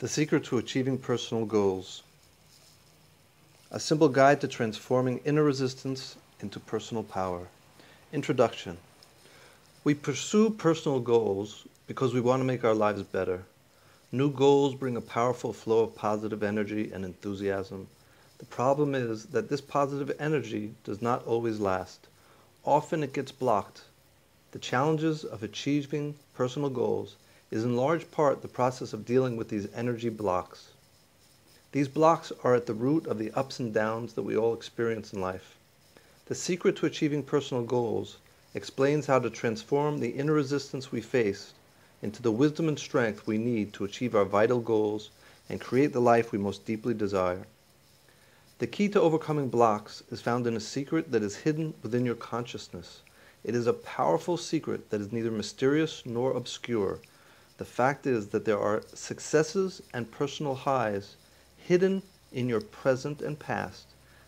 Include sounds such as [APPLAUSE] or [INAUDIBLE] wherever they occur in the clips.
The Secret to Achieving Personal Goals. A simple guide to transforming inner resistance into personal power. Introduction. We pursue personal goals because we want to make our lives better. New goals bring a powerful flow of positive energy and enthusiasm. The problem is that this positive energy does not always last. Often it gets blocked. The challenges of achieving personal goals is in large part the process of dealing with these energy blocks. These blocks are at the root of the ups and downs that we all experience in life. The secret to achieving personal goals explains how to transform the inner resistance we face into the wisdom and strength we need to achieve our vital goals and create the life we most deeply desire. The key to overcoming blocks is found in a secret that is hidden within your consciousness. It is a powerful secret that is neither mysterious nor obscure. The fact is that there are successes and personal highs hidden in your present and past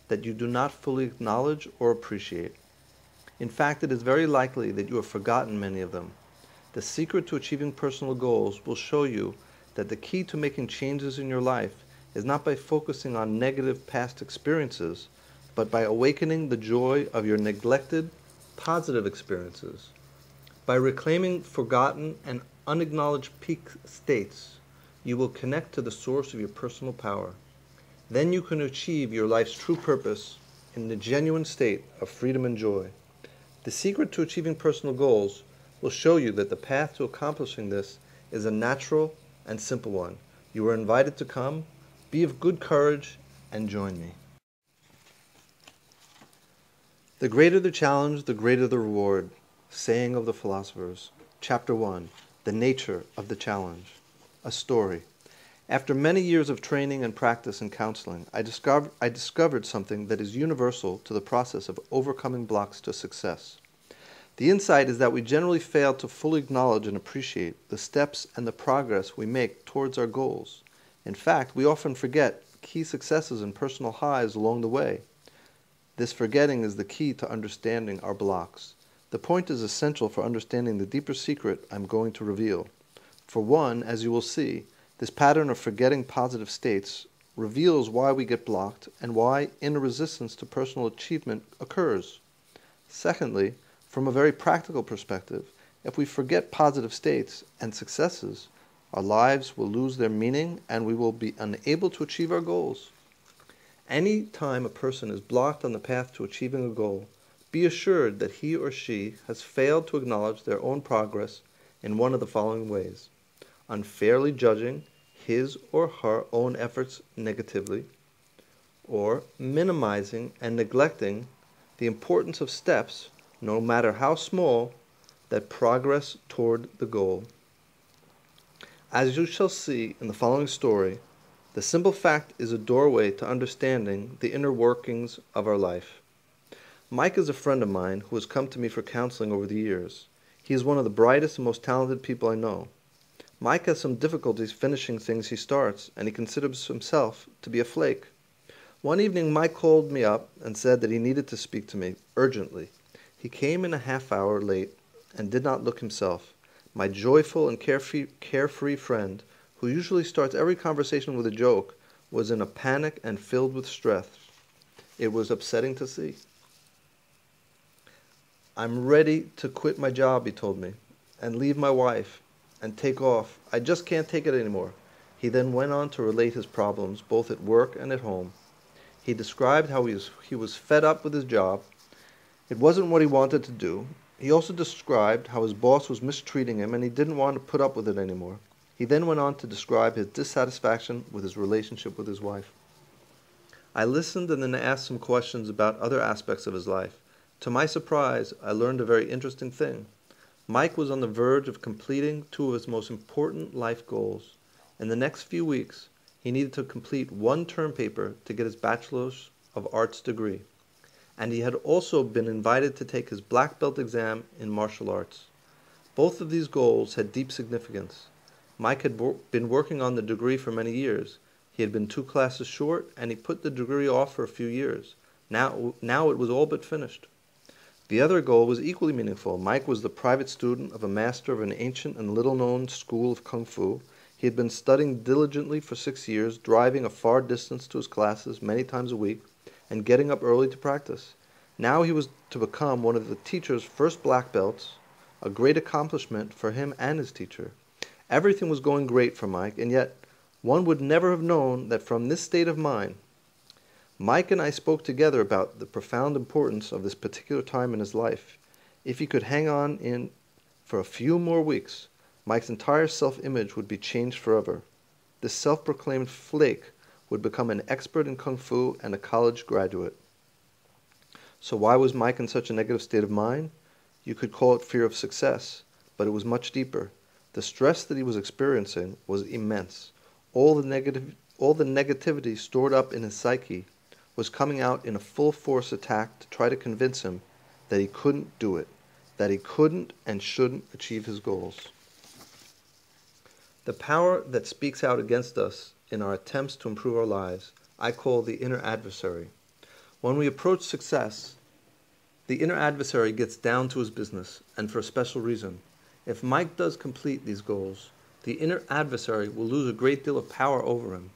that you do not fully acknowledge or appreciate. In fact, it is very likely that you have forgotten many of them. The secret to achieving personal goals will show you that the key to making changes in your life is not by focusing on negative past experiences, but by awakening the joy of your neglected positive experiences. By reclaiming forgotten and unacknowledged peak states, you will connect to the source of your personal power. Then you can achieve your life's true purpose in the genuine state of freedom and joy. The secret to achieving personal goals will show you that the path to accomplishing this is a natural and simple one. You are invited to come, be of good courage, and join me. The greater the challenge, the greater the reward. Saying of the Philosophers. Chapter 1 The Nature of the Challenge. A Story. After many years of training and practice in counseling, I discovered, I discovered something that is universal to the process of overcoming blocks to success. The insight is that we generally fail to fully acknowledge and appreciate the steps and the progress we make towards our goals. In fact, we often forget key successes and personal highs along the way. This forgetting is the key to understanding our blocks. The point is essential for understanding the deeper secret I'm going to reveal. For one, as you will see, this pattern of forgetting positive states reveals why we get blocked and why inner resistance to personal achievement occurs. Secondly, from a very practical perspective, if we forget positive states and successes, our lives will lose their meaning and we will be unable to achieve our goals. Any time a person is blocked on the path to achieving a goal, be assured that he or she has failed to acknowledge their own progress in one of the following ways unfairly judging his or her own efforts negatively, or minimizing and neglecting the importance of steps no matter how small, that progress toward the goal. As you shall see in the following story, the simple fact is a doorway to understanding the inner workings of our life. Mike is a friend of mine who has come to me for counseling over the years. He is one of the brightest and most talented people I know. Mike has some difficulties finishing things he starts, and he considers himself to be a flake. One evening, Mike called me up and said that he needed to speak to me urgently. He came in a half hour late and did not look himself. My joyful and carefree, carefree friend, who usually starts every conversation with a joke, was in a panic and filled with stress. It was upsetting to see. I'm ready to quit my job, he told me, and leave my wife and take off. I just can't take it anymore. He then went on to relate his problems, both at work and at home. He described how he was, he was fed up with his job it wasn't what he wanted to do. He also described how his boss was mistreating him and he didn't want to put up with it anymore. He then went on to describe his dissatisfaction with his relationship with his wife. I listened and then asked some questions about other aspects of his life. To my surprise, I learned a very interesting thing. Mike was on the verge of completing two of his most important life goals. In the next few weeks, he needed to complete one term paper to get his Bachelor's of Arts degree and he had also been invited to take his black belt exam in martial arts. Both of these goals had deep significance. Mike had been working on the degree for many years. He had been two classes short, and he put the degree off for a few years. Now, now it was all but finished. The other goal was equally meaningful. Mike was the private student of a master of an ancient and little known school of kung fu. He had been studying diligently for six years, driving a far distance to his classes many times a week, and getting up early to practice. Now he was to become one of the teacher's first black belts, a great accomplishment for him and his teacher. Everything was going great for Mike, and yet one would never have known that from this state of mind. Mike and I spoke together about the profound importance of this particular time in his life. If he could hang on in for a few more weeks, Mike's entire self image would be changed forever. This self proclaimed flake would become an expert in kung fu and a college graduate. So, why was Mike in such a negative state of mind? You could call it fear of success, but it was much deeper. The stress that he was experiencing was immense. All the, negative, all the negativity stored up in his psyche was coming out in a full force attack to try to convince him that he couldn't do it, that he couldn't and shouldn't achieve his goals. The power that speaks out against us in our attempts to improve our lives, I call the inner adversary. When we approach success, the inner adversary gets down to his business, and for a special reason. If Mike does complete these goals, the inner adversary will lose a great deal of power over him.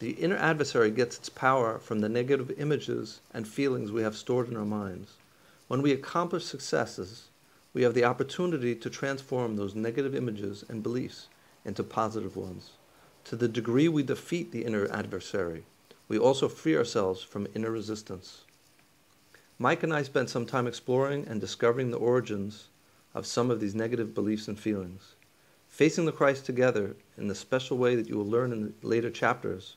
The inner adversary gets its power from the negative images and feelings we have stored in our minds. When we accomplish successes, we have the opportunity to transform those negative images and beliefs into positive ones. To the degree we defeat the inner adversary, we also free ourselves from inner resistance. Mike and I spent some time exploring and discovering the origins of some of these negative beliefs and feelings. Facing the Christ together in the special way that you will learn in later chapters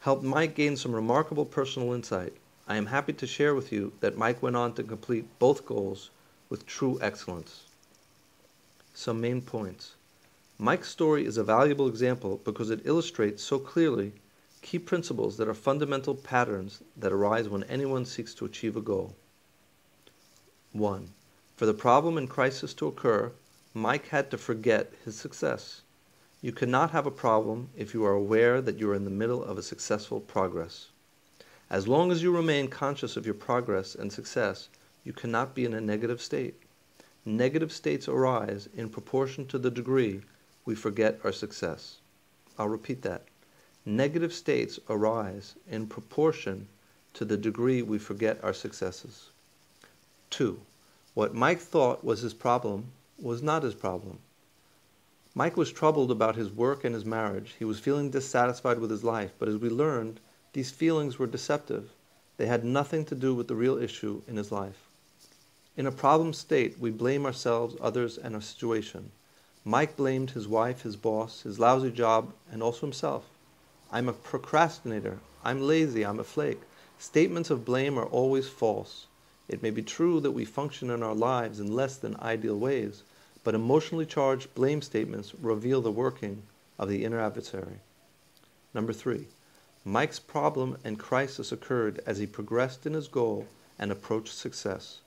helped Mike gain some remarkable personal insight. I am happy to share with you that Mike went on to complete both goals with true excellence. Some main points. Mike's story is a valuable example because it illustrates so clearly key principles that are fundamental patterns that arise when anyone seeks to achieve a goal. 1. For the problem and crisis to occur, Mike had to forget his success. You cannot have a problem if you are aware that you are in the middle of a successful progress. As long as you remain conscious of your progress and success, you cannot be in a negative state. Negative states arise in proportion to the degree we forget our success. I'll repeat that. Negative states arise in proportion to the degree we forget our successes. 2. What Mike thought was his problem was not his problem. Mike was troubled about his work and his marriage. He was feeling dissatisfied with his life, but as we learned, these feelings were deceptive. They had nothing to do with the real issue in his life. In a problem state, we blame ourselves, others, and our situation. Mike blamed his wife, his boss, his lousy job, and also himself. I'm a procrastinator. I'm lazy. I'm a flake. Statements of blame are always false. It may be true that we function in our lives in less than ideal ways, but emotionally charged blame statements reveal the working of the inner adversary. Number three, Mike's problem and crisis occurred as he progressed in his goal and approached success.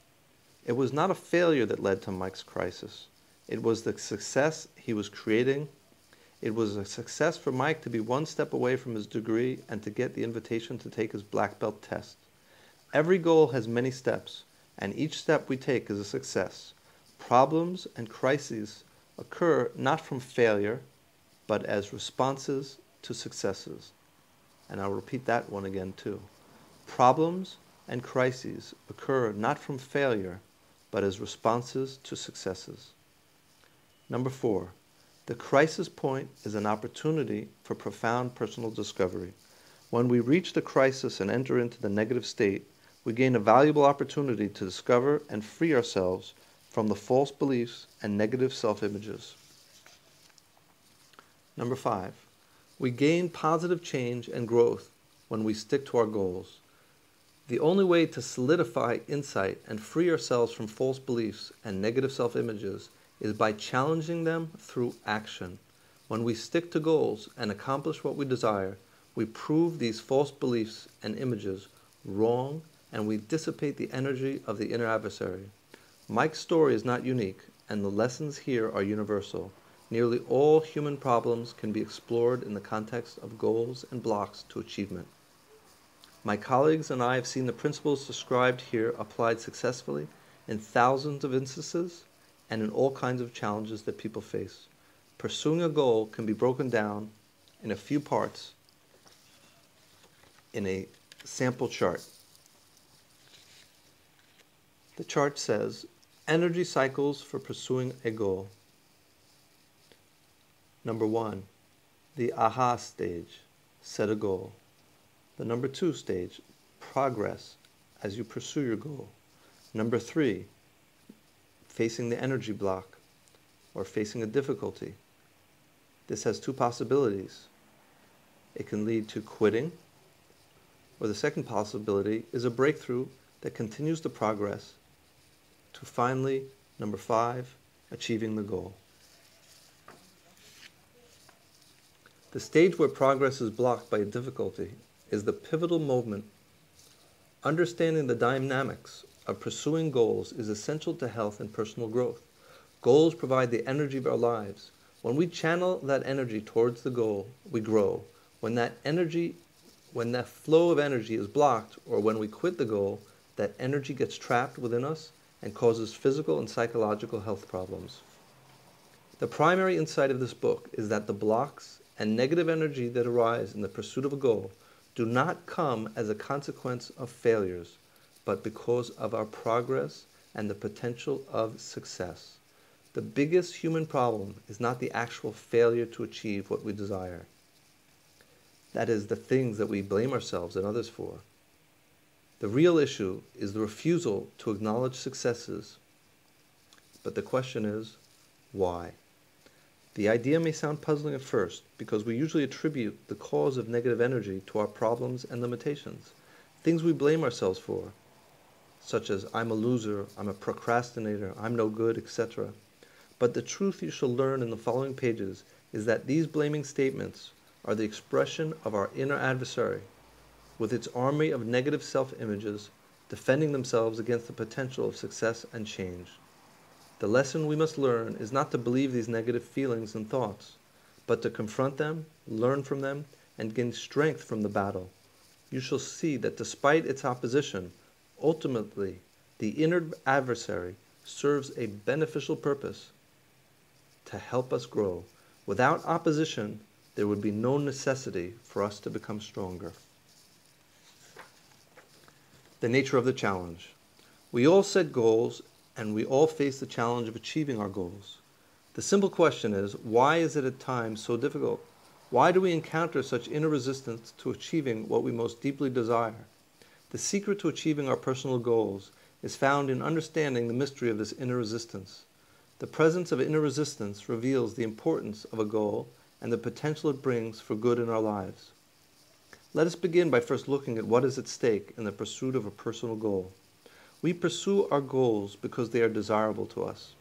It was not a failure that led to Mike's crisis. It was the success he was creating. It was a success for Mike to be one step away from his degree and to get the invitation to take his black belt test. Every goal has many steps, and each step we take is a success. Problems and crises occur not from failure, but as responses to successes. And I'll repeat that one again too. Problems and crises occur not from failure, but as responses to successes. Number four, the crisis point is an opportunity for profound personal discovery. When we reach the crisis and enter into the negative state, we gain a valuable opportunity to discover and free ourselves from the false beliefs and negative self images. Number five, we gain positive change and growth when we stick to our goals. The only way to solidify insight and free ourselves from false beliefs and negative self images is by challenging them through action. When we stick to goals and accomplish what we desire, we prove these false beliefs and images wrong and we dissipate the energy of the inner adversary. Mike's story is not unique, and the lessons here are universal. Nearly all human problems can be explored in the context of goals and blocks to achievement. My colleagues and I have seen the principles described here applied successfully in thousands of instances and in all kinds of challenges that people face. pursuing a goal can be broken down in a few parts in a sample chart. The chart says energy cycles for pursuing a goal. Number one, the aha stage, set a goal. The number two stage, progress as you pursue your goal. Number three, facing the energy block or facing a difficulty. This has two possibilities. It can lead to quitting, or the second possibility is a breakthrough that continues the progress to finally, number five, achieving the goal. The stage where progress is blocked by a difficulty is the pivotal moment. Understanding the dynamics of pursuing goals is essential to health and personal growth. Goals provide the energy of our lives. When we channel that energy towards the goal, we grow. When that energy, when that flow of energy is blocked, or when we quit the goal, that energy gets trapped within us and causes physical and psychological health problems. The primary insight of this book is that the blocks and negative energy that arise in the pursuit of a goal do not come as a consequence of failures, but because of our progress and the potential of success. The biggest human problem is not the actual failure to achieve what we desire. That is, the things that we blame ourselves and others for. The real issue is the refusal to acknowledge successes. But the question is, why? The idea may sound puzzling at first because we usually attribute the cause of negative energy to our problems and limitations, things we blame ourselves for, such as I'm a loser, I'm a procrastinator, I'm no good, etc. But the truth you shall learn in the following pages is that these blaming statements are the expression of our inner adversary, with its army of negative self images defending themselves against the potential of success and change. The lesson we must learn is not to believe these negative feelings and thoughts, but to confront them, learn from them, and gain strength from the battle. You shall see that despite its opposition, ultimately the inner adversary serves a beneficial purpose to help us grow. Without opposition, there would be no necessity for us to become stronger. The nature of the challenge. We all set goals and we all face the challenge of achieving our goals. The simple question is why is it at times so difficult? Why do we encounter such inner resistance to achieving what we most deeply desire? The secret to achieving our personal goals is found in understanding the mystery of this inner resistance. The presence of inner resistance reveals the importance of a goal and the potential it brings for good in our lives. Let us begin by first looking at what is at stake in the pursuit of a personal goal. We pursue our goals because they are desirable to us.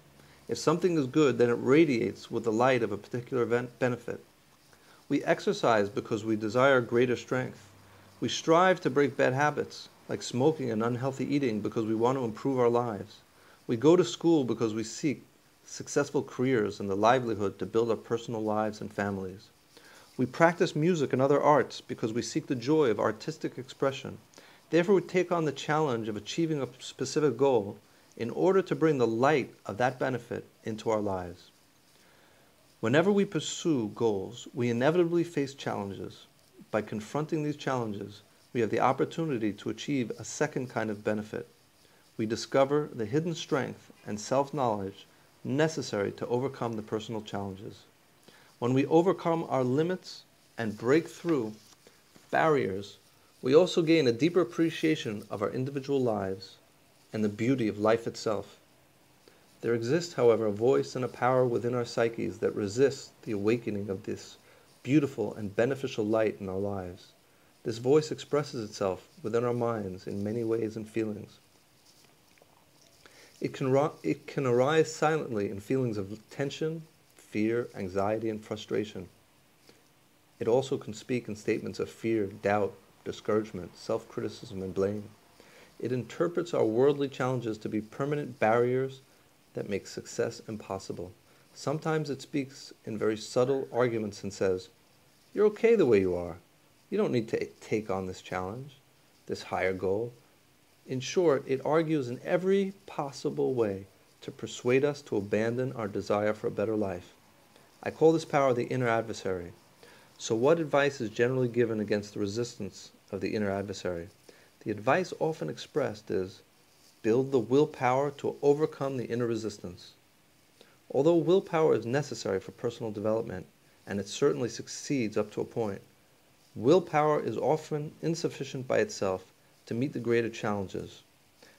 If something is good, then it radiates with the light of a particular benefit. We exercise because we desire greater strength. We strive to break bad habits, like smoking and unhealthy eating, because we want to improve our lives. We go to school because we seek successful careers and the livelihood to build our personal lives and families. We practice music and other arts because we seek the joy of artistic expression Therefore, we take on the challenge of achieving a specific goal in order to bring the light of that benefit into our lives. Whenever we pursue goals, we inevitably face challenges. By confronting these challenges, we have the opportunity to achieve a second kind of benefit. We discover the hidden strength and self knowledge necessary to overcome the personal challenges. When we overcome our limits and break through barriers we also gain a deeper appreciation of our individual lives and the beauty of life itself. There exists, however, a voice and a power within our psyches that resists the awakening of this beautiful and beneficial light in our lives. This voice expresses itself within our minds in many ways and feelings. It can, it can arise silently in feelings of tension, fear, anxiety, and frustration. It also can speak in statements of fear, doubt, discouragement, self criticism, and blame. It interprets our worldly challenges to be permanent barriers that make success impossible. Sometimes it speaks in very subtle arguments and says, You're okay the way you are. You don't need to take on this challenge, this higher goal. In short, it argues in every possible way to persuade us to abandon our desire for a better life. I call this power the inner adversary. So, what advice is generally given against the resistance of the inner adversary? The advice often expressed is build the willpower to overcome the inner resistance. Although willpower is necessary for personal development, and it certainly succeeds up to a point, willpower is often insufficient by itself to meet the greater challenges.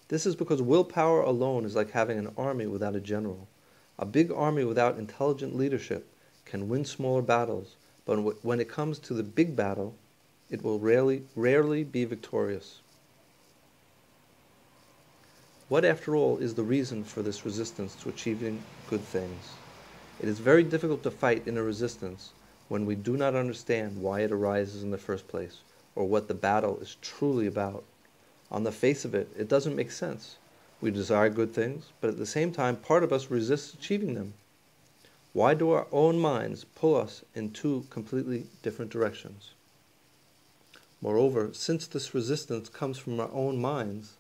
This is because willpower alone is like having an army without a general. A big army without intelligent leadership can win smaller battles, but when it comes to the big battle, it will rarely, rarely be victorious. What, after all, is the reason for this resistance to achieving good things? It is very difficult to fight inner resistance when we do not understand why it arises in the first place, or what the battle is truly about. On the face of it, it doesn't make sense. We desire good things, but at the same time, part of us resists achieving them. Why do our own minds pull us in two completely different directions? Moreover, since this resistance comes from our own minds,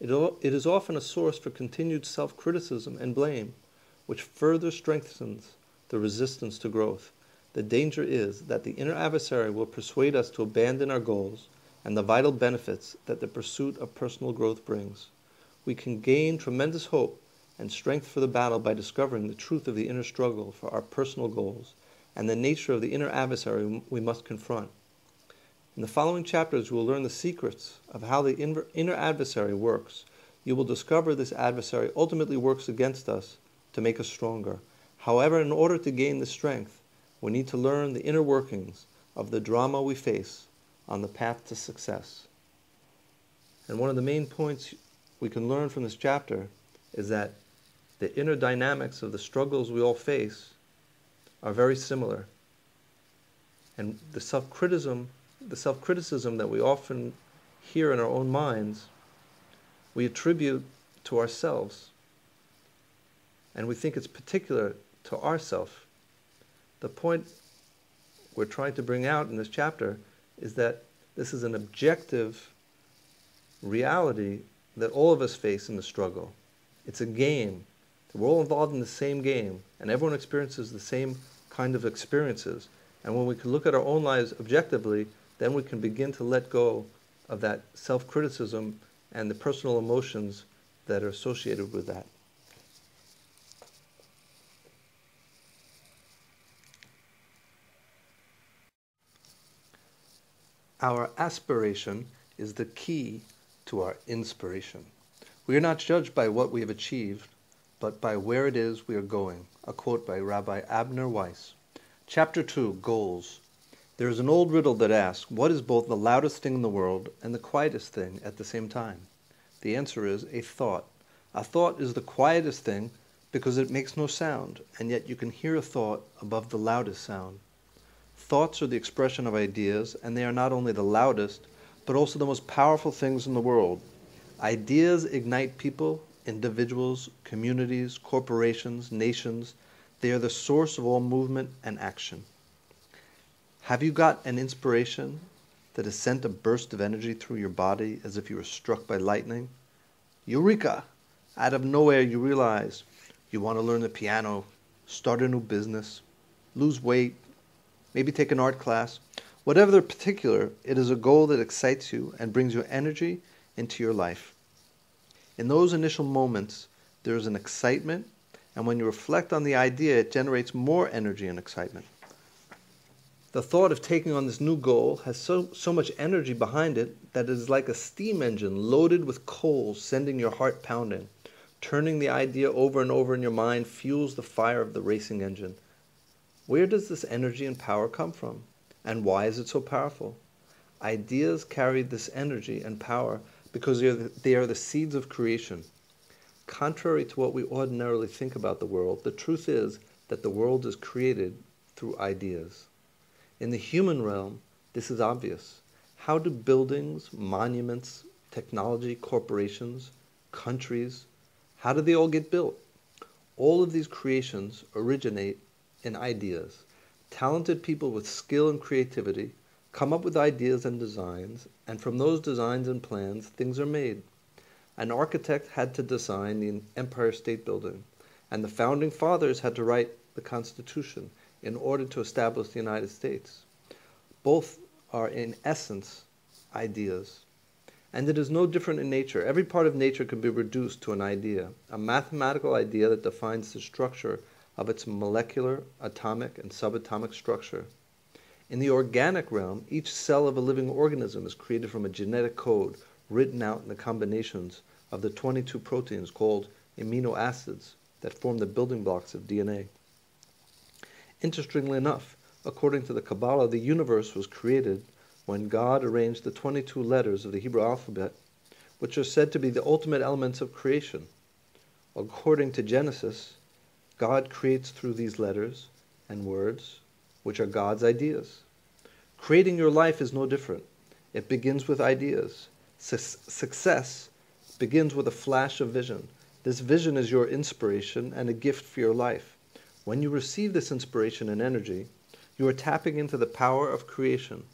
it, it is often a source for continued self criticism and blame, which further strengthens the resistance to growth. The danger is that the inner adversary will persuade us to abandon our goals and the vital benefits that the pursuit of personal growth brings. We can gain tremendous hope and strength for the battle by discovering the truth of the inner struggle for our personal goals and the nature of the inner adversary we must confront. In the following chapters, you will learn the secrets of how the inner adversary works. You will discover this adversary ultimately works against us to make us stronger. However, in order to gain this strength, we need to learn the inner workings of the drama we face on the path to success. And one of the main points we can learn from this chapter is that the inner dynamics of the struggles we all face are very similar. And the self-criticism, the self-criticism that we often hear in our own minds, we attribute to ourselves. And we think it's particular to ourself. The point we're trying to bring out in this chapter is that this is an objective reality that all of us face in the struggle. It's a game. We're all involved in the same game, and everyone experiences the same kind of experiences. And when we can look at our own lives objectively, then we can begin to let go of that self criticism and the personal emotions that are associated with that. Our aspiration is the key to our inspiration. We are not judged by what we have achieved, but by where it is we are going. A quote by Rabbi Abner Weiss. Chapter 2 Goals. There is an old riddle that asks, What is both the loudest thing in the world and the quietest thing at the same time? The answer is a thought. A thought is the quietest thing because it makes no sound, and yet you can hear a thought above the loudest sound. Thoughts are the expression of ideas, and they are not only the loudest, but also the most powerful things in the world. Ideas ignite people, individuals, communities, corporations, nations. They are the source of all movement and action. Have you got an inspiration that has sent a burst of energy through your body as if you were struck by lightning? Eureka! Out of nowhere, you realize you want to learn the piano, start a new business, lose weight, maybe take an art class. Whatever the particular, it is a goal that excites you and brings you energy into your life. In those initial moments, there is an excitement, and when you reflect on the idea, it generates more energy and excitement. The thought of taking on this new goal has so, so much energy behind it that it is like a steam engine loaded with coals, sending your heart pounding. Turning the idea over and over in your mind fuels the fire of the racing engine. Where does this energy and power come from? And why is it so powerful? Ideas carry this energy and power because they are, the, they are the seeds of creation. Contrary to what we ordinarily think about the world, the truth is that the world is created through ideas. In the human realm, this is obvious. How do buildings, monuments, technology, corporations, countries, how do they all get built? All of these creations originate in ideas. Talented people with skill and creativity come up with ideas and designs, and from those designs and plans, things are made. An architect had to design the Empire State Building, and the founding fathers had to write the Constitution. in order to establish the United States. Both are, in essence, ideas. And it is no different in nature. Every part of nature can be reduced to an idea, a mathematical idea that defines the structure of its molecular, atomic, and subatomic structure. In the organic realm, each cell of a living organism is created from a genetic code written out in the combinations of the 22 proteins called amino acids that form the building blocks of DNA. Interestingly enough, according to the Kabbalah, the universe was created when God arranged the 22 letters of the Hebrew alphabet, which are said to be the ultimate elements of creation. According to Genesis, God creates through these letters and words, which are God's ideas. Creating your life is no different. It begins with ideas. Su- success begins with a flash of vision. This vision is your inspiration and a gift for your life. When you receive this inspiration and energy, you are tapping into the power of creation.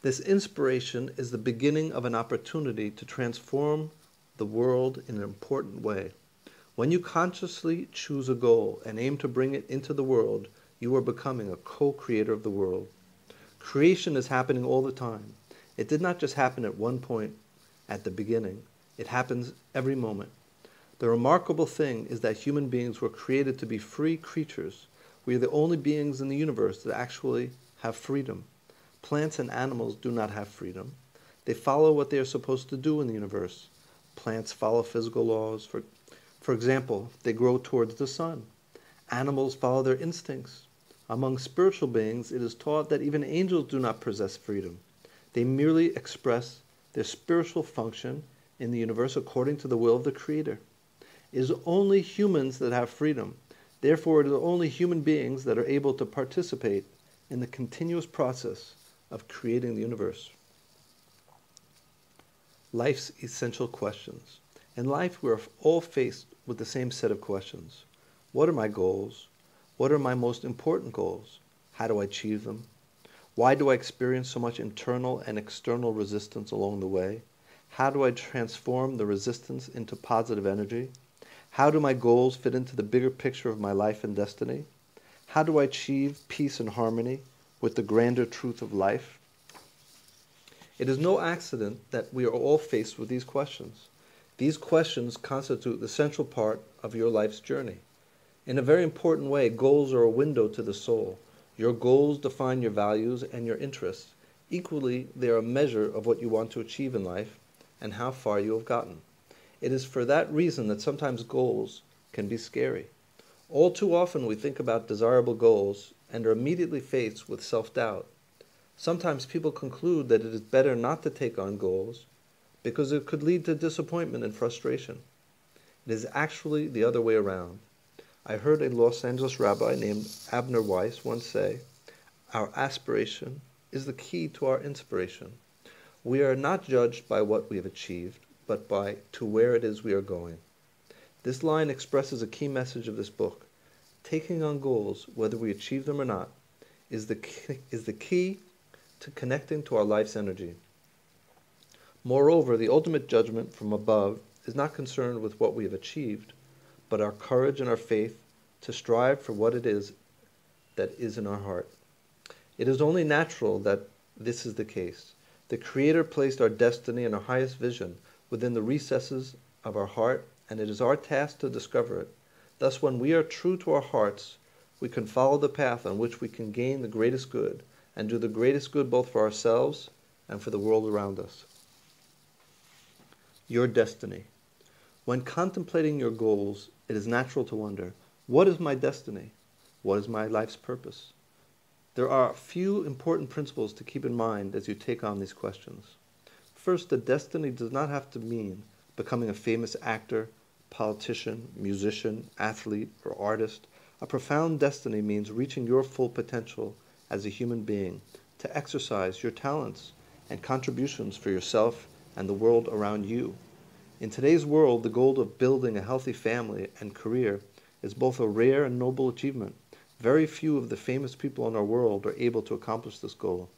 This inspiration is the beginning of an opportunity to transform the world in an important way. When you consciously choose a goal and aim to bring it into the world, you are becoming a co creator of the world. Creation is happening all the time. It did not just happen at one point at the beginning, it happens every moment. The remarkable thing is that human beings were created to be free creatures. We are the only beings in the universe that actually have freedom. Plants and animals do not have freedom. They follow what they are supposed to do in the universe. Plants follow physical laws. For, for example, they grow towards the sun. Animals follow their instincts. Among spiritual beings, it is taught that even angels do not possess freedom. They merely express their spiritual function in the universe according to the will of the Creator. It is only humans that have freedom. Therefore, it is only human beings that are able to participate in the continuous process of creating the universe. Life's essential questions. In life, we are all faced with the same set of questions What are my goals? What are my most important goals? How do I achieve them? Why do I experience so much internal and external resistance along the way? How do I transform the resistance into positive energy? How do my goals fit into the bigger picture of my life and destiny? How do I achieve peace and harmony with the grander truth of life? It is no accident that we are all faced with these questions. These questions constitute the central part of your life's journey. In a very important way, goals are a window to the soul. Your goals define your values and your interests. Equally, they are a measure of what you want to achieve in life and how far you have gotten. It is for that reason that sometimes goals can be scary. All too often we think about desirable goals and are immediately faced with self doubt. Sometimes people conclude that it is better not to take on goals because it could lead to disappointment and frustration. It is actually the other way around. I heard a Los Angeles rabbi named Abner Weiss once say, Our aspiration is the key to our inspiration. We are not judged by what we have achieved, but by to where it is we are going. This line expresses a key message of this book. Taking on goals, whether we achieve them or not, is the key, is the key to connecting to our life's energy. Moreover, the ultimate judgment from above is not concerned with what we have achieved, but our courage and our faith to strive for what it is that is in our heart. It is only natural that this is the case. The Creator placed our destiny and our highest vision within the recesses of our heart, and it is our task to discover it. Thus, when we are true to our hearts, we can follow the path on which we can gain the greatest good and do the greatest good both for ourselves and for the world around us. Your destiny. When contemplating your goals, it is natural to wonder what is my destiny? What is my life's purpose? There are a few important principles to keep in mind as you take on these questions. First, the destiny does not have to mean becoming a famous actor, politician, musician, athlete, or artist. A profound destiny means reaching your full potential as a human being to exercise your talents and contributions for yourself and the world around you. In today's world, the goal of building a healthy family and career is both a rare and noble achievement. Very few of the famous people in our world are able to accomplish this goal.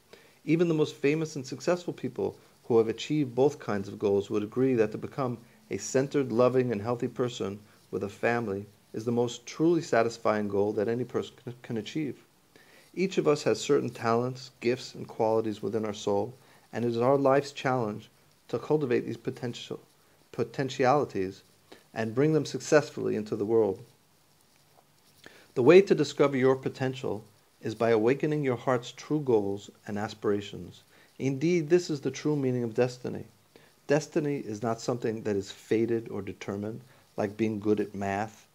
Even the most famous and successful people who have achieved both kinds of goals would agree that to become a centered, loving, and healthy person with a family is the most truly satisfying goal that any person can achieve. Each of us has certain talents, gifts, and qualities within our soul, and it is our life's challenge to cultivate these potential potentialities and bring them successfully into the world. The way to discover your potential is by awakening your heart's true goals and aspirations. Indeed, this is the true meaning of destiny. Destiny is not something that is fated or determined, like being good at math.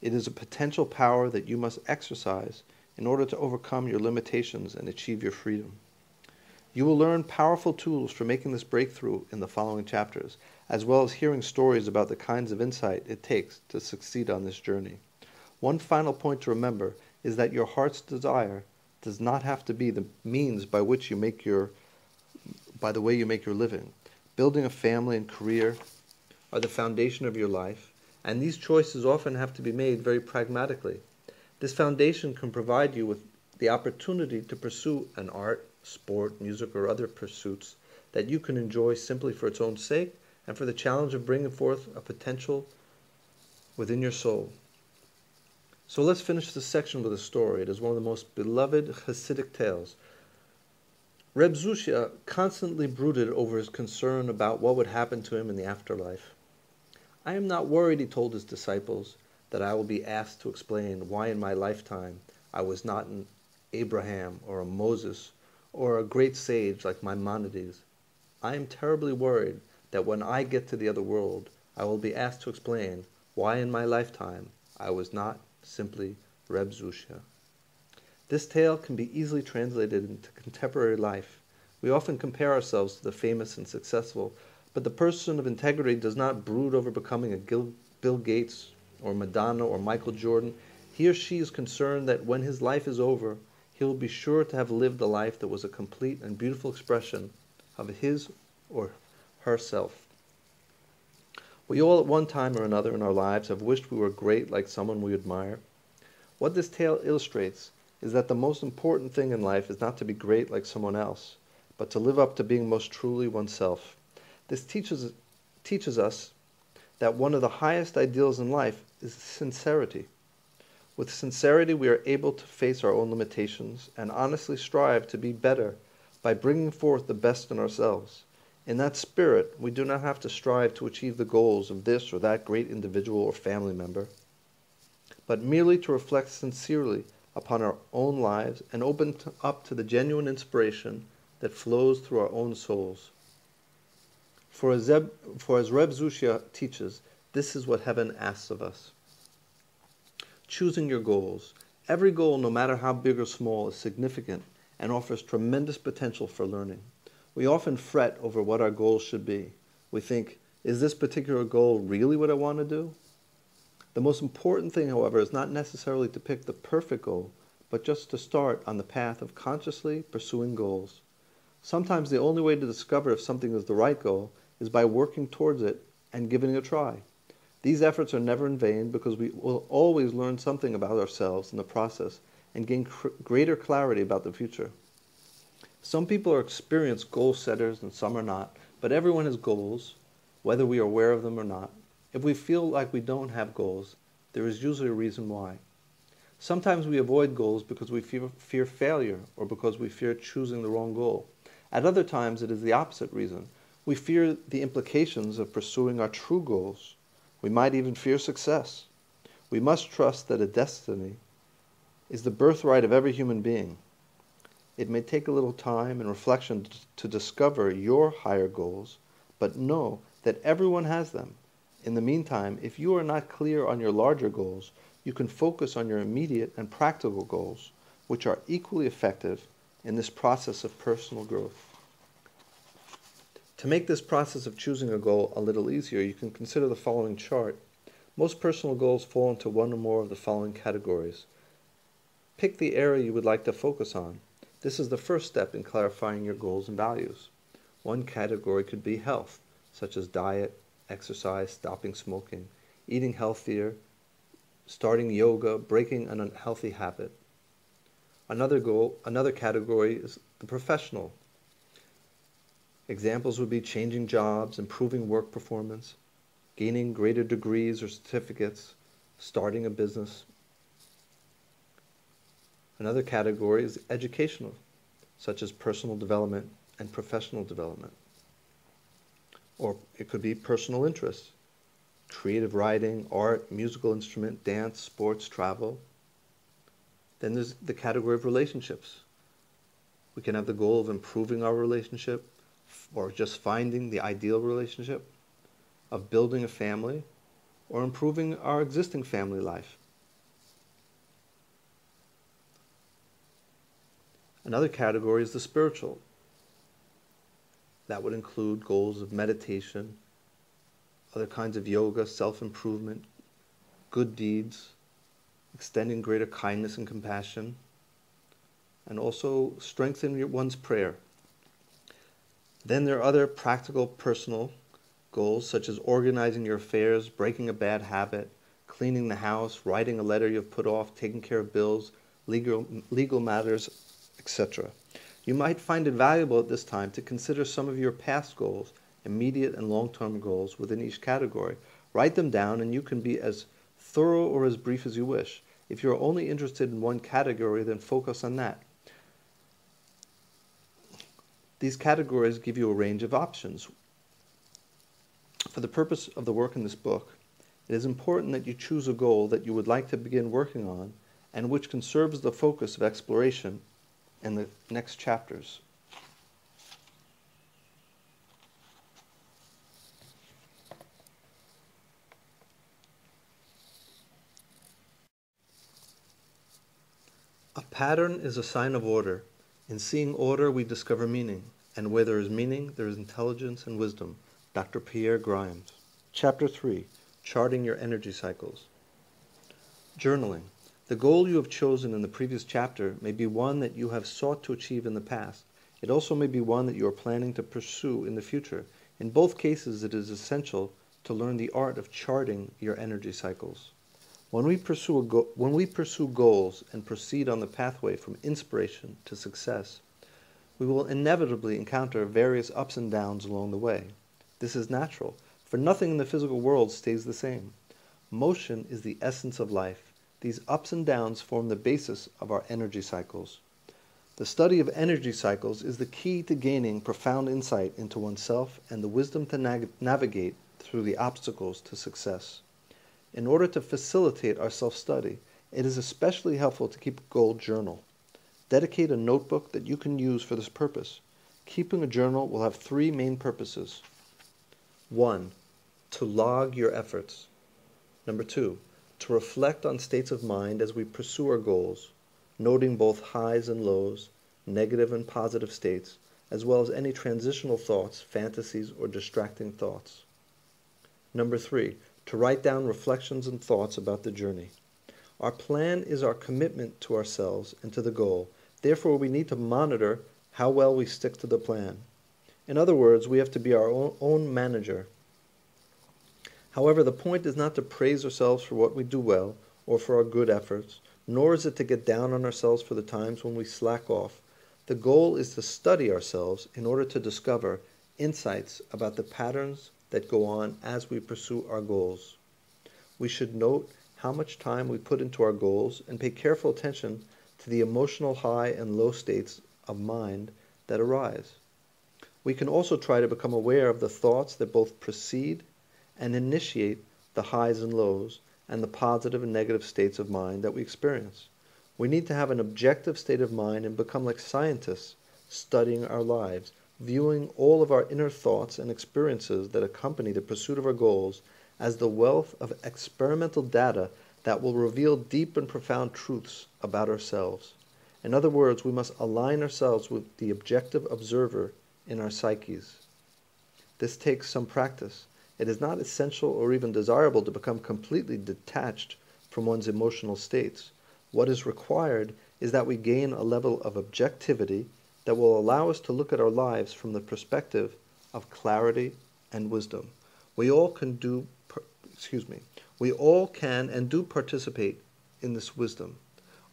It is a potential power that you must exercise in order to overcome your limitations and achieve your freedom. You will learn powerful tools for making this breakthrough in the following chapters, as well as hearing stories about the kinds of insight it takes to succeed on this journey. One final point to remember is that your heart's desire does not have to be the means by which you make your by the way you make your living. Building a family and career are the foundation of your life, and these choices often have to be made very pragmatically. This foundation can provide you with the opportunity to pursue an art, sport, music, or other pursuits that you can enjoy simply for its own sake and for the challenge of bringing forth a potential within your soul. So let's finish this section with a story. It is one of the most beloved Hasidic tales. Reb Zushia constantly brooded over his concern about what would happen to him in the afterlife. I am not worried, he told his disciples, that I will be asked to explain why in my lifetime I was not an Abraham or a Moses or a great sage like Maimonides. I am terribly worried that when I get to the other world, I will be asked to explain why in my lifetime I was not simply Reb Zushia. This tale can be easily translated into contemporary life. We often compare ourselves to the famous and successful, but the person of integrity does not brood over becoming a Gil- Bill Gates or Madonna or Michael Jordan. He or she is concerned that when his life is over, he will be sure to have lived a life that was a complete and beautiful expression of his or herself. We all, at one time or another in our lives, have wished we were great like someone we admire. What this tale illustrates is that the most important thing in life is not to be great like someone else, but to live up to being most truly oneself. This teaches, teaches us that one of the highest ideals in life is sincerity. With sincerity, we are able to face our own limitations and honestly strive to be better by bringing forth the best in ourselves. In that spirit, we do not have to strive to achieve the goals of this or that great individual or family member, but merely to reflect sincerely upon our own lives and open up to the genuine inspiration that flows through our own souls. For as, Zeb, for as Reb Zushia teaches, this is what heaven asks of us. Choosing your goals. Every goal, no matter how big or small, is significant and offers tremendous potential for learning. We often fret over what our goals should be. We think, is this particular goal really what I want to do? The most important thing, however, is not necessarily to pick the perfect goal, but just to start on the path of consciously pursuing goals. Sometimes the only way to discover if something is the right goal is by working towards it and giving it a try. These efforts are never in vain because we will always learn something about ourselves in the process and gain cr- greater clarity about the future. Some people are experienced goal setters and some are not, but everyone has goals, whether we are aware of them or not. If we feel like we don't have goals, there is usually a reason why. Sometimes we avoid goals because we fear, fear failure or because we fear choosing the wrong goal. At other times, it is the opposite reason. We fear the implications of pursuing our true goals. We might even fear success. We must trust that a destiny is the birthright of every human being. It may take a little time and reflection to discover your higher goals, but know that everyone has them. In the meantime, if you are not clear on your larger goals, you can focus on your immediate and practical goals, which are equally effective in this process of personal growth. To make this process of choosing a goal a little easier, you can consider the following chart. Most personal goals fall into one or more of the following categories. Pick the area you would like to focus on. This is the first step in clarifying your goals and values. One category could be health, such as diet, exercise, stopping smoking, eating healthier, starting yoga, breaking an unhealthy habit. Another goal, another category is the professional. Examples would be changing jobs, improving work performance, gaining greater degrees or certificates, starting a business, Another category is educational, such as personal development and professional development. Or it could be personal interests, creative writing, art, musical instrument, dance, sports, travel. Then there's the category of relationships. We can have the goal of improving our relationship or just finding the ideal relationship, of building a family, or improving our existing family life. Another category is the spiritual. That would include goals of meditation, other kinds of yoga, self improvement, good deeds, extending greater kindness and compassion, and also strengthen one's prayer. Then there are other practical, personal goals, such as organizing your affairs, breaking a bad habit, cleaning the house, writing a letter you've put off, taking care of bills, legal, legal matters, etc. You might find it valuable at this time to consider some of your past goals, immediate and long term goals within each category. Write them down, and you can be as thorough or as brief as you wish. If you're only interested in one category, then focus on that. These categories give you a range of options. For the purpose of the work in this book, it is important that you choose a goal that you would like to begin working on and which can serve as the focus of exploration in the next chapters. A pattern is a sign of order. In seeing order, we discover meaning, and where there is meaning, there is intelligence and wisdom. Dr. Pierre Grimes. Chapter 3 Charting Your Energy Cycles. Journaling. The goal you have chosen in the previous chapter may be one that you have sought to achieve in the past. It also may be one that you are planning to pursue in the future. In both cases, it is essential to learn the art of charting your energy cycles. When we pursue, go- when we pursue goals and proceed on the pathway from inspiration to success, we will inevitably encounter various ups and downs along the way. This is natural, for nothing in the physical world stays the same. Motion is the essence of life. These ups and downs form the basis of our energy cycles. The study of energy cycles is the key to gaining profound insight into oneself and the wisdom to nag- navigate through the obstacles to success. In order to facilitate our self study, it is especially helpful to keep a goal journal. Dedicate a notebook that you can use for this purpose. Keeping a journal will have three main purposes. One, to log your efforts. Number two, to reflect on states of mind as we pursue our goals, noting both highs and lows, negative and positive states, as well as any transitional thoughts, fantasies, or distracting thoughts. Number three, to write down reflections and thoughts about the journey. Our plan is our commitment to ourselves and to the goal. Therefore, we need to monitor how well we stick to the plan. In other words, we have to be our own, manager However, the point is not to praise ourselves for what we do well or for our good efforts, nor is it to get down on ourselves for the times when we slack off. The goal is to study ourselves in order to discover insights about the patterns that go on as we pursue our goals. We should note how much time we put into our goals and pay careful attention to the emotional high and low states of mind that arise. We can also try to become aware of the thoughts that both precede and initiate the highs and lows and the positive and negative states of mind that we experience. We need to have an objective state of mind and become like scientists studying our lives, viewing all of our inner thoughts and experiences that accompany the pursuit of our goals as the wealth of experimental data that will reveal deep and profound truths about ourselves. In other words, we must align ourselves with the objective observer in our psyches. This takes some practice. It is not essential or even desirable to become completely detached from one's emotional states. What is required is that we gain a level of objectivity that will allow us to look at our lives from the perspective of clarity and wisdom. We all can do excuse me. We all can and do participate in this wisdom.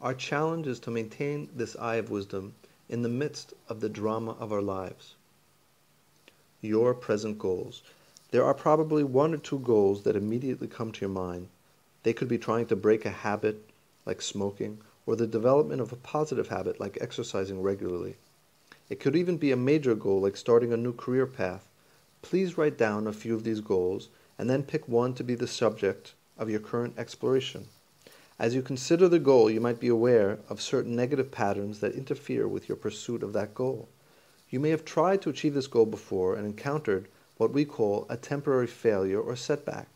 Our challenge is to maintain this eye of wisdom in the midst of the drama of our lives. Your present goals. There are probably one or two goals that immediately come to your mind. They could be trying to break a habit like smoking, or the development of a positive habit like exercising regularly. It could even be a major goal like starting a new career path. Please write down a few of these goals and then pick one to be the subject of your current exploration. As you consider the goal, you might be aware of certain negative patterns that interfere with your pursuit of that goal. You may have tried to achieve this goal before and encountered what we call a temporary failure or setback.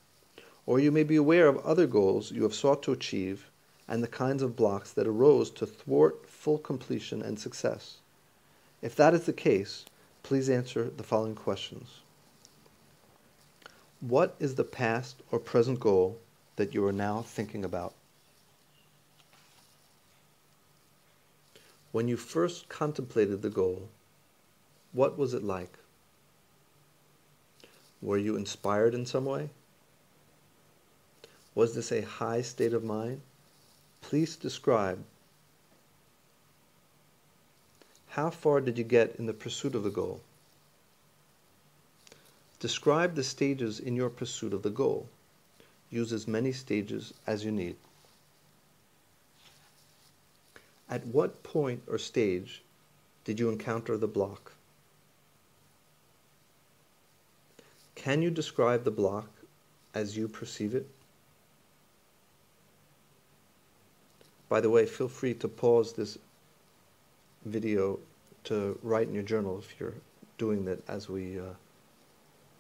Or you may be aware of other goals you have sought to achieve and the kinds of blocks that arose to thwart full completion and success. If that is the case, please answer the following questions. What is the past or present goal that you are now thinking about? When you first contemplated the goal, what was it like? Were you inspired in some way? Was this a high state of mind? Please describe. How far did you get in the pursuit of the goal? Describe the stages in your pursuit of the goal. Use as many stages as you need. At what point or stage did you encounter the block? Can you describe the block as you perceive it? By the way, feel free to pause this video to write in your journal if you're doing that as we uh,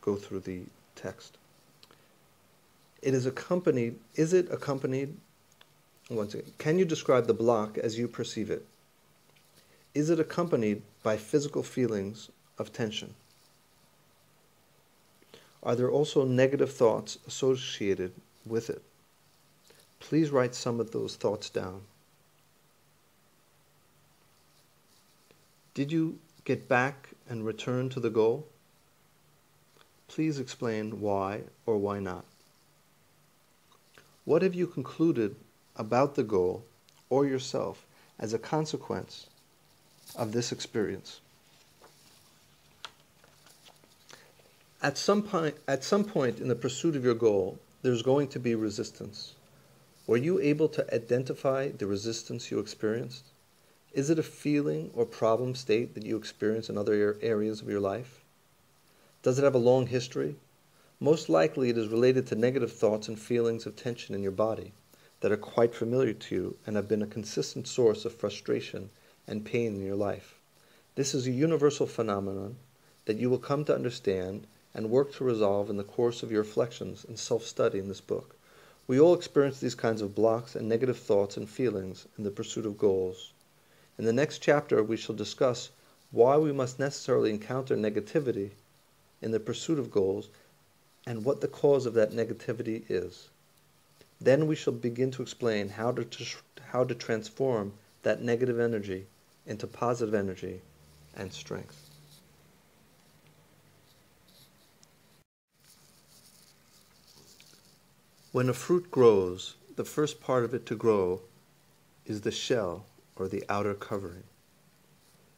go through the text. It is accompanied, is it accompanied once again, can you describe the block as you perceive it? Is it accompanied by physical feelings of tension? Are there also negative thoughts associated with it? Please write some of those thoughts down. Did you get back and return to the goal? Please explain why or why not. What have you concluded about the goal or yourself as a consequence of this experience. At some, point, at some point in the pursuit of your goal, there's going to be resistance. Were you able to identify the resistance you experienced? Is it a feeling or problem state that you experience in other areas of your life? Does it have a long history? Most likely it is related to negative thoughts and feelings of tension in your body that are quite familiar to you and have been a consistent source of frustration and pain in your life. This is a universal phenomenon that you will come to understand and work to resolve in the course of your reflections and self study in this book. We all experience these kinds of blocks and negative thoughts and feelings in the pursuit of goals. In the next chapter, we shall discuss why we must necessarily encounter negativity in the pursuit of goals and what the cause of that negativity is. Then we shall begin to explain how to, how to transform that negative energy into positive energy and strength. When a fruit grows, the first part of it to grow is the shell or the outer covering.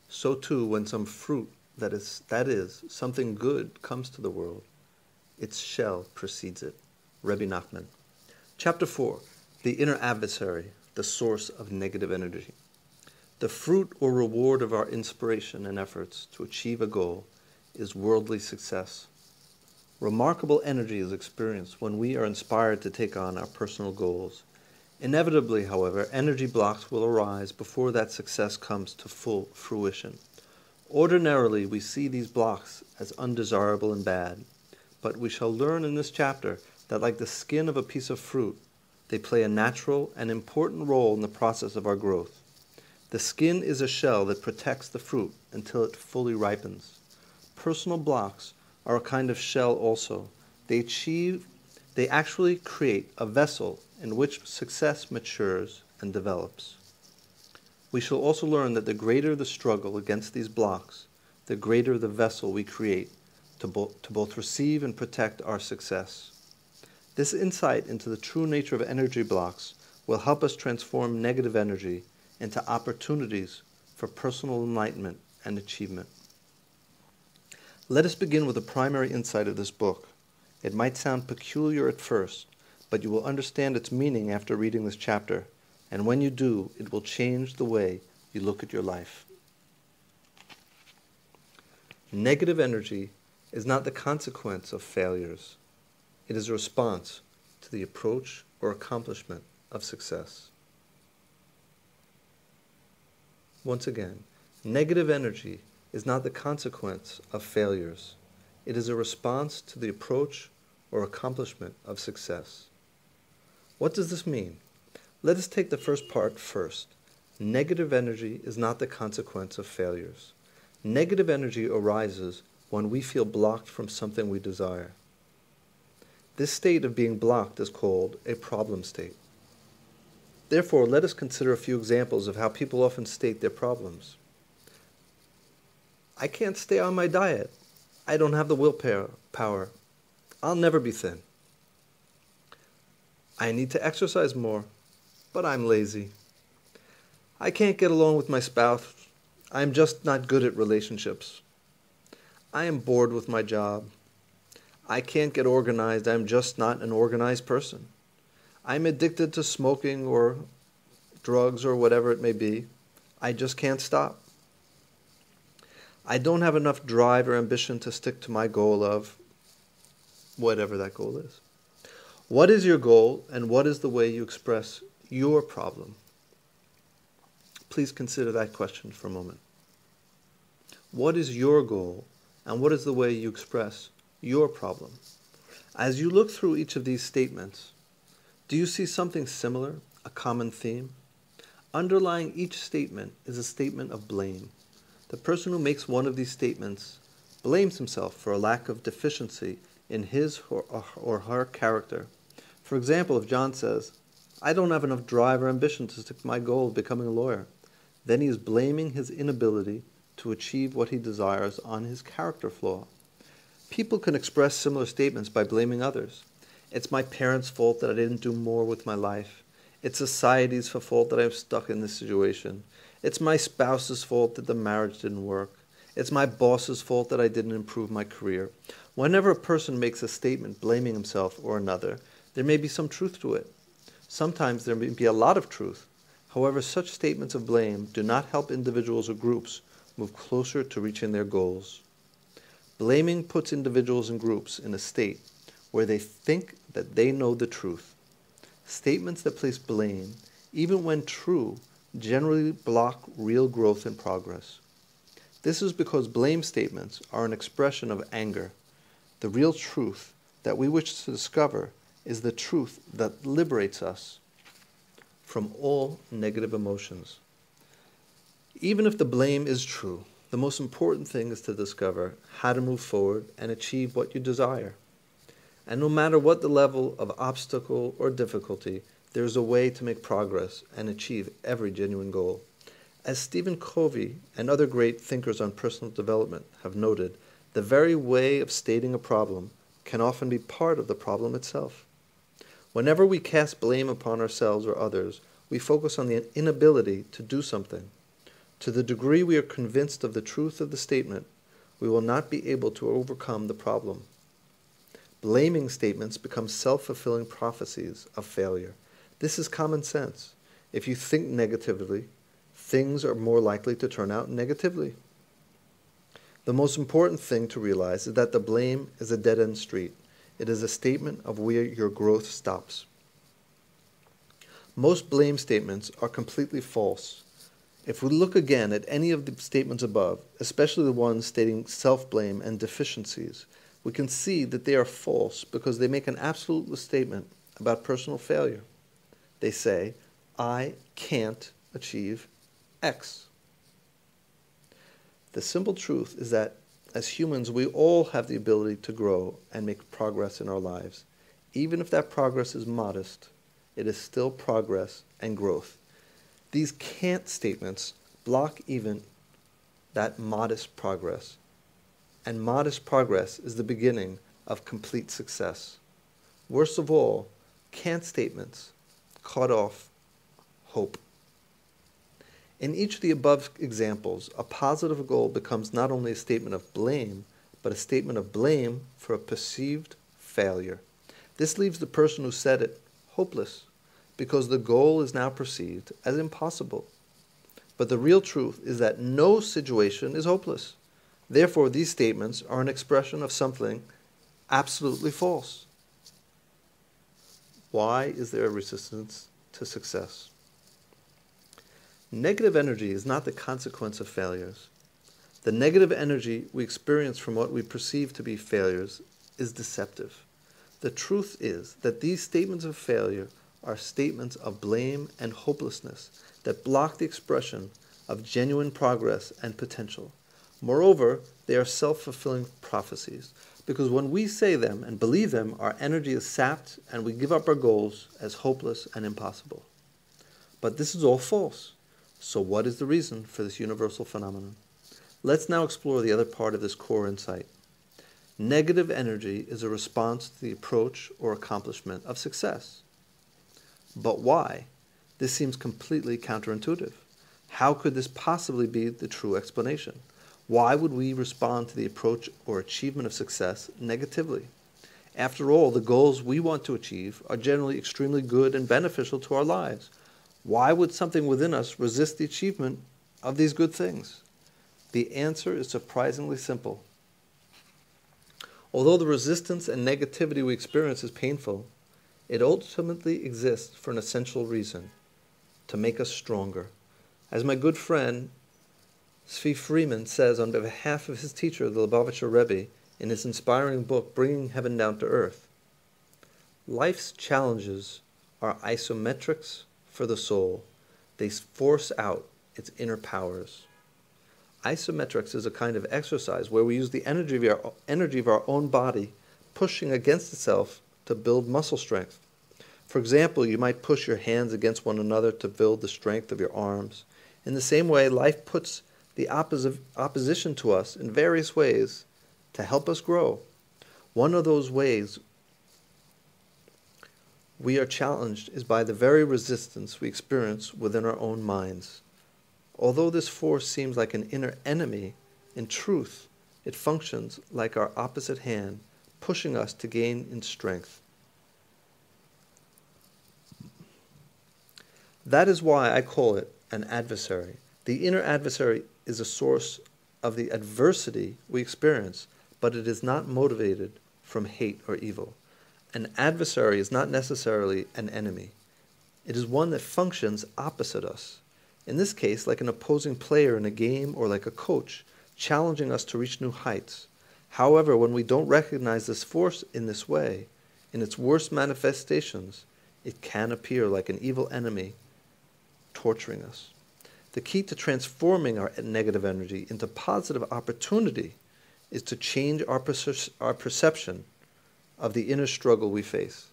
So too, when some fruit that is, that is, something good comes to the world, its shell precedes it. Rebbe Nachman. Chapter 4 The Inner Adversary, the Source of Negative Energy. The fruit or reward of our inspiration and efforts to achieve a goal is worldly success. Remarkable energy is experienced when we are inspired to take on our personal goals. Inevitably, however, energy blocks will arise before that success comes to full fruition. Ordinarily, we see these blocks as undesirable and bad, but we shall learn in this chapter that, like the skin of a piece of fruit, they play a natural and important role in the process of our growth. The skin is a shell that protects the fruit until it fully ripens. Personal blocks are a kind of shell also. They achieve they actually create a vessel in which success matures and develops. We shall also learn that the greater the struggle against these blocks, the greater the vessel we create to, bo- to both receive and protect our success. This insight into the true nature of energy blocks will help us transform negative energy into opportunities for personal enlightenment and achievement. Let us begin with the primary insight of this book. It might sound peculiar at first, but you will understand its meaning after reading this chapter, And when you do, it will change the way you look at your life. Negative energy is not the consequence of failures, it is a response to the approach or accomplishment of success. Once again, negative energy is not the consequence of failures, it is a response to the approach or accomplishment of success. What does this mean? Let us take the first part first. Negative energy is not the consequence of failures. Negative energy arises when we feel blocked from something we desire. This state of being blocked is called a problem state. Therefore, let us consider a few examples of how people often state their problems. I can't stay on my diet. I don't have the willpower. I'll never be thin. I need to exercise more but I'm lazy. I can't get along with my spouse. I'm just not good at relationships. I am bored with my job. I can't get organized. I'm just not an organized person. I'm addicted to smoking or drugs or whatever it may be. I just can't stop. I don't have enough drive or ambition to stick to my goal of whatever that goal is. What is your goal and what is the way you express your problem? Please consider that question for a moment. What is your goal and what is the way you express your problem? As you look through each of these statements, do you see something similar, a common theme? Underlying each statement is a statement of blame. The person who makes one of these statements blames himself for a lack of deficiency in his or, her character. For example, if John says, I don't have enough drive or ambition to stick to my goal of becoming a lawyer. Then he is blaming his inability to achieve what he desires on his character flaw. People can express similar statements by blaming others. It's my parents' fault that I didn't do more with my life. It's society's fault that I'm stuck in this situation. It's my spouse's fault that the marriage didn't work. It's my boss's fault that I didn't improve my career. Whenever a person makes a statement blaming himself or another, there may be some truth to it. Sometimes there may be a lot of truth. However, such statements of blame do not help individuals or groups move closer to reaching their goals. Blaming puts individuals and groups in a state where they think that they know the truth. Statements that place blame, even when true, generally block real growth and progress. This is because blame statements are an expression of anger. The real truth that we wish to discover is the truth that liberates us from all negative emotions. Even if the blame is true, the most important thing is to discover how to move forward and achieve what you desire. And no matter what the level of obstacle or difficulty, there is a way to make progress and achieve every genuine goal. As Stephen Covey and other great thinkers on personal development have noted, the very way of stating a problem can often be part of the problem itself. Whenever we cast blame upon ourselves or others, we focus on the inability to do something. To the degree we are convinced of the truth of the statement, we will not be able to overcome the problem. Blaming statements become self fulfilling prophecies of failure. This is common sense. If you think negatively, things are more likely to turn out negatively. The most important thing to realize is that the blame is a dead end street. It is a statement of where your growth stops. Most blame statements are completely false. If we look again at any of the statements above, especially the ones stating self blame and deficiencies, we can see that they are false because they make an absolute statement about personal failure. They say, I can't achieve X. The simple truth is that as humans, we all have the ability to grow and make progress in our lives. Even if that progress is modest, it is still progress and growth. These can't statements block even that modest progress. And modest progress is the beginning of complete success. Worst of all, can't statements cut off hope. In each of the above examples, a positive goal becomes not only a statement of blame, but a statement of blame for a perceived failure. This leaves the person who said it hopeless. because the goal is now perceived as impossible. But the real truth is that no situation is hopeless. Therefore, these statements are an expression of something absolutely false. Why is there a resistance to success? Negative energy is not the consequence of failures. The negative energy we experience from what we perceive to be failures is deceptive. The truth is that these statements of failure are statements of blame and hopelessness that block the expression of genuine progress and potential. Moreover, they are self fulfilling prophecies, because when we say them and believe them, our energy is sapped and we give up our goals as hopeless and impossible. But this is all false. So, what is the reason for this universal phenomenon? Let's now explore the other part of this core insight. Negative energy is a response to the approach or accomplishment of success. But why? This seems completely counterintuitive. How could this possibly be the true explanation? Why would we respond to the approach or achievement of success negatively? After all, the goals we want to achieve are generally extremely good and beneficial to our lives. Why would something within us resist the achievement of these good things? The answer is surprisingly simple. Although the resistance and negativity we experience is painful, it ultimately exists for an essential reason to make us stronger. As my good friend Tzvi Freeman says on behalf of his teacher, the Lubavitcher Rebbe, in his inspiring book, Bringing Heaven Down to Earth, life's challenges are isometrics for the soul. They force out its inner powers. Isometrics is a kind of exercise where we use the energy of our, energy of our own body pushing against itself to build muscle strength. For example, you might push your hands against one another to build the strength of your arms. In the same way, life puts the oppos- opposition to us in various ways to help us grow. One of those ways we are challenged is by the very resistance we experience within our own minds. Although this force seems like an inner enemy, in truth, it functions like our opposite hand, pushing us to gain in strength. That is why I call it an adversary. The inner adversary is a source of the adversity we experience, but it is not motivated from hate or evil. An adversary is not necessarily an enemy. It is one that functions opposite us. In this case, like an opposing player in a game or like a coach, challenging us to reach new heights. However, when we don't recognize this force in this way, in its worst manifestations, it can appear like an evil enemy torturing us. The key to transforming our negative energy into positive opportunity is to change our, perce- our perception of the inner struggle we face.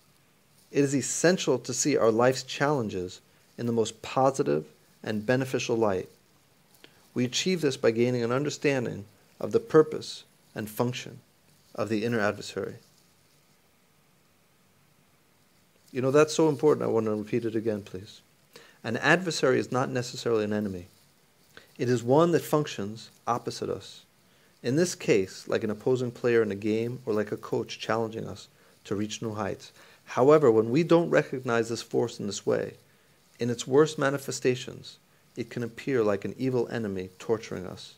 It is essential to see our life's challenges in the most positive and beneficial light. We achieve this by gaining an understanding of the purpose and function of the inner adversary. You know, that's so important. I want to repeat it again, please. An adversary is not necessarily an enemy. It is one that functions opposite us. In this case, like an opposing player in a game or like a coach challenging us to reach new heights. However, when we don't recognize this force in this way, in its worst manifestations, it can appear like an evil enemy torturing us.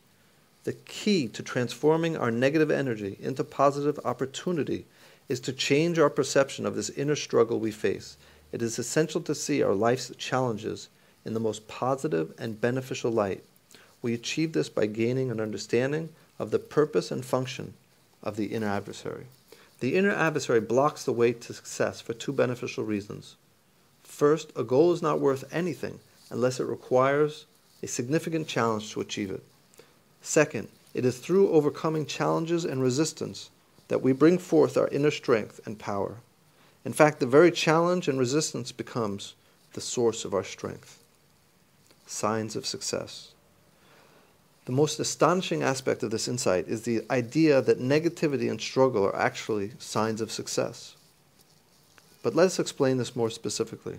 The key to transforming our negative energy into positive opportunity is to change our perception of this inner struggle we face it is essential to see our life's challenges in the most positive and beneficial light. We achieve this by gaining an understanding of the purpose and function of the inner adversary. The inner adversary blocks the way to success for two beneficial reasons. First, a goal is not worth anything unless it requires a significant challenge to achieve it. Second, it is through overcoming challenges and resistance that we bring forth our inner strength and power. In fact, the very challenge and resistance becomes the source of our strength. Signs of success. The most astonishing aspect of this insight is the idea that negativity and struggle are actually signs of success. But let us explain this more specifically.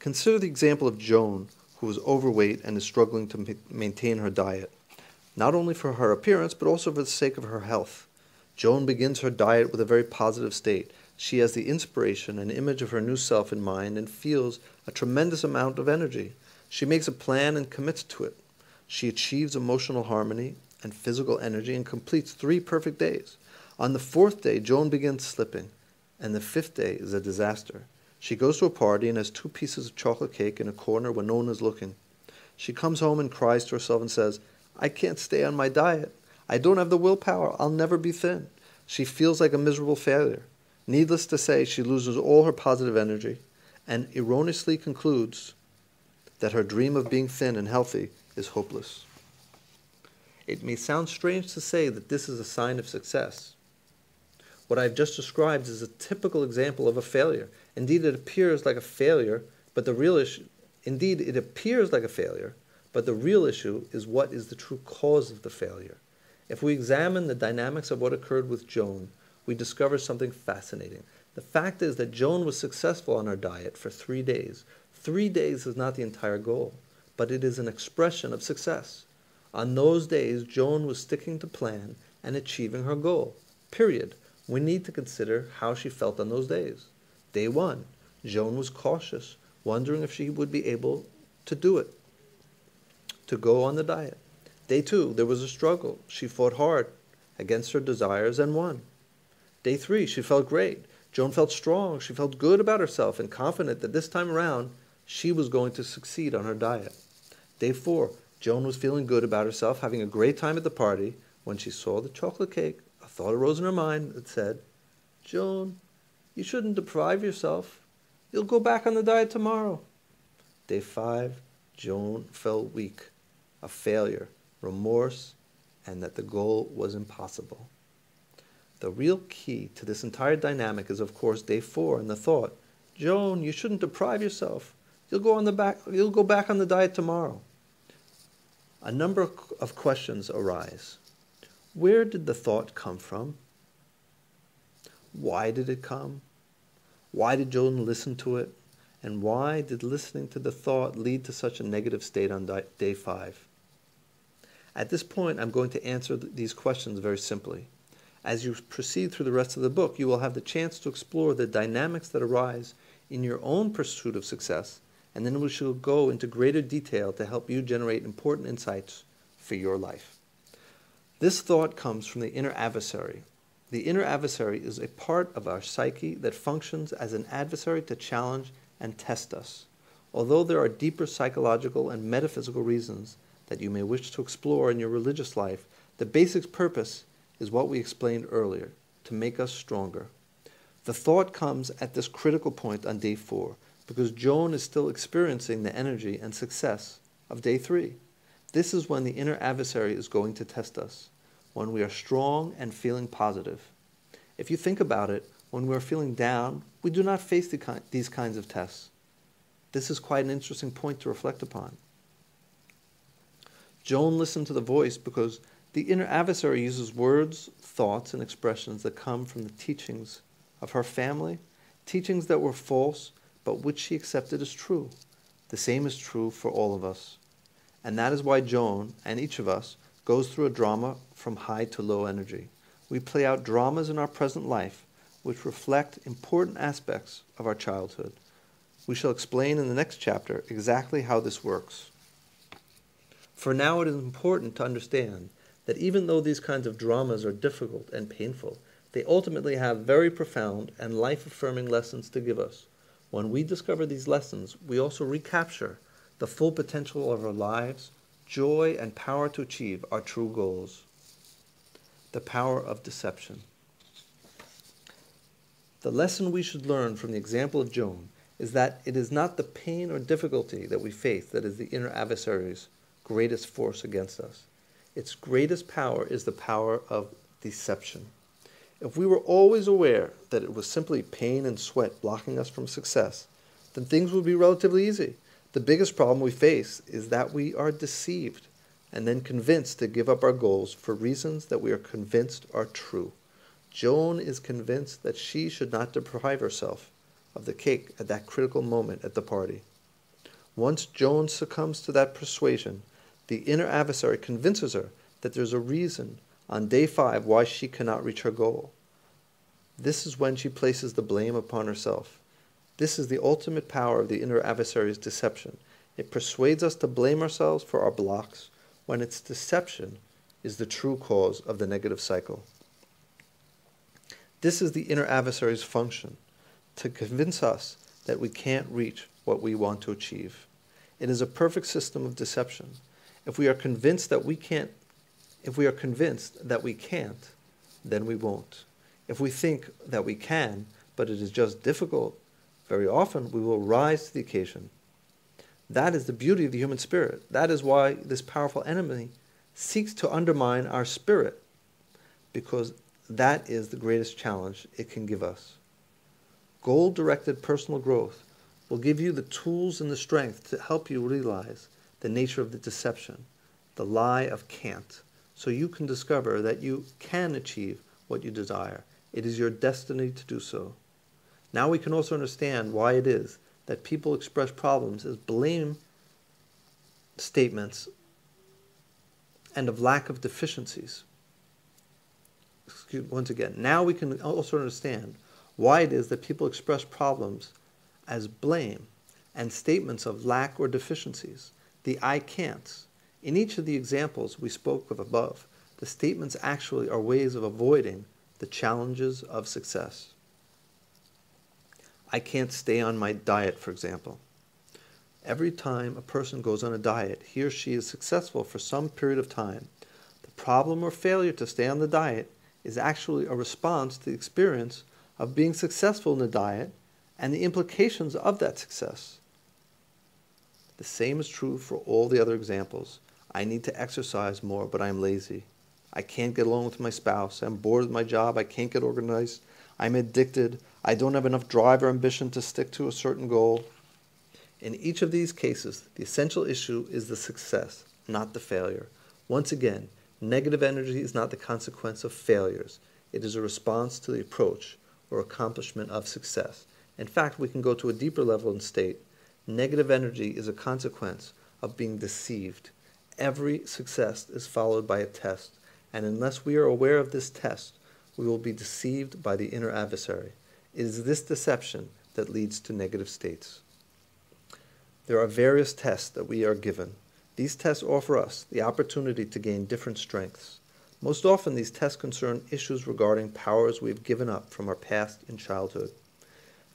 Consider the example of Joan, who is overweight and is struggling to maintain her diet, not only for her appearance, but also for the sake of her health. Joan begins her diet with a very positive state She has the inspiration and image of her new self in mind and feels a tremendous amount of energy. She makes a plan and commits to it. She achieves emotional harmony and physical energy and completes three perfect days. On the fourth day, Joan begins slipping, and the fifth day is a disaster. She goes to a party and has two pieces of chocolate cake in a corner when no one is looking. She comes home and cries to herself and says, I can't stay on my diet. I don't have the willpower. I'll never be thin. She feels like a miserable failure. Needless to say, she loses all her positive energy and erroneously concludes that her dream of being thin and healthy is hopeless. It may sound strange to say that this is a sign of success. What I've just described is a typical example of a failure. Indeed, it appears like a failure, but the real issue, indeed, it appears like a failure, but the real issue is what is the true cause of the failure. If we examine the dynamics of what occurred with Joan, we discover something fascinating. The fact is that Joan was successful on her diet for three days. Three days is not the entire goal, but it is an expression of success. On those days, Joan was sticking to plan and achieving her goal. Period. We need to consider how she felt on those days. Day one, Joan was cautious, wondering if she would be able to do it, to go on the diet. Day two, there was a struggle. She fought hard against her desires and won. Day three, she felt great. Joan felt strong. She felt good about herself and confident that this time around she was going to succeed on her diet. Day four, Joan was feeling good about herself, having a great time at the party, when she saw the chocolate cake. A thought arose in her mind that said, Joan, you shouldn't deprive yourself. You'll go back on the diet tomorrow. Day five, Joan felt weak, a failure remorse, and that the goal was impossible. The real key to this entire dynamic is, of course, day four and the thought, Joan, you shouldn't deprive yourself. You'll go on the back. You'll go back on the diet tomorrow. A number of questions arise. Where did the thought come from? Why did it come? Why did Joan listen to it? And why did listening to the thought lead to such a negative state on day five? At this point, I'm going to answer th these questions very simply. As you proceed through the rest of the book, you will have the chance to explore the dynamics that arise in your own pursuit of success, and then we shall go into greater detail to help you generate important insights for your life. This thought comes from the inner adversary. The inner adversary is a part of our psyche that functions as an adversary to challenge and test us. Although there are deeper psychological and metaphysical reasons that you may wish to explore in your religious life, the basic purpose is what we explained earlier to make us stronger. The thought comes at this critical point on day four because Joan is still experiencing the energy and success of day three. This is when the inner adversary is going to test us, when we are strong and feeling positive. If you think about it, when we are feeling down, we do not face the, these kinds of tests. This is quite an interesting point to reflect upon. Joan listened to the voice because the inner adversary uses words, thoughts, and expressions that come from the teachings of her family, teachings that were false, but which she accepted as true. The same is true for all of us. And that is why Joan, and each of us, goes through a drama from high to low energy. We play out dramas in our present life which reflect important aspects of our childhood. We shall explain in the next chapter exactly how this works. For now it is important to understand that even though these kinds of dramas are difficult and painful, they ultimately have very profound and life affirming lessons to give us. When we discover these lessons, we also recapture the full potential of our lives, joy, and power to achieve our true goals. The power of deception. The lesson we should learn from the example of Joan is that it is not the pain or difficulty that we face that is the inner adversary's greatest force against us. Its greatest power is the power of deception. If we were always aware that it was simply pain and sweat blocking us from success, then things would be relatively easy. The biggest problem we face is that we are deceived and then convinced to give up our goals for reasons that we are convinced are true. Joan is convinced that she should not deprive herself of the cake at that critical moment at the party. Once Joan succumbs to that persuasion, the inner adversary convinces her that there's a reason on day five why she cannot reach her goal. This is when she places the blame upon herself. This is the ultimate power of the inner adversary's deception. It persuades us to blame ourselves for our blocks when its deception is the true cause of the negative cycle. This is the inner adversary's function to convince us that we can't reach what we want to achieve. It is a perfect system of deception. If we are convinced that we can't, if we are convinced that we can't, then we won't. If we think that we can, but it is just difficult, very often we will rise to the occasion. That is the beauty of the human spirit. That is why this powerful enemy seeks to undermine our spirit, because that is the greatest challenge it can give us. Goal directed personal growth will give you the tools and the strength to help you realize the nature of the deception, the lie of can't, so you can discover that you can achieve what you desire. It is your destiny to do so. Now we can also understand why it is that people express problems as blame statements and of lack of deficiencies. Excuse, once again, now we can also understand why it is that people express problems as blame and statements of lack or deficiencies, the I can'ts. In each of the examples we spoke of above, the statements actually are ways of avoiding the challenges of success. I can't stay on my diet, for example. Every time a person goes on a diet, he or she is successful for some period of time. The problem or failure to stay on the diet is actually a response to the experience of being successful in the diet and the implications of that success. The same is true for all the other examples. I need to exercise more, but I'm lazy. I can't get along with my spouse. I'm bored with my job. I can't get organized. I'm addicted. I don't have enough drive or ambition to stick to a certain goal. In each of these cases, the essential issue is the success, not the failure. Once again, negative energy is not the consequence of failures. It is a response to the approach or accomplishment of success. In fact, we can go to a deeper level and state negative energy is a consequence of being deceived. Every success is followed by a test, and unless we are aware of this test, we will be deceived by the inner adversary. It is this deception that leads to negative states. There are various tests that we are given. These tests offer us the opportunity to gain different strengths. Most often, these tests concern issues regarding powers we have given up from our past in childhood.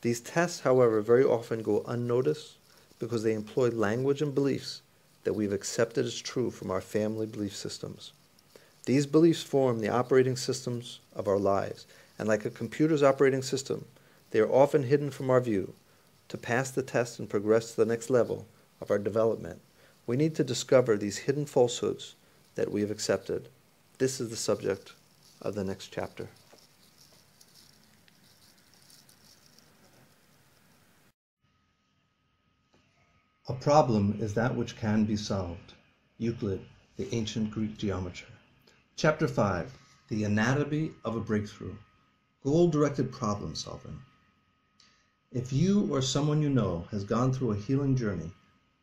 These tests, however, very often go unnoticed because they employ language and beliefs that we've accepted as true from our family belief systems. These beliefs form the operating systems of our lives, and like a computer's operating system, they are often hidden from our view. To pass the test and progress to the next level of our development, we need to discover these hidden falsehoods that we have accepted this is the subject of the next chapter. A problem is that which can be solved. Euclid, the ancient Greek geometer. Chapter 5 The Anatomy of a Breakthrough Goal Directed Problem Solving. If you or someone you know has gone through a healing journey,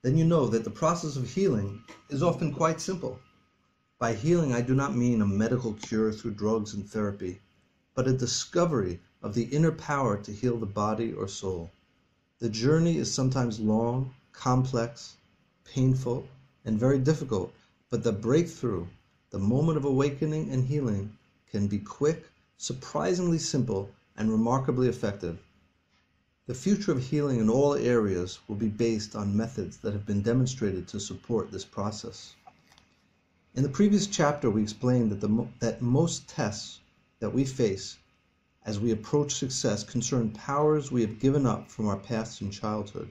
then you know that the process of healing is often quite simple. By healing, I do not mean a medical cure through drugs and therapy, but a discovery of the inner power to heal the body or soul. The journey is sometimes long, complex, painful, and very difficult, but the breakthrough, the moment of awakening and healing, can be quick, surprisingly simple, and remarkably effective. The future of healing in all areas will be based on methods that have been demonstrated to support this process. In the previous chapter, we explained that, the, that most tests that we face as we approach success concern powers we have given up from our past in childhood.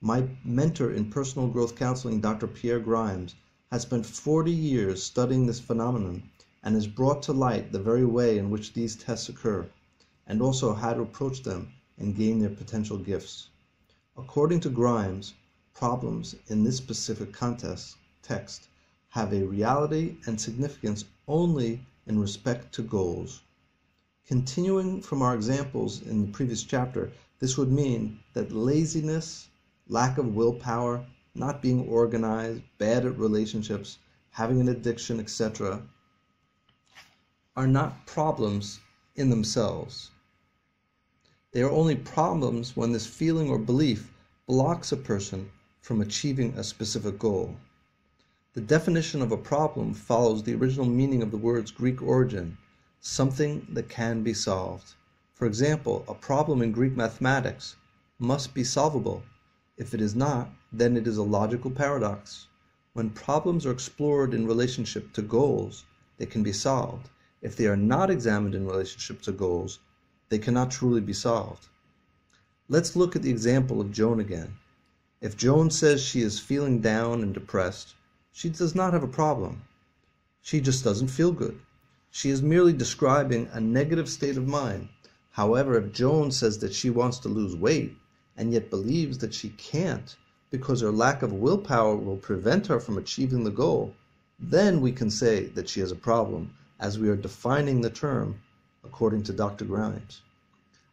My mentor in personal growth counseling, Dr. Pierre Grimes, has spent 40 years studying this phenomenon and has brought to light the very way in which these tests occur, and also how to approach them and gain their potential gifts. According to Grimes, problems in this specific context, text have a reality and significance only in respect to goals. Continuing from our examples in the previous chapter, this would mean that laziness, lack of willpower, not being organized, bad at relationships, having an addiction, etc., are not problems in themselves. They are only problems when this feeling or belief blocks a person from achieving a specific goal. The definition of a problem follows the original meaning of the word's Greek origin, something that can be solved. For example, a problem in Greek mathematics must be solvable. If it is not, then it is a logical paradox. When problems are explored in relationship to goals, they can be solved. If they are not examined in relationship to goals, they cannot truly be solved. Let's look at the example of Joan again. If Joan says she is feeling down and depressed, she does not have a problem. She just doesn't feel good. She is merely describing a negative state of mind. However, if Joan says that she wants to lose weight and yet believes that she can't because her lack of willpower will prevent her from achieving the goal, then we can say that she has a problem as we are defining the term according to Dr. Grimes.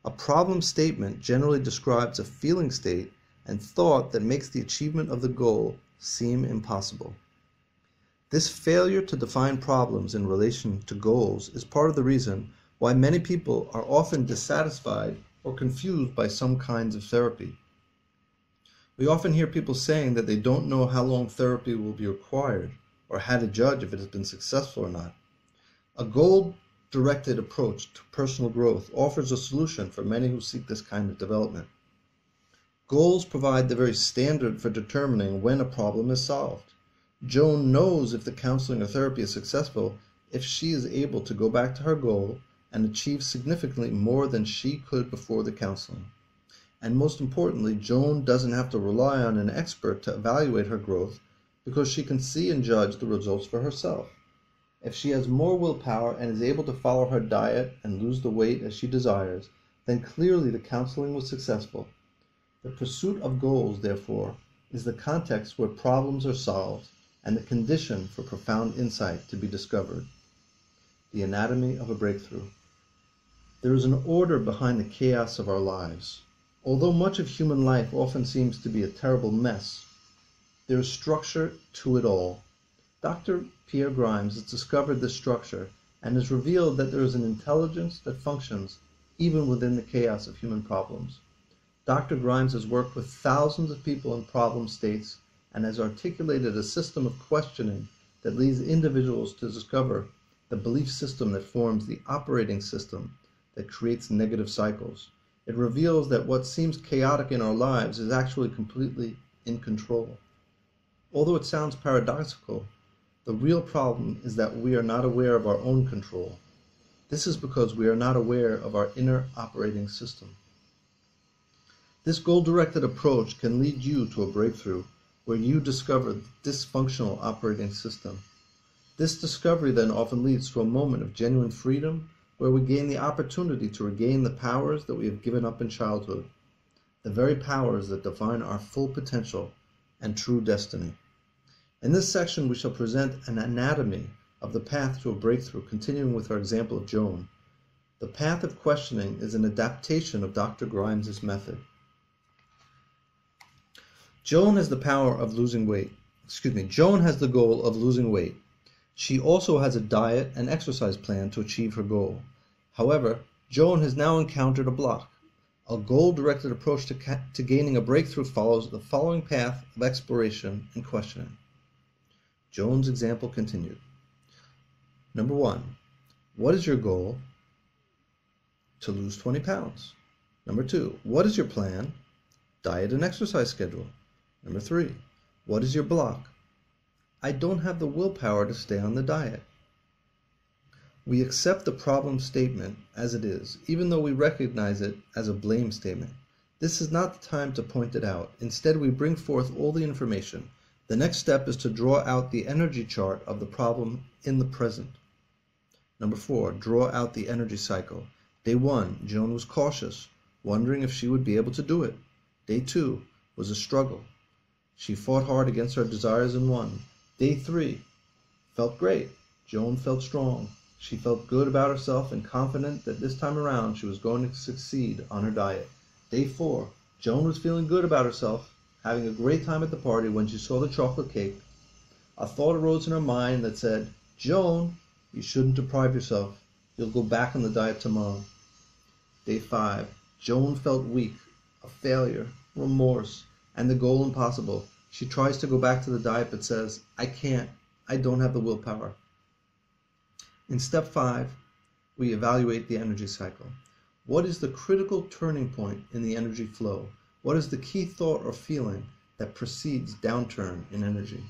A problem statement generally describes a feeling state and thought that makes the achievement of the goal seem impossible. This failure to define problems in relation to goals is part of the reason why many people are often dissatisfied or confused by some kinds of therapy. We often hear people saying that they don't know how long therapy will be required or how to judge if it has been successful or not. A goal directed approach to personal growth offers a solution for many who seek this kind of development. Goals provide the very standard for determining when a problem is solved. Joan knows if the counseling or therapy is successful if she is able to go back to her goal and achieve significantly more than she could before the counseling. And most importantly, Joan doesn't have to rely on an expert to evaluate her growth because she can see and judge the results for herself. If she has more willpower and is able to follow her diet and lose the weight as she desires, then clearly the counseling was successful. The pursuit of goals, therefore, is the context where problems are solved and the condition for profound insight to be discovered. The anatomy of a breakthrough. There is an order behind the chaos of our lives. Although much of human life often seems to be a terrible mess, there is structure to it all. Dr. Pierre Grimes has discovered this structure and has revealed that there is an intelligence that functions even within the chaos of human problems. Dr. Grimes has worked with thousands of people in problem states and has articulated a system of questioning that leads individuals to discover the belief system that forms the operating system that creates negative cycles. It reveals that what seems chaotic in our lives is actually completely in control. Although it sounds paradoxical, the real problem is that we are not aware of our own control. This is because we are not aware of our inner operating system. This goal directed approach can lead you to a breakthrough where you discover the dysfunctional operating system. This discovery then often leads to a moment of genuine freedom where we gain the opportunity to regain the powers that we have given up in childhood, the very powers that define our full potential and true destiny. In this section, we shall present an anatomy of the path to a breakthrough, continuing with our example of Joan. The path of questioning is an adaptation of Dr. Grimes' method. Joan has the power of losing weight. Excuse me, Joan has the goal of losing weight. She also has a diet and exercise plan to achieve her goal. However, Joan has now encountered a block. A goal-directed approach to, to gaining a breakthrough follows the following path of exploration and questioning. Joan's example continued. Number one, what is your goal? To lose 20 pounds. Number two, what is your plan? Diet and exercise schedule. Number three, what is your block? I don't have the willpower to stay on the diet. We accept the problem statement as it is, even though we recognize it as a blame statement. This is not the time to point it out. Instead, we bring forth all the information. The next step is to draw out the energy chart of the problem in the present. Number four, draw out the energy cycle. Day one, Joan was cautious, wondering if she would be able to do it. Day two was a struggle. She fought hard against her desires and won. Day three felt great. Joan felt strong. She felt good about herself and confident that this time around she was going to succeed on her diet. Day four, Joan was feeling good about herself, having a great time at the party when she saw the chocolate cake. A thought arose in her mind that said, Joan, you shouldn't deprive yourself. You'll go back on the diet tomorrow. Day 5. Joan felt weak, a failure, remorse, and the goal impossible. She tries to go back to the diet but says, I can't. I don't have the willpower. In step 5, we evaluate the energy cycle. What is the critical turning point in the energy flow? What is the key thought or feeling that precedes downturn in energy?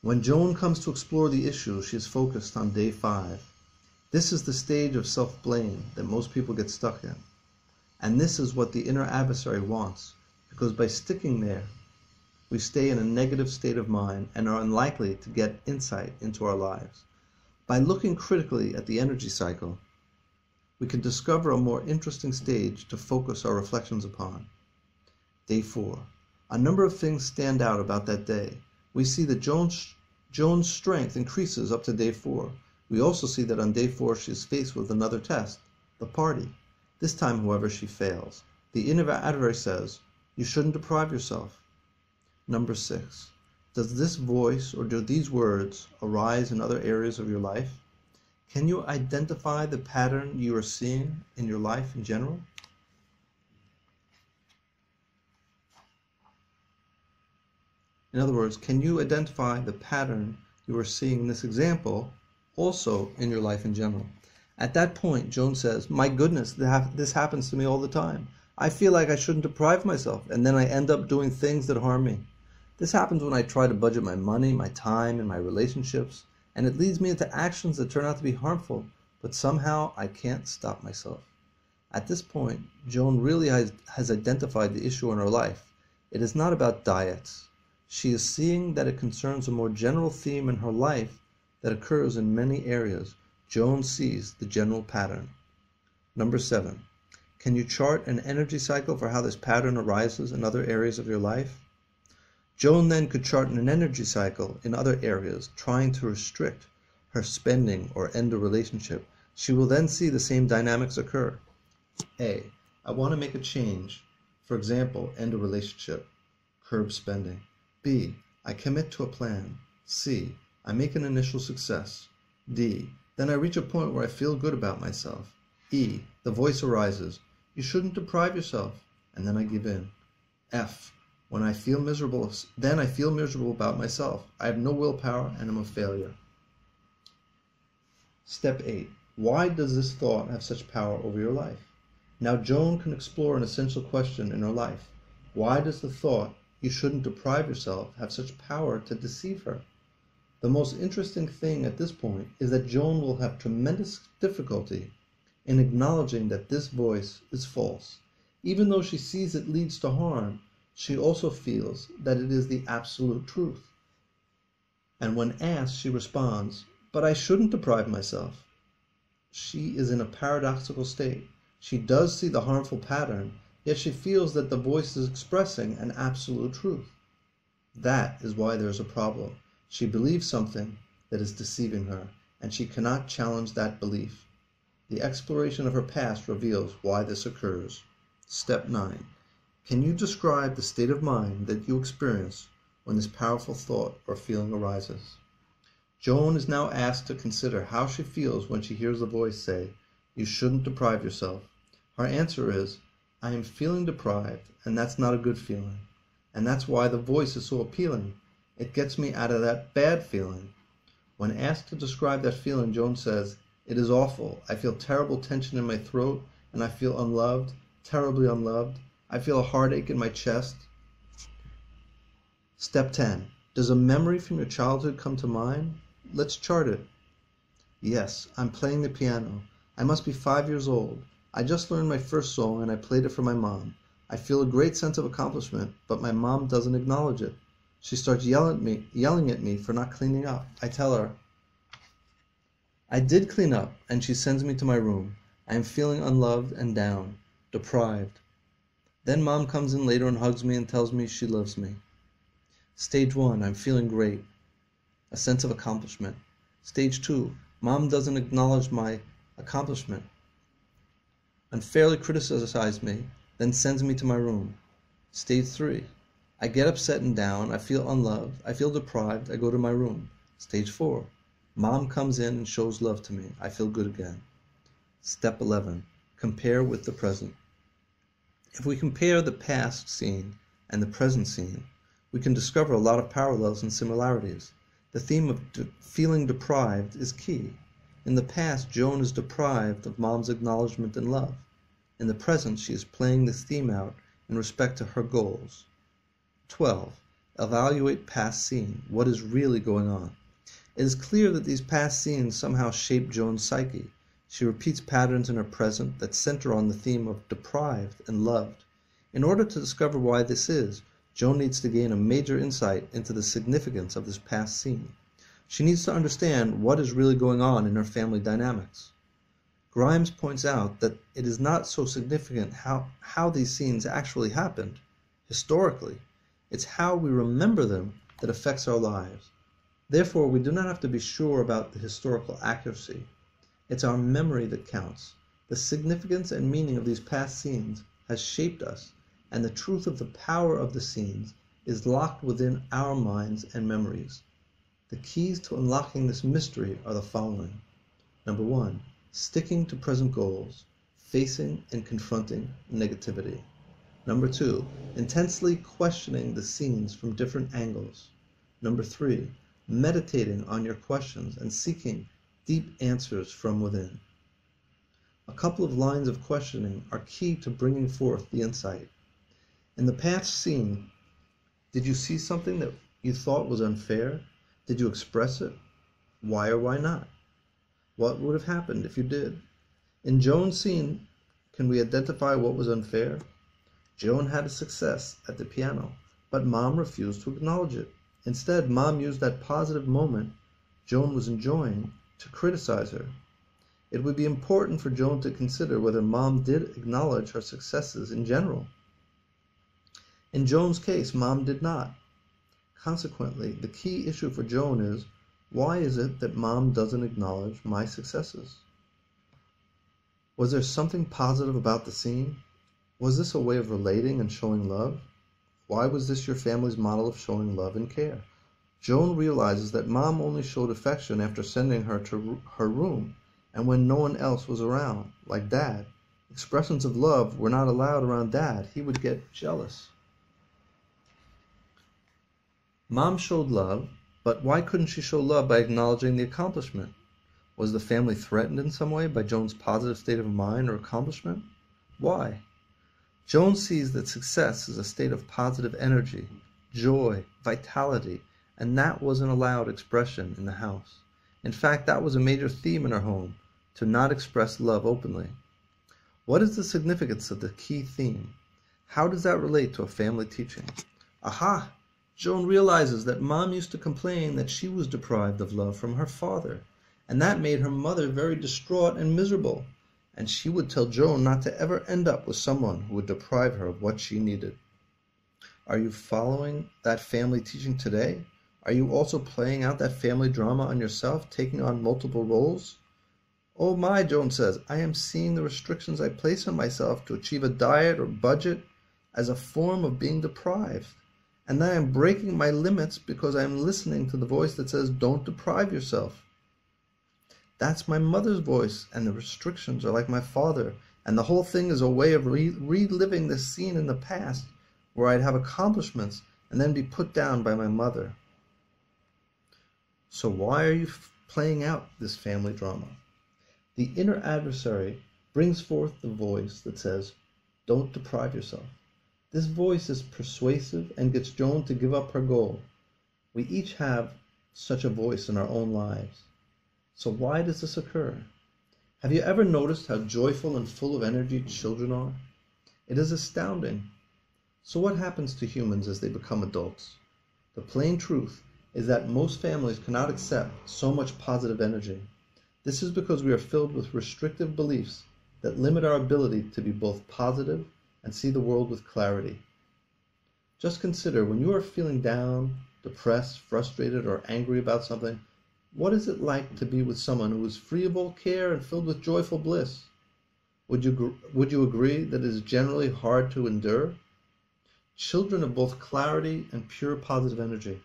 When Joan comes to explore the issue, she is focused on day five. This is the stage of self blame that most people get stuck in. And this is what the inner adversary wants, because by sticking there, we stay in a negative state of mind and are unlikely to get insight into our lives. By looking critically at the energy cycle, we can discover a more interesting stage to focus our reflections upon. Day 4. A number of things stand out about that day. We see that Joan's, Joan's strength increases up to day 4. We also see that on day 4 she is faced with another test, the party. This time, however, she fails. The inner adversary says, You shouldn't deprive yourself. Number 6. Does this voice or do these words arise in other areas of your life? Can you identify the pattern you are seeing in your life in general? In other words, can you identify the pattern you are seeing in this example also in your life in general? At that point, Joan says, My goodness, this happens to me all the time. I feel like I shouldn't deprive myself, and then I end up doing things that harm me. This happens when I try to budget my money, my time, and my relationships, and it leads me into actions that turn out to be harmful, but somehow I can't stop myself. At this point, Joan really has, has identified the issue in her life. It is not about diets. She is seeing that it concerns a more general theme in her life that occurs in many areas. Joan sees the general pattern. Number seven, can you chart an energy cycle for how this pattern arises in other areas of your life? Joan then could chart an energy cycle in other areas, trying to restrict her spending or end a relationship. She will then see the same dynamics occur. A. I want to make a change. For example, end a relationship. Curb spending. B. I commit to a plan. C. I make an initial success. D. Then I reach a point where I feel good about myself. E. The voice arises. You shouldn't deprive yourself. And then I give in. F. When I feel miserable, then I feel miserable about myself. I have no willpower and I'm a failure. Step 8. Why does this thought have such power over your life? Now Joan can explore an essential question in her life. Why does the thought, you shouldn't deprive yourself, have such power to deceive her? The most interesting thing at this point is that Joan will have tremendous difficulty in acknowledging that this voice is false. Even though she sees it leads to harm, she also feels that it is the absolute truth. And when asked, she responds, But I shouldn't deprive myself. She is in a paradoxical state. She does see the harmful pattern, yet she feels that the voice is expressing an absolute truth. That is why there is a problem. She believes something that is deceiving her, and she cannot challenge that belief. The exploration of her past reveals why this occurs. Step 9. Can you describe the state of mind that you experience when this powerful thought or feeling arises? Joan is now asked to consider how she feels when she hears a voice say, You shouldn't deprive yourself. Her answer is, I am feeling deprived, and that's not a good feeling. And that's why the voice is so appealing. It gets me out of that bad feeling. When asked to describe that feeling, Joan says, It is awful. I feel terrible tension in my throat, and I feel unloved, terribly unloved. I feel a heartache in my chest. Step 10. Does a memory from your childhood come to mind? Let's chart it. Yes, I'm playing the piano. I must be five years old. I just learned my first song and I played it for my mom. I feel a great sense of accomplishment, but my mom doesn't acknowledge it. She starts yelling at me, yelling at me for not cleaning up. I tell her, I did clean up, and she sends me to my room. I am feeling unloved and down, deprived. Then mom comes in later and hugs me and tells me she loves me. Stage one, I'm feeling great. A sense of accomplishment. Stage two, mom doesn't acknowledge my accomplishment. Unfairly criticizes me, then sends me to my room. Stage three, I get upset and down. I feel unloved. I feel deprived. I go to my room. Stage four, Mom comes in and shows love to me. I feel good again. Step 11 Compare with the present. If we compare the past scene and the present scene, we can discover a lot of parallels and similarities. The theme of feeling deprived is key. In the past, Joan is deprived of mom's acknowledgement and love. In the present, she is playing this theme out in respect to her goals. 12. Evaluate past scene. What is really going on? It is clear that these past scenes somehow shape Joan's psyche. She repeats patterns in her present that center on the theme of deprived and loved. In order to discover why this is, Joan needs to gain a major insight into the significance of this past scene. She needs to understand what is really going on in her family dynamics. Grimes points out that it is not so significant how, how these scenes actually happened, historically. It's how we remember them that affects our lives. Therefore, we do not have to be sure about the historical accuracy. It's our memory that counts. The significance and meaning of these past scenes has shaped us, and the truth of the power of the scenes is locked within our minds and memories. The keys to unlocking this mystery are the following. Number one, sticking to present goals, facing and confronting negativity. Number two, intensely questioning the scenes from different angles. Number three, meditating on your questions and seeking deep answers from within. A couple of lines of questioning are key to bringing forth the insight. In the past scene, did you see something that you thought was unfair? Did you express it? Why or why not? What would have happened if you did? In Joan's scene, can we identify what was unfair? Joan had a success at the piano, but mom refused to acknowledge it. Instead, mom used that positive moment Joan was enjoying to criticize her. It would be important for Joan to consider whether mom did acknowledge her successes in general. In Joan's case, mom did not. Consequently, the key issue for Joan is why is it that mom doesn't acknowledge my successes? Was there something positive about the scene? Was this a way of relating and showing love? Why was this your family's model of showing love and care? Joan realizes that mom only showed affection after sending her to her room and when no one else was around, like dad. Expressions of love were not allowed around dad. He would get jealous. Mom showed love, but why couldn't she show love by acknowledging the accomplishment? Was the family threatened in some way by Joan's positive state of mind or accomplishment? Why? Joan sees that success is a state of positive energy, joy, vitality, and that wasn't allowed expression in the house. In fact, that was a major theme in her home to not express love openly. What is the significance of the key theme? How does that relate to a family teaching? Aha! Joan realizes that mom used to complain that she was deprived of love from her father, and that made her mother very distraught and miserable, and she would tell Joan not to ever end up with someone who would deprive her of what she needed. Are you following that family teaching today? Are you also playing out that family drama on yourself, taking on multiple roles? Oh my, Joan says, I am seeing the restrictions I place on myself to achieve a diet or budget as a form of being deprived and then I'm breaking my limits because I'm listening to the voice that says, don't deprive yourself. That's my mother's voice, and the restrictions are like my father, and the whole thing is a way of re- reliving this scene in the past where I'd have accomplishments and then be put down by my mother. So, why are you playing out this family drama? The inner adversary brings forth the voice that says, Don't deprive yourself. This voice is persuasive and gets Joan to give up her goal. We each have such a voice in our own lives. So why does this occur? Have you ever noticed how joyful and full of energy children are? It is astounding. So what happens to humans as they become adults? The plain truth is that most families cannot accept so much positive energy. This is because we are filled with restrictive beliefs that limit our ability to be both positive and see the world with clarity. Just consider when you are feeling down, depressed, frustrated, or angry about something, what is it like to be with someone who is free of all care and filled with joyful bliss? Would you, would you agree that it is generally hard to endure? Children of both clarity and pure positive energy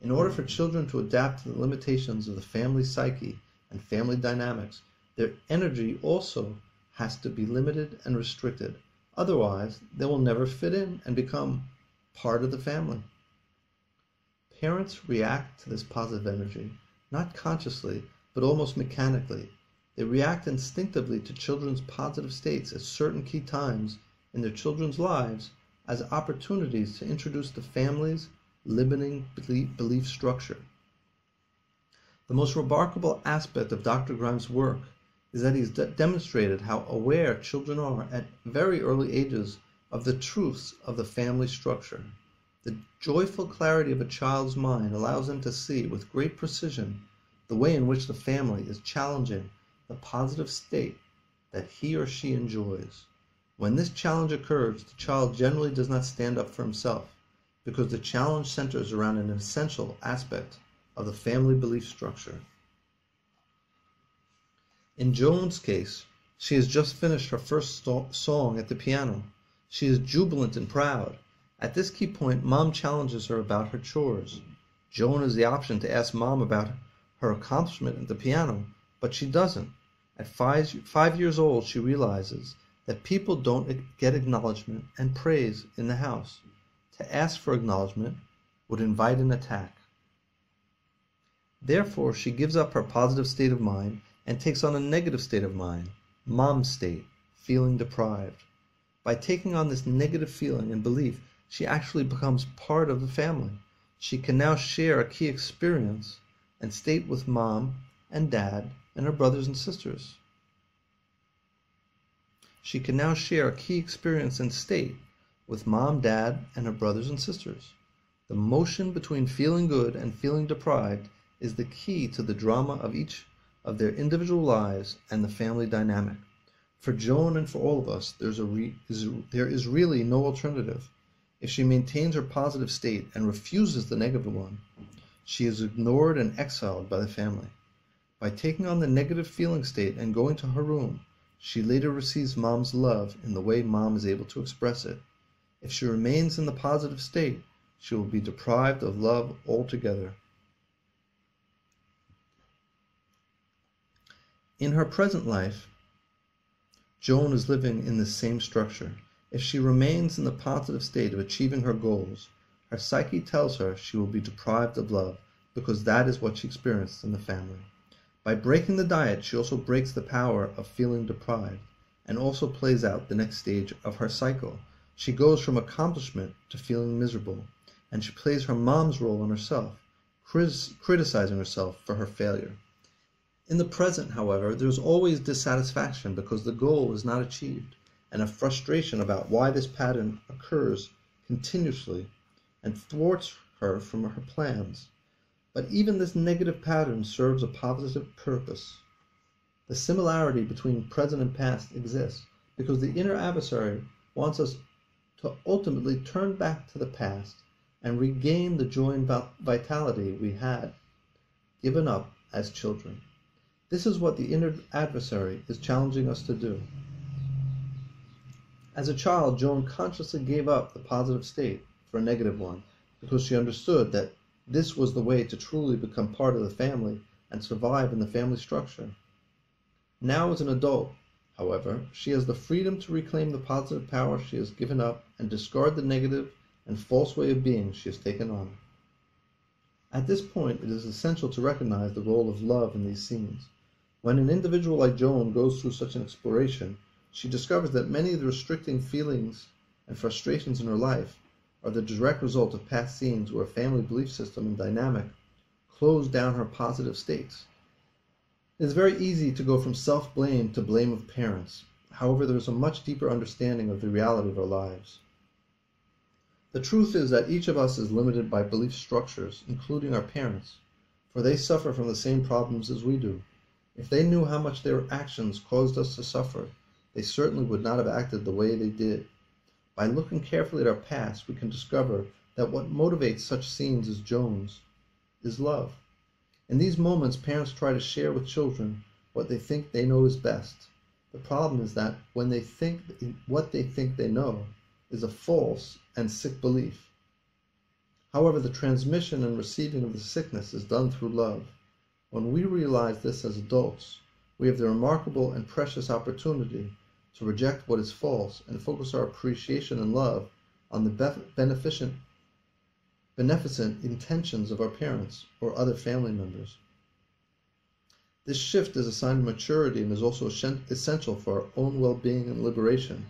In order for children to adapt to the limitations of the family psyche and family dynamics, their energy also has to be limited and restricted. Otherwise, they will never fit in and become part of the family. Parents react to this positive energy, not consciously, but almost mechanically. They react instinctively to children's positive states at certain key times in their children's lives as opportunities to introduce the family's limiting belief structure. The most remarkable aspect of Dr. Grimes' work is that he's de- demonstrated how aware children are at very early ages of the truths of the family structure. The joyful clarity of a child's mind allows them to see with great precision the way in which the family is challenging the positive state that he or she enjoys. When this challenge occurs, the child generally does not stand up for himself because the challenge centers around an essential aspect of the family belief structure. In Joan's case, she has just finished her first song at the piano. She is jubilant and proud. At this key point, mom challenges her about her chores. Joan has the option to ask mom about her accomplishment at the piano, but she doesn't. At five, five years old, she realizes that people don't get acknowledgement and praise in the house. To ask for acknowledgement would invite an attack. Therefore, she gives up her positive state of mind and takes on a negative state of mind, mom state, feeling deprived. By taking on this negative feeling and belief, she actually becomes part of the family. She can now share a key experience and state with mom and dad and her brothers and sisters. She can now share a key experience and state with mom, dad, and her brothers and sisters. The motion between feeling good and feeling deprived is the key to the drama of each of their individual lives and the family dynamic. For Joan and for all of us, there's a re, is, there is really no alternative. If she maintains her positive state and refuses the negative one, she is ignored and exiled by the family. By taking on the negative feeling state and going to her room, she later receives mom's love in the way mom is able to express it. If she remains in the positive state, she will be deprived of love altogether. In her present life, Joan is living in this same structure. If she remains in the positive state of achieving her goals, her psyche tells her she will be deprived of love because that is what she experienced in the family. By breaking the diet, she also breaks the power of feeling deprived and also plays out the next stage of her cycle she goes from accomplishment to feeling miserable, and she plays her mom's role on herself, criticizing herself for her failure. In the present, however, there is always dissatisfaction because the goal is not achieved, and a frustration about why this pattern occurs continuously and thwarts her from her plans. But even this negative pattern serves a positive purpose. The similarity between present and past exists because the inner adversary wants us to ultimately turn back to the past and regain the joy and vitality we had given up as children. This is what the inner adversary is challenging us to do. As a child, Joan consciously gave up the positive state for a negative one because she understood that this was the way to truly become part of the family and survive in the family structure. Now, as an adult, However, she has the freedom to reclaim the positive power she has given up and discard the negative and false way of being she has taken on. At this point, it is essential to recognize the role of love in these scenes. When an individual like Joan goes through such an exploration, she discovers that many of the restricting feelings and frustrations in her life are the direct result of past scenes where a family belief system and dynamic closed down her positive states. It is very easy to go from self blame to blame of parents. However, there is a much deeper understanding of the reality of our lives. The truth is that each of us is limited by belief structures, including our parents, for they suffer from the same problems as we do. If they knew how much their actions caused us to suffer, they certainly would not have acted the way they did. By looking carefully at our past, we can discover that what motivates such scenes as Joan's is love. In these moments, parents try to share with children what they think they know is best. The problem is that when they think what they think they know is a false and sick belief. However, the transmission and receiving of the sickness is done through love. When we realize this as adults, we have the remarkable and precious opportunity to reject what is false and focus our appreciation and love on the beneficent, beneficent intentions of our parents or other family members. This shift is a sign of maturity and is also essential for our own well being and liberation.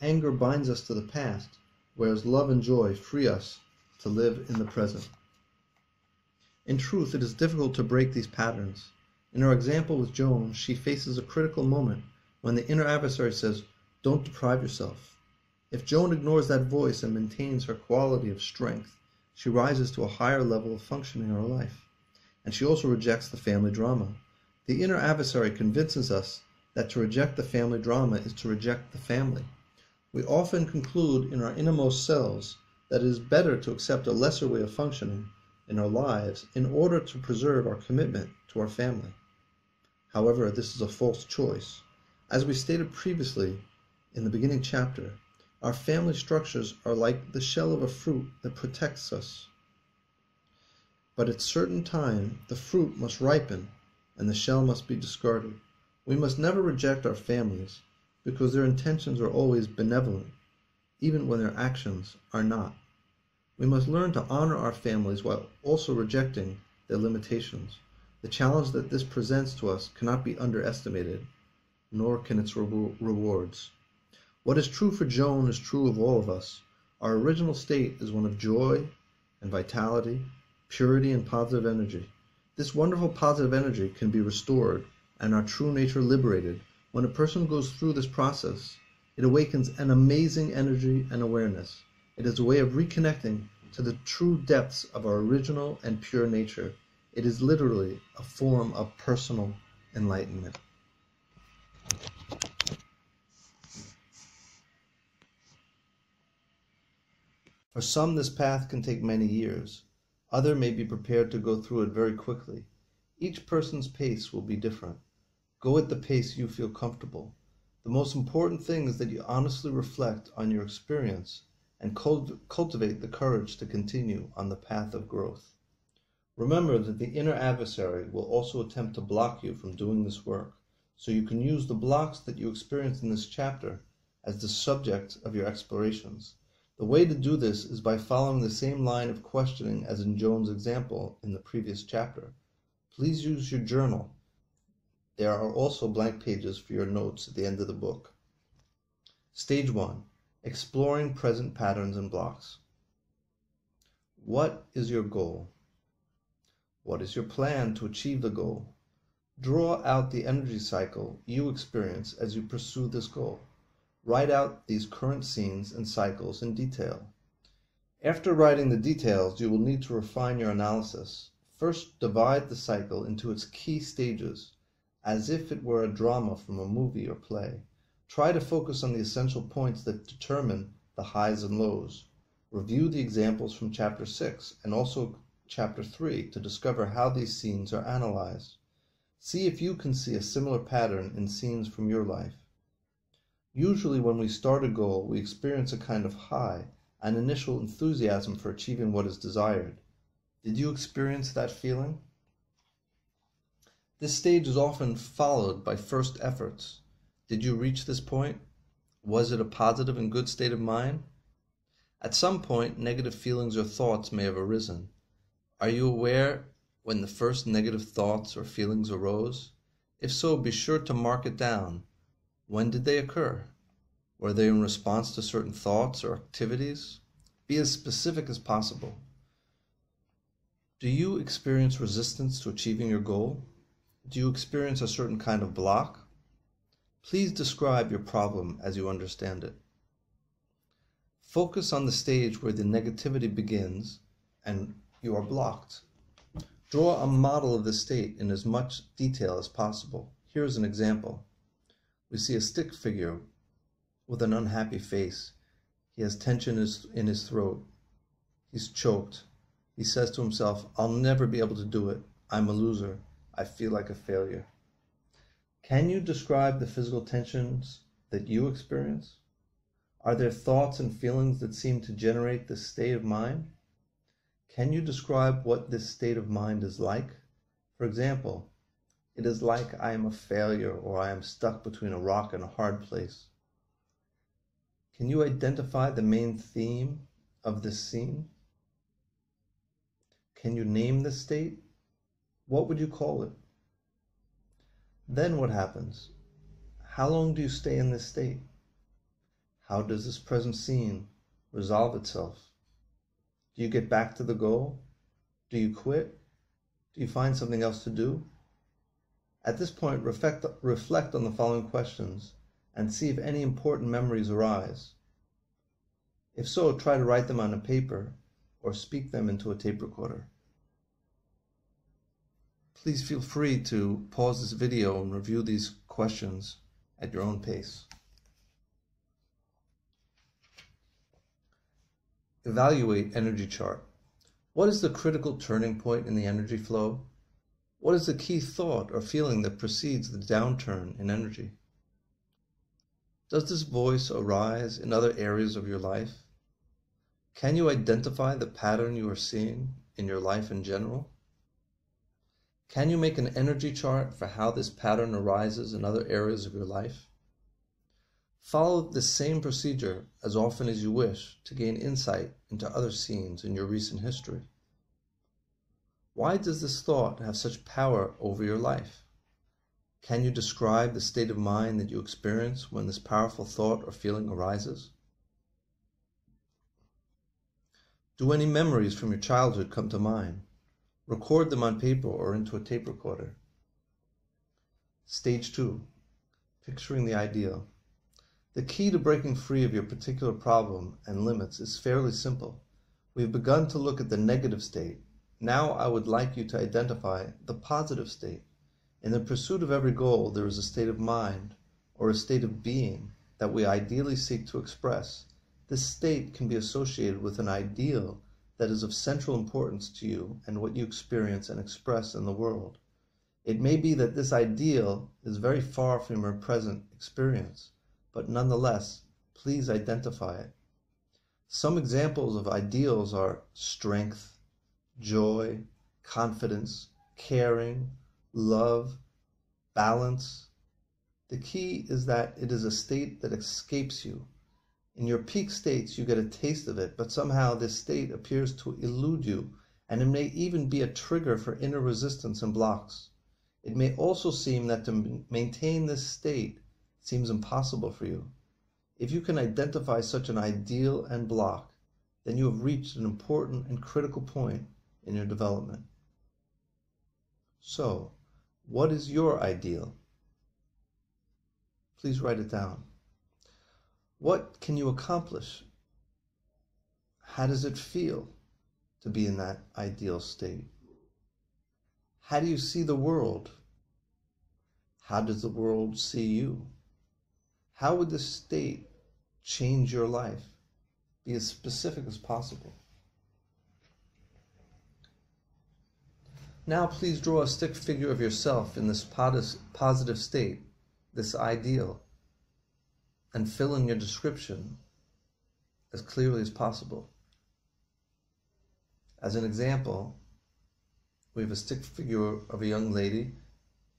Anger binds us to the past, whereas love and joy free us to live in the present. In truth, it is difficult to break these patterns. In our example with Joan, she faces a critical moment when the inner adversary says, Don't deprive yourself. If Joan ignores that voice and maintains her quality of strength, she rises to a higher level of functioning in her life. And she also rejects the family drama. The inner adversary convinces us that to reject the family drama is to reject the family. We often conclude in our innermost selves that it is better to accept a lesser way of functioning in our lives in order to preserve our commitment to our family. However, this is a false choice. As we stated previously in the beginning chapter, our family structures are like the shell of a fruit that protects us. But at certain time, the fruit must ripen and the shell must be discarded. We must never reject our families because their intentions are always benevolent, even when their actions are not. We must learn to honor our families while also rejecting their limitations. The challenge that this presents to us cannot be underestimated, nor can its re- rewards. What is true for Joan is true of all of us. Our original state is one of joy and vitality, purity and positive energy. This wonderful positive energy can be restored and our true nature liberated when a person goes through this process. It awakens an amazing energy and awareness. It is a way of reconnecting to the true depths of our original and pure nature. It is literally a form of personal enlightenment. For some, this path can take many years. Other may be prepared to go through it very quickly. Each person's pace will be different. Go at the pace you feel comfortable. The most important thing is that you honestly reflect on your experience and cultivate the courage to continue on the path of growth. Remember that the inner adversary will also attempt to block you from doing this work, so you can use the blocks that you experience in this chapter as the subject of your explorations. The way to do this is by following the same line of questioning as in Joan's example in the previous chapter. Please use your journal. There are also blank pages for your notes at the end of the book. Stage 1 Exploring Present Patterns and Blocks. What is your goal? What is your plan to achieve the goal? Draw out the energy cycle you experience as you pursue this goal. Write out these current scenes and cycles in detail. After writing the details, you will need to refine your analysis. First, divide the cycle into its key stages, as if it were a drama from a movie or play. Try to focus on the essential points that determine the highs and lows. Review the examples from Chapter 6 and also Chapter 3 to discover how these scenes are analyzed. See if you can see a similar pattern in scenes from your life. Usually when we start a goal, we experience a kind of high, an initial enthusiasm for achieving what is desired. Did you experience that feeling? This stage is often followed by first efforts. Did you reach this point? Was it a positive and good state of mind? At some point, negative feelings or thoughts may have arisen. Are you aware when the first negative thoughts or feelings arose? If so, be sure to mark it down when did they occur? Were they in response to certain thoughts or activities? Be as specific as possible. Do you experience resistance to achieving your goal? Do you experience a certain kind of block? Please describe your problem as you understand it. Focus on the stage where the negativity begins and you are blocked. Draw a model of the state in as much detail as possible. Here's an example. We see a stick figure with an unhappy face. He has tension in his throat. He's choked. He says to himself, I'll never be able to do it. I'm a loser. I feel like a failure. Can you describe the physical tensions that you experience? Are there thoughts and feelings that seem to generate this state of mind? Can you describe what this state of mind is like? For example, it is like I am a failure or I am stuck between a rock and a hard place. Can you identify the main theme of this scene? Can you name the state? What would you call it? Then what happens? How long do you stay in this state? How does this present scene resolve itself? Do you get back to the goal? Do you quit? Do you find something else to do? At this point, reflect, reflect on the following questions and see if any important memories arise. If so, try to write them on a paper or speak them into a tape recorder. Please feel free to pause this video and review these questions at your own pace. Evaluate energy chart. What is the critical turning point in the energy flow? What is the key thought or feeling that precedes the downturn in energy? Does this voice arise in other areas of your life? Can you identify the pattern you are seeing in your life in general? Can you make an energy chart for how this pattern arises in other areas of your life? Follow the same procedure as often as you wish to gain insight into other scenes in your recent history. Why does this thought have such power over your life? Can you describe the state of mind that you experience when this powerful thought or feeling arises? Do any memories from your childhood come to mind? Record them on paper or into a tape recorder. Stage 2 Picturing the ideal. The key to breaking free of your particular problem and limits is fairly simple. We've begun to look at the negative state now I would like you to identify the positive state. In the pursuit of every goal, there is a state of mind or a state of being that we ideally seek to express. This state can be associated with an ideal that is of central importance to you and what you experience and express in the world. It may be that this ideal is very far from your present experience, but nonetheless, please identify it. Some examples of ideals are strength, joy, confidence, caring, love, balance. The key is that it is a state that escapes you. In your peak states, you get a taste of it, but somehow this state appears to elude you, and it may even be a trigger for inner resistance and blocks. It may also seem that to maintain this state seems impossible for you. If you can identify such an ideal and block, then you have reached an important and critical point in your development. So, what is your ideal? Please write it down. What can you accomplish? How does it feel to be in that ideal state? How do you see the world? How does the world see you? How would this state change your life? Be as specific as possible. Now please draw a stick figure of yourself in this positive state, this ideal, and fill in your description as clearly as possible. As an example, we have a stick figure of a young lady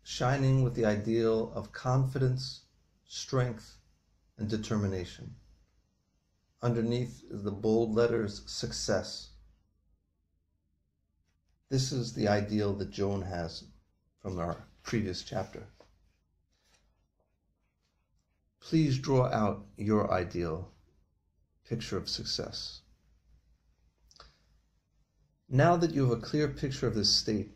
shining with the ideal of confidence, strength, and determination. Underneath is the bold letters success. This is the ideal that Joan has from our previous chapter. Please draw out your ideal picture of success. Now that you have a clear picture of this state,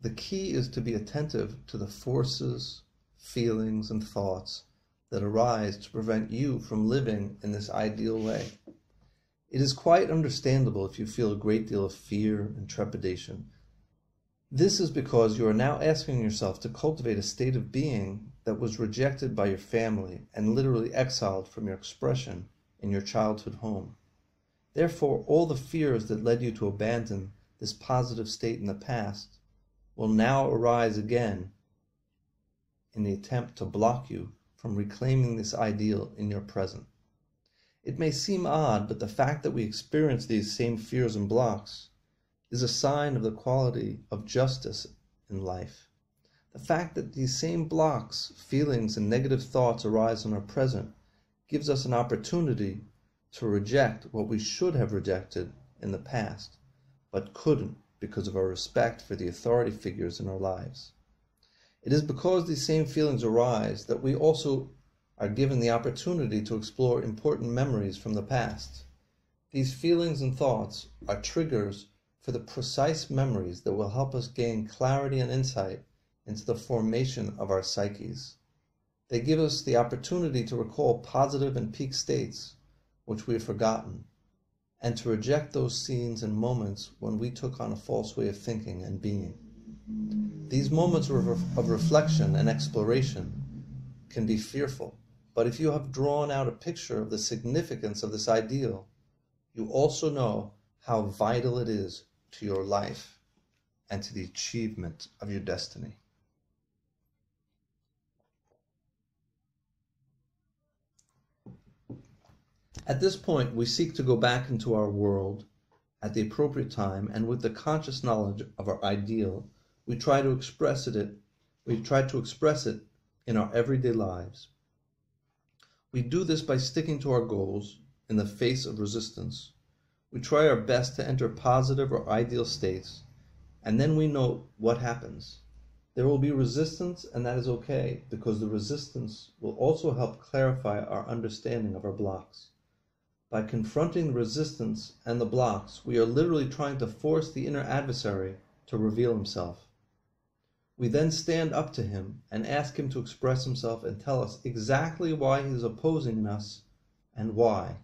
the key is to be attentive to the forces, feelings, and thoughts that arise to prevent you from living in this ideal way. It is quite understandable if you feel a great deal of fear and trepidation. This is because you are now asking yourself to cultivate a state of being that was rejected by your family and literally exiled from your expression in your childhood home. Therefore, all the fears that led you to abandon this positive state in the past will now arise again in the attempt to block you from reclaiming this ideal in your present. It may seem odd, but the fact that we experience these same fears and blocks is a sign of the quality of justice in life. The fact that these same blocks, feelings, and negative thoughts arise in our present gives us an opportunity to reject what we should have rejected in the past, but couldn't because of our respect for the authority figures in our lives. It is because these same feelings arise that we also are given the opportunity to explore important memories from the past. These feelings and thoughts are triggers for the precise memories that will help us gain clarity and insight into the formation of our psyches. They give us the opportunity to recall positive and peak states which we have forgotten, and to reject those scenes and moments when we took on a false way of thinking and being. These moments of reflection and exploration can be fearful, but if you have drawn out a picture of the significance of this ideal, you also know how vital it is to your life and to the achievement of your destiny. At this point, we seek to go back into our world at the appropriate time, and with the conscious knowledge of our ideal, we try to express it. We try to express it in our everyday lives. We do this by sticking to our goals in the face of resistance. We try our best to enter positive or ideal states, and then we note what happens. There will be resistance, and that is okay because the resistance will also help clarify our understanding of our blocks. By confronting the resistance and the blocks, we are literally trying to force the inner adversary to reveal himself. We then stand up to him and ask him to express himself and tell us exactly why he is opposing us and why.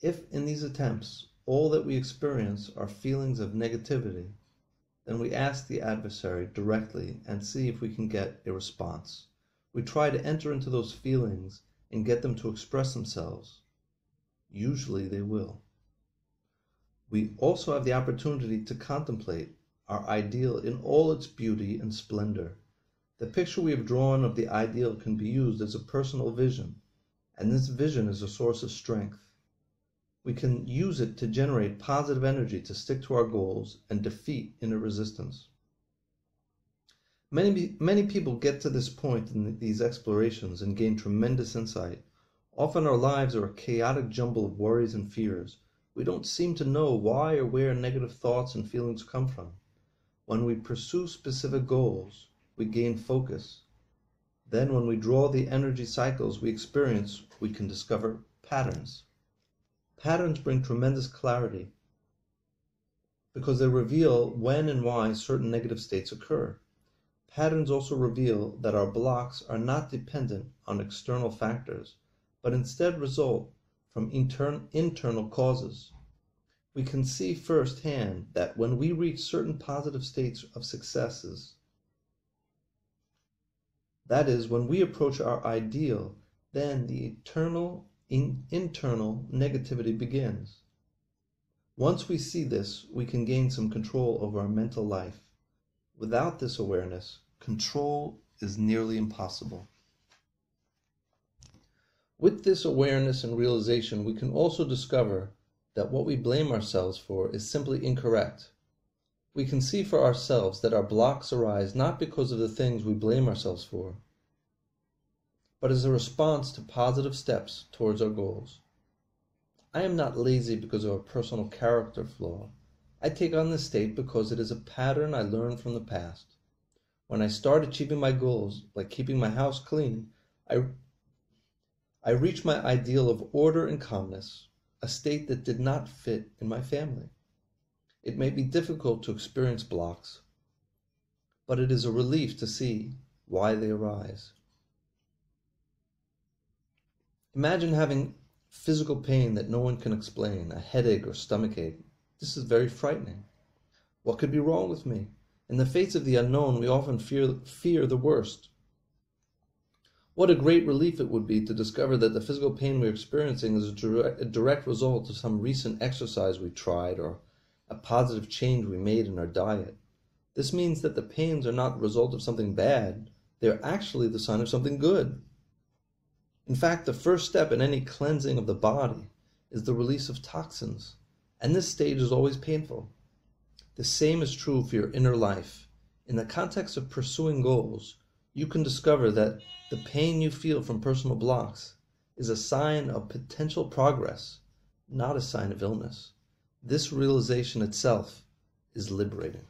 If in these attempts all that we experience are feelings of negativity, then we ask the adversary directly and see if we can get a response. We try to enter into those feelings and get them to express themselves, usually they will. We also have the opportunity to contemplate our ideal in all its beauty and splendor. The picture we have drawn of the ideal can be used as a personal vision, and this vision is a source of strength. We can use it to generate positive energy to stick to our goals and defeat inner resistance. Many, many people get to this point in these explorations and gain tremendous insight. Often our lives are a chaotic jumble of worries and fears. We don't seem to know why or where negative thoughts and feelings come from. When we pursue specific goals, we gain focus. Then, when we draw the energy cycles we experience, we can discover patterns. Patterns bring tremendous clarity because they reveal when and why certain negative states occur. Patterns also reveal that our blocks are not dependent on external factors, but instead result from intern internal causes. We can see firsthand that when we reach certain positive states of successes, that is, when we approach our ideal, then the eternal in internal negativity begins. Once we see this, we can gain some control over our mental life. Without this awareness, control is nearly impossible. With this awareness and realization, we can also discover that what we blame ourselves for is simply incorrect. We can see for ourselves that our blocks arise not because of the things we blame ourselves for, but as a response to positive steps towards our goals. I am not lazy because of a personal character flaw. I take on this state because it is a pattern I learned from the past. When I start achieving my goals, like keeping my house clean, I, I reach my ideal of order and calmness, a state that did not fit in my family. It may be difficult to experience blocks, but it is a relief to see why they arise. Imagine having physical pain that no one can explain, a headache or stomach ache. This is very frightening. What could be wrong with me? In the face of the unknown, we often fear, fear the worst. What a great relief it would be to discover that the physical pain we're experiencing is a direct, a direct result of some recent exercise we tried or a positive change we made in our diet. This means that the pains are not the result of something bad, they are actually the sign of something good. In fact, the first step in any cleansing of the body is the release of toxins And this stage is always painful. The same is true for your inner life. In the context of pursuing goals, you can discover that the pain you feel from personal blocks is a sign of potential progress, not a sign of illness. This realization itself is liberating.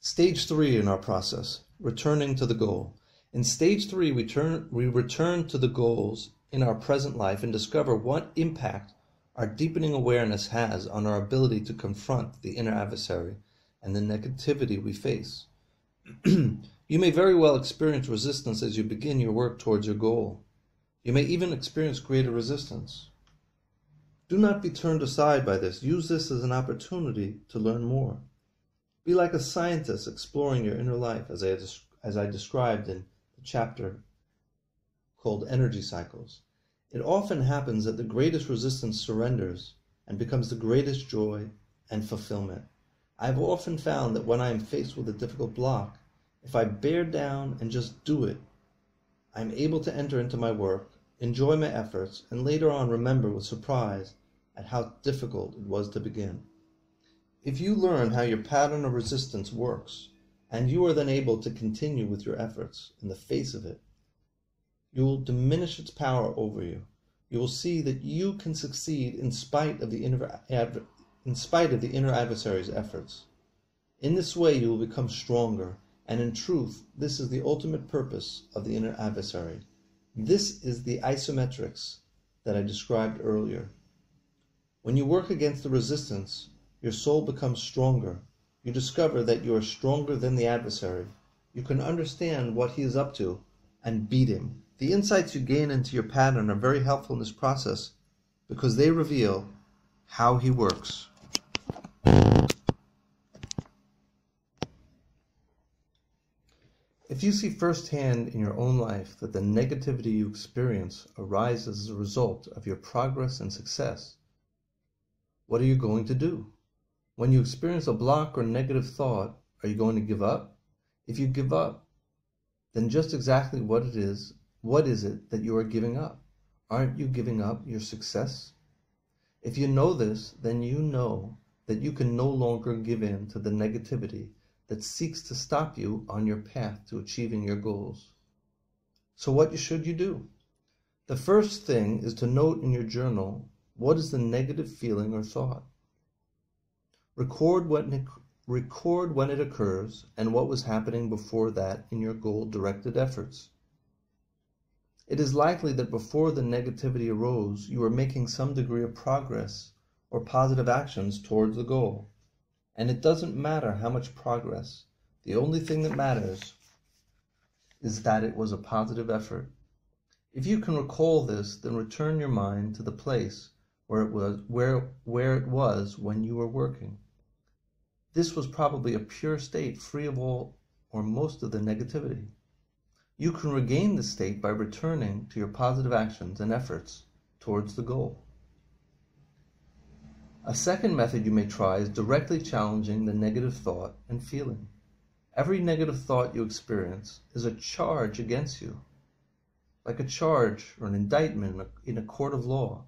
Stage three in our process, returning to the goal. In stage three, we, turn, we return to the goals in our present life and discover what impact our deepening awareness has on our ability to confront the inner adversary and the negativity we face. [CLEARS THROAT] you may very well experience resistance as you begin your work towards your goal. You may even experience greater resistance. Do not be turned aside by this. Use this as an opportunity to learn more. Be like a scientist exploring your inner life, as I, as I described in the chapter called Energy Cycles. It often happens that the greatest resistance surrenders and becomes the greatest joy and fulfillment. I have often found that when I am faced with a difficult block, if I bear down and just do it, I am able to enter into my work, enjoy my efforts, and later on remember with surprise at how difficult it was to begin. If you learn how your pattern of resistance works, and you are then able to continue with your efforts in the face of it, you will diminish its power over you. You will see that you can succeed in spite of the inner, in spite of the inner adversary's efforts. In this way, you will become stronger, and in truth, this is the ultimate purpose of the inner adversary. This is the isometrics that I described earlier. When you work against the resistance, your soul becomes stronger. You discover that you are stronger than the adversary. You can understand what he is up to and beat him. The insights you gain into your pattern are very helpful in this process because they reveal how he works. If you see firsthand in your own life that the negativity you experience arises as a result of your progress and success, what are you going to do? When you experience a block or negative thought, are you going to give up? If you give up, then just exactly what it is what is it that you are giving up? Aren't you giving up your success? If you know this, then you know that you can no longer give in to the negativity that seeks to stop you on your path to achieving your goals. So, what should you do? The first thing is to note in your journal what is the negative feeling or thought. Record when it, record when it occurs and what was happening before that in your goal directed efforts. It is likely that before the negativity arose, you were making some degree of progress or positive actions towards the goal. And it doesn't matter how much progress, the only thing that matters is that it was a positive effort. If you can recall this, then return your mind to the place where it was where where it was when you were working. This was probably a pure state free of all or most of the negativity. You can regain this state by returning to your positive actions and efforts towards the goal. A second method you may try is directly challenging the negative thought and feeling. Every negative thought you experience is a charge against you, like a charge or an indictment in a court of law.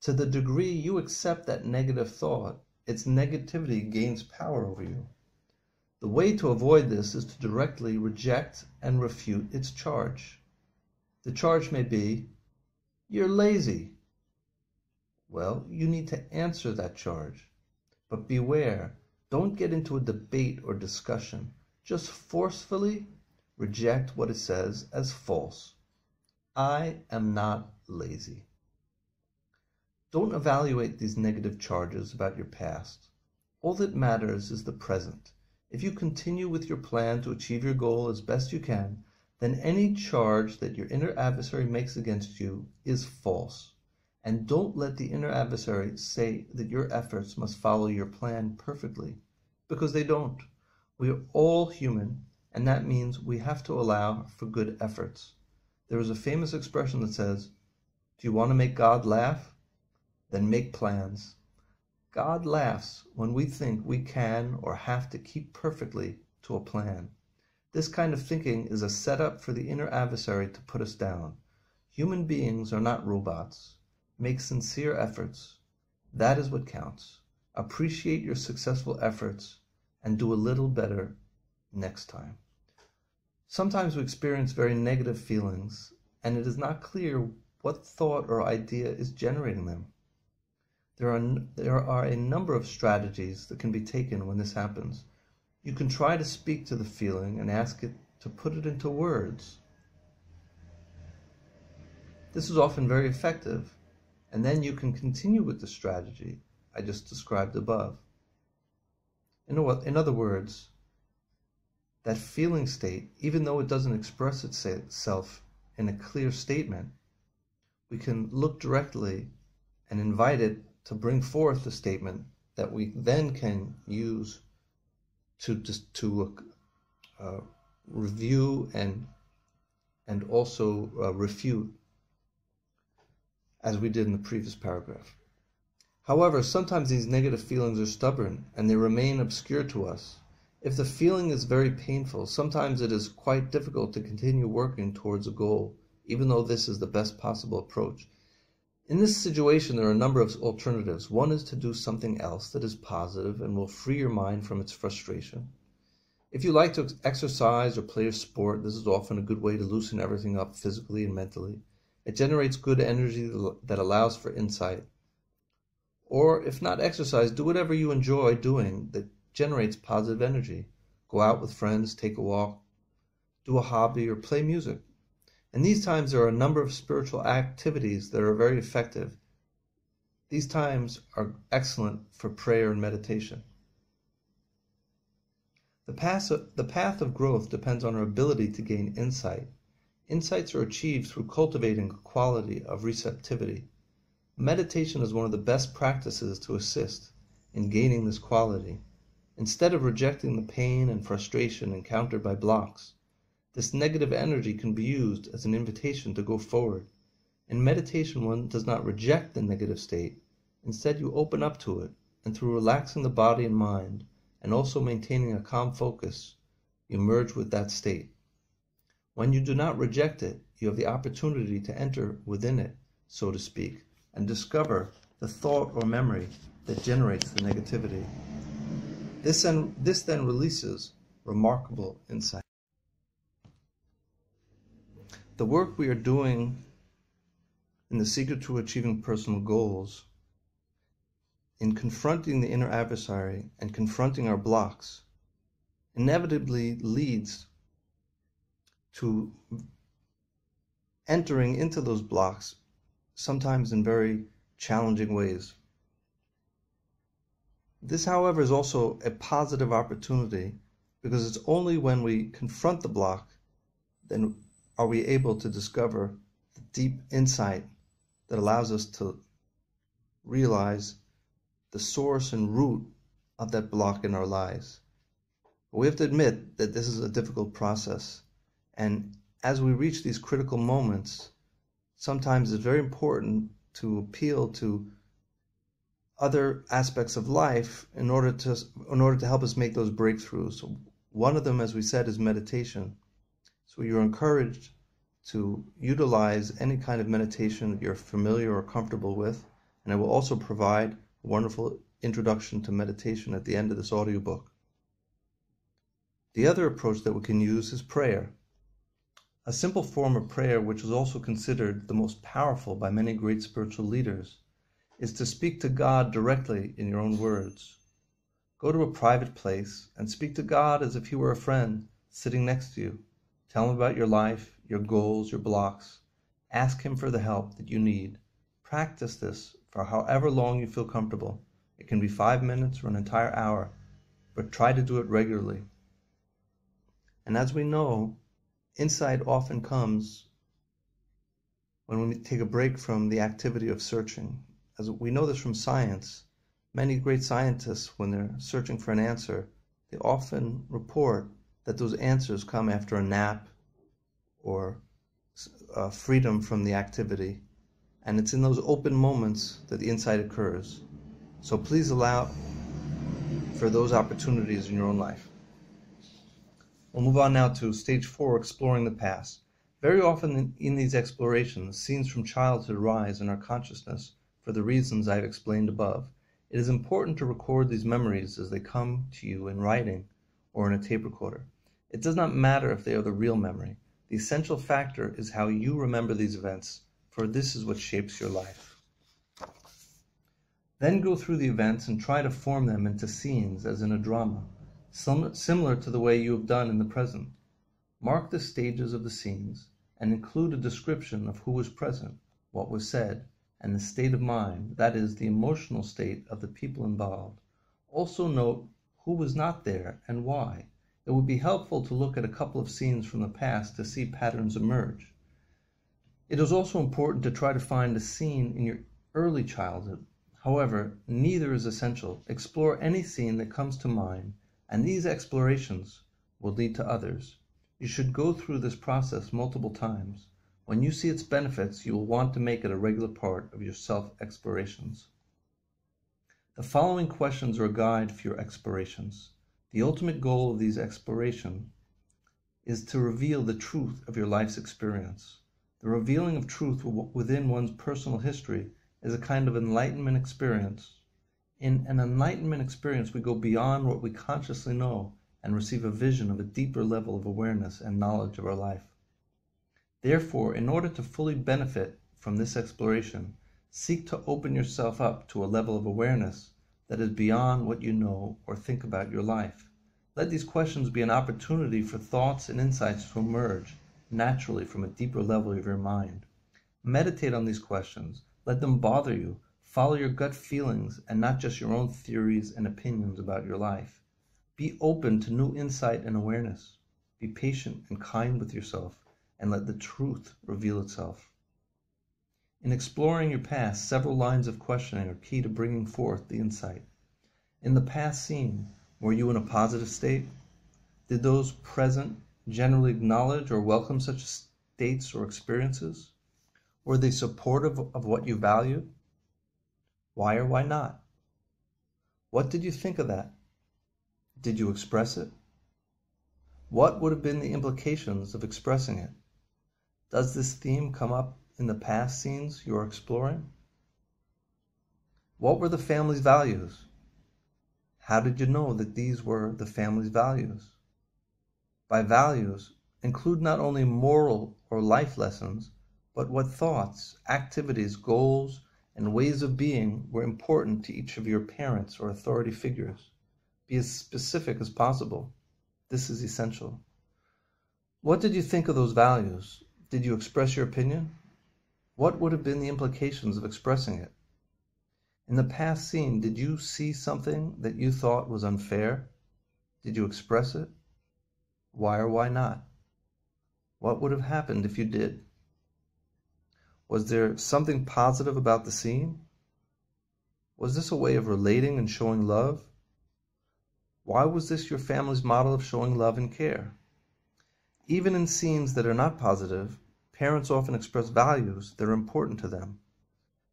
To the degree you accept that negative thought, its negativity gains power over you. The way to avoid this is to directly reject and refute its charge. The charge may be, You're lazy. Well, you need to answer that charge. But beware, don't get into a debate or discussion. Just forcefully reject what it says as false. I am not lazy. Don't evaluate these negative charges about your past. All that matters is the present. If you continue with your plan to achieve your goal as best you can, then any charge that your inner adversary makes against you is false. And don't let the inner adversary say that your efforts must follow your plan perfectly, because they don't. We are all human, and that means we have to allow for good efforts. There is a famous expression that says, Do you want to make God laugh? Then make plans. God laughs when we think we can or have to keep perfectly to a plan. This kind of thinking is a setup for the inner adversary to put us down. Human beings are not robots. Make sincere efforts. That is what counts. Appreciate your successful efforts and do a little better next time. Sometimes we experience very negative feelings, and it is not clear what thought or idea is generating them. There are, there are a number of strategies that can be taken when this happens. You can try to speak to the feeling and ask it to put it into words. This is often very effective, and then you can continue with the strategy I just described above. In, in other words, that feeling state, even though it doesn't express itself in a clear statement, we can look directly and invite it to bring forth the statement that we then can use to to uh, review and and also uh, refute as we did in the previous paragraph. However, sometimes these negative feelings are stubborn and they remain obscure to us. If the feeling is very painful, sometimes it is quite difficult to continue working towards a goal, even though this is the best possible approach. In this situation, there are a number of alternatives. One is to do something else that is positive and will free your mind from its frustration. If you like to exercise or play a sport, this is often a good way to loosen everything up physically and mentally. It generates good energy that allows for insight. Or, if not exercise, do whatever you enjoy doing that generates positive energy. Go out with friends, take a walk, do a hobby, or play music. In these times, there are a number of spiritual activities that are very effective. These times are excellent for prayer and meditation. The path, of, the path of growth depends on our ability to gain insight. Insights are achieved through cultivating a quality of receptivity. Meditation is one of the best practices to assist in gaining this quality. Instead of rejecting the pain and frustration encountered by blocks, this negative energy can be used as an invitation to go forward. In meditation, one does not reject the negative state. Instead, you open up to it, and through relaxing the body and mind, and also maintaining a calm focus, you merge with that state. When you do not reject it, you have the opportunity to enter within it, so to speak, and discover the thought or memory that generates the negativity. This then, this then releases remarkable insight. The work we are doing in the secret to achieving personal goals, in confronting the inner adversary and confronting our blocks, inevitably leads to entering into those blocks, sometimes in very challenging ways. This, however, is also a positive opportunity because it's only when we confront the block then are we able to discover the deep insight that allows us to realize the source and root of that block in our lives. We have to admit that this is a difficult process and as we reach these critical moments, sometimes it's very important to appeal to other aspects of life in order to in order to help us make those breakthroughs. One of them, as we said, is meditation. So you're encouraged to utilize any kind of meditation that you're familiar or comfortable with, and I will also provide a wonderful introduction to meditation at the end of this audiobook. The other approach that we can use is prayer. A simple form of prayer, which is also considered the most powerful by many great spiritual leaders, is to speak to God directly in your own words. Go to a private place and speak to God as if He were a friend sitting next to you. Tell Him about your life, your goals, your blocks. Ask Him for the help that you need. Practice this for however long you feel comfortable. It can be five minutes or an entire hour, but try to do it regularly. And as we know, Insight often comes when we take a break from the activity of searching. As we know this from science, many great scientists, when they're searching for an answer, they often report that those answers come after a nap or uh, freedom from the activity. And it's in those open moments that the insight occurs. So please allow for those opportunities in your own life. We'll move on now to stage four, exploring the past. Very often in, in these explorations, scenes from childhood rise in our consciousness for the reasons I have explained above, it is important to record these memories as they come to you in writing or in a tape recorder. It does not matter if they are the real memory. The essential factor is how you remember these events, for this is what shapes your life. Then go through the events and try to form them into scenes as in a drama, similar to the way you have done in the present. Mark the stages of the scenes and include a description of who was present, what was said, and the state of mind, that is, the emotional state of the people involved. Also note who was not there and why. It would be helpful to look at a couple of scenes from the past to see patterns emerge. It is also important to try to find a scene in your early childhood. However, neither is essential. Explore any scene that comes to mind, and these explorations will lead to others. You should go through this process multiple times. When you see its benefits, you will want to make it a regular part of your self-explorations. The following questions are a guide for your explorations. The ultimate goal of these explorations is to reveal the truth of your life's experience. The revealing of truth within one's personal history is a kind of enlightenment experience. In an enlightenment experience, we go beyond what we consciously know and receive a vision of a deeper level of awareness and knowledge of our life. Therefore, in order to fully benefit from this exploration, seek to open yourself up to a level of awareness that is beyond what you know or think about your life. Let these questions be an opportunity for thoughts and insights to emerge naturally from a deeper level of your mind. Meditate on these questions. Let them bother you. Follow your gut feelings and not just your own theories and opinions about your life. Be open to new insight and awareness. Be patient and kind with yourself and let the truth reveal itself. In exploring your past, several lines of questioning are key to bringing forth the insight. In the past scene, were you in a positive state? Did those present generally acknowledge or welcome such states or experiences? Were they supportive of what you valued? Why or why not? What did you think of that? Did you express it? What would have been the implications of expressing it? Does this theme come up in the past scenes you are exploring? What were the family's values? How did you know that these were the family's values? By values, include not only moral or life lessons, but what thoughts, activities, goals, and ways of being were important to each of your parents or authority figures. Be as specific as possible. This is essential. What did you think of those values? Did you express your opinion? What would have been the implications of expressing it? In the past scene, did you see something that you thought was unfair? Did you express it? Why or why not? What would have happened if you did? Was there something positive about the scene? Was this a way of relating and showing love? Why was this your family's model of showing love and care? Even in scenes that are not positive, parents often express values that are important to them.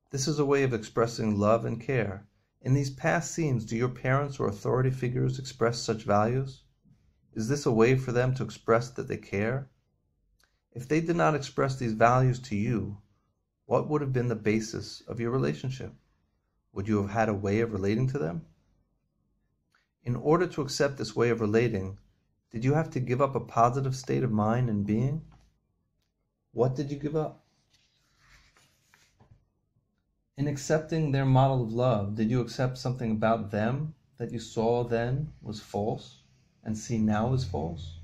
This is a way of expressing love and care. In these past scenes, do your parents or authority figures express such values? Is this a way for them to express that they care? If they did not express these values to you, what would have been the basis of your relationship? Would you have had a way of relating to them? In order to accept this way of relating, did you have to give up a positive state of mind and being? What did you give up? In accepting their model of love, did you accept something about them that you saw then was false and see now is false?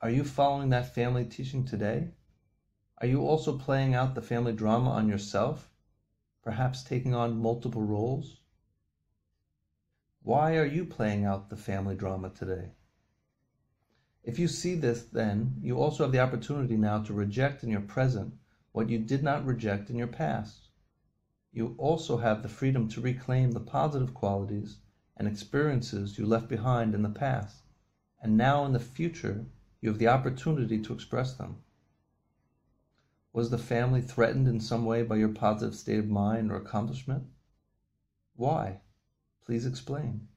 Are you following that family teaching today? Are you also playing out the family drama on yourself, perhaps taking on multiple roles? Why are you playing out the family drama today? If you see this, then you also have the opportunity now to reject in your present what you did not reject in your past. You also have the freedom to reclaim the positive qualities and experiences you left behind in the past, and now in the future you have the opportunity to express them. Was the family threatened in some way by your positive state of mind or accomplishment? Why? Please explain.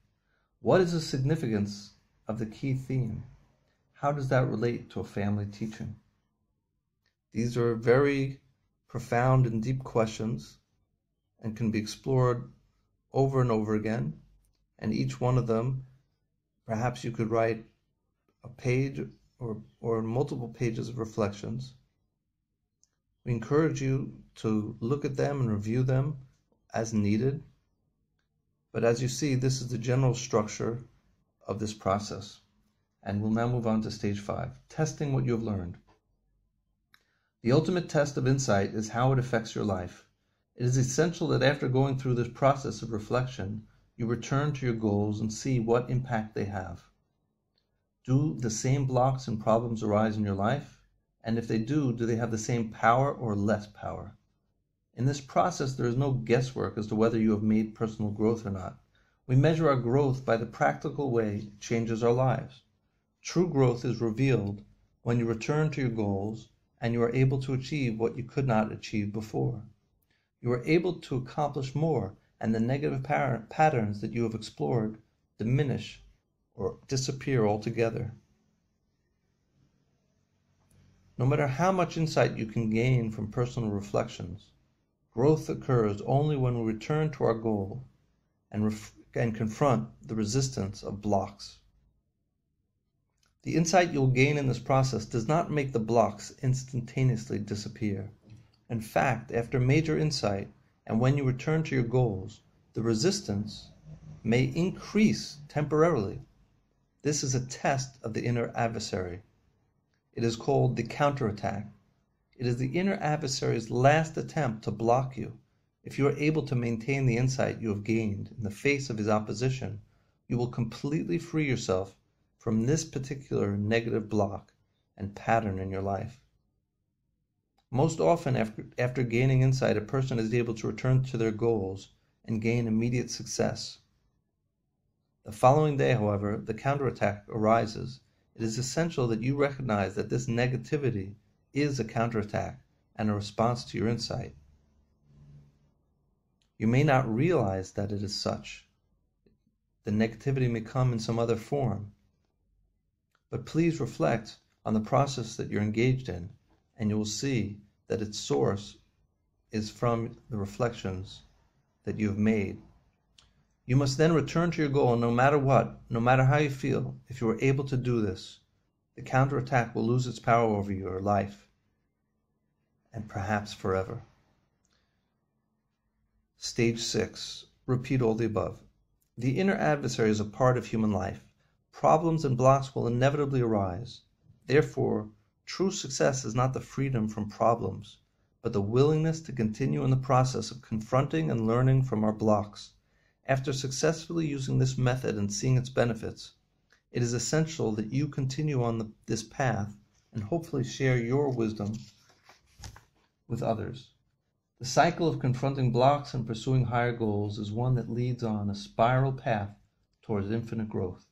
What is the significance of the key theme? How does that relate to a family teaching? These are very profound and deep questions and can be explored over and over again. And each one of them, perhaps you could write a page or, or multiple pages of reflections. We encourage you to look at them and review them as needed. But as you see, this is the general structure of this process. And we'll now move on to stage five testing what you have learned. The ultimate test of insight is how it affects your life. It is essential that after going through this process of reflection, you return to your goals and see what impact they have. Do the same blocks and problems arise in your life? And if they do, do they have the same power or less power? In this process, there is no guesswork as to whether you have made personal growth or not. We measure our growth by the practical way it changes our lives. True growth is revealed when you return to your goals and you are able to achieve what you could not achieve before. You are able to accomplish more, and the negative patterns that you have explored diminish or disappear altogether. No matter how much insight you can gain from personal reflections, growth occurs only when we return to our goal and, and confront the resistance of blocks. The insight you'll gain in this process does not make the blocks instantaneously disappear. In fact, after major insight and when you return to your goals, the resistance may increase temporarily. This is a test of the inner adversary. It is called the counterattack. It is the inner adversary's last attempt to block you. If you are able to maintain the insight you have gained in the face of his opposition, you will completely free yourself from this particular negative block and pattern in your life. Most often, after, after gaining insight, a person is able to return to their goals and gain immediate success. The following day, however, the counterattack arises. It is essential that you recognize that this negativity is a counterattack and a response to your insight. You may not realize that it is such. The negativity may come in some other form, but please reflect on the process that you're engaged in, and you will see that its source is from the reflections that you have made. You must then return to your goal no matter what, no matter how you feel. If you are able to do this, the counterattack will lose its power over your life and perhaps forever. Stage 6 Repeat all the above. The inner adversary is a part of human life problems and blocks will inevitably arise. Therefore, true success is not the freedom from problems, but the willingness to continue in the process of confronting and learning from our blocks. After successfully using this method and seeing its benefits, it is essential that you continue on the, this path and hopefully share your wisdom with others. The cycle of confronting blocks and pursuing higher goals is one that leads on a spiral path towards infinite growth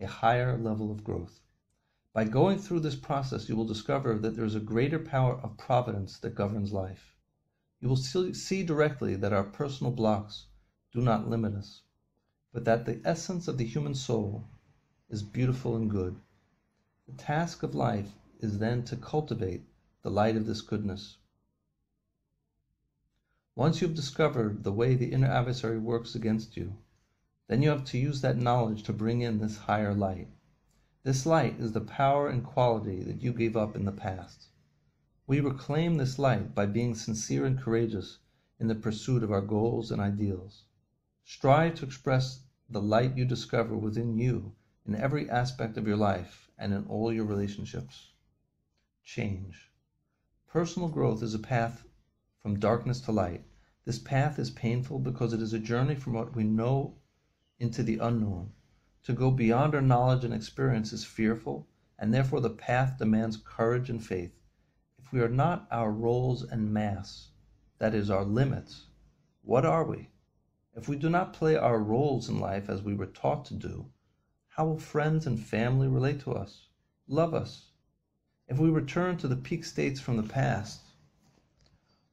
a higher level of growth. By going through this process, you will discover that there is a greater power of providence that governs life. You will see directly that our personal blocks do not limit us, but that the essence of the human soul is beautiful and good. The task of life is then to cultivate the light of this goodness. Once you have discovered the way the inner adversary works against you, then you have to use that knowledge to bring in this higher light. This light is the power and quality that you gave up in the past. We reclaim this light by being sincere and courageous in the pursuit of our goals and ideals. Strive to express the light you discover within you in every aspect of your life and in all your relationships. Change. Personal growth is a path from darkness to light. This path is painful because it is a journey from what we know into the unknown. To go beyond our knowledge and experience is fearful, and therefore the path demands courage and faith. If we are not our roles and mass, that is, our limits, what are we? If we do not play our roles in life as we were taught to do, how will friends and family relate to us, love us? If we return to the peak states from the past,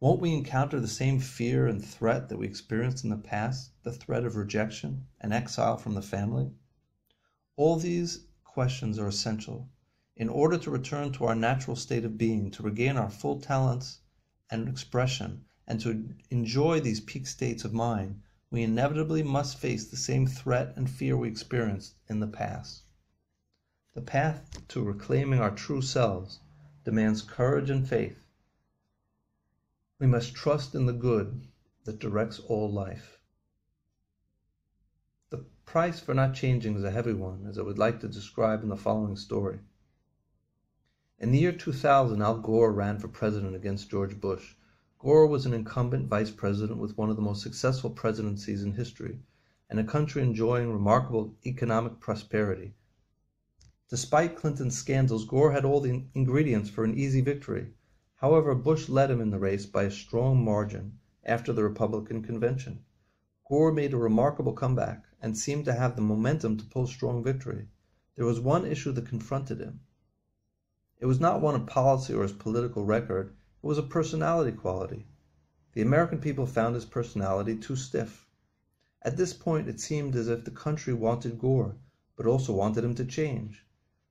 won't we encounter the same fear and threat that we experienced in the past, the threat of rejection and exile from the family? All these questions are essential. In order to return to our natural state of being, to regain our full talents and expression, and to enjoy these peak states of mind, we inevitably must face the same threat and fear we experienced in the past. The path to reclaiming our true selves demands courage and faith. We must trust in the good that directs all life. The price for not changing is a heavy one, as I would like to describe in the following story. In the year 2000, Al Gore ran for president against George Bush. Gore was an incumbent vice president with one of the most successful presidencies in history, and a country enjoying remarkable economic prosperity. Despite Clinton's scandals, Gore had all the ingredients for an easy victory. However, Bush led him in the race by a strong margin after the Republican convention. Gore made a remarkable comeback and seemed to have the momentum to pull strong victory. There was one issue that confronted him. It was not one of policy or his political record, it was a personality quality. The American people found his personality too stiff. At this point it seemed as if the country wanted Gore, but also wanted him to change.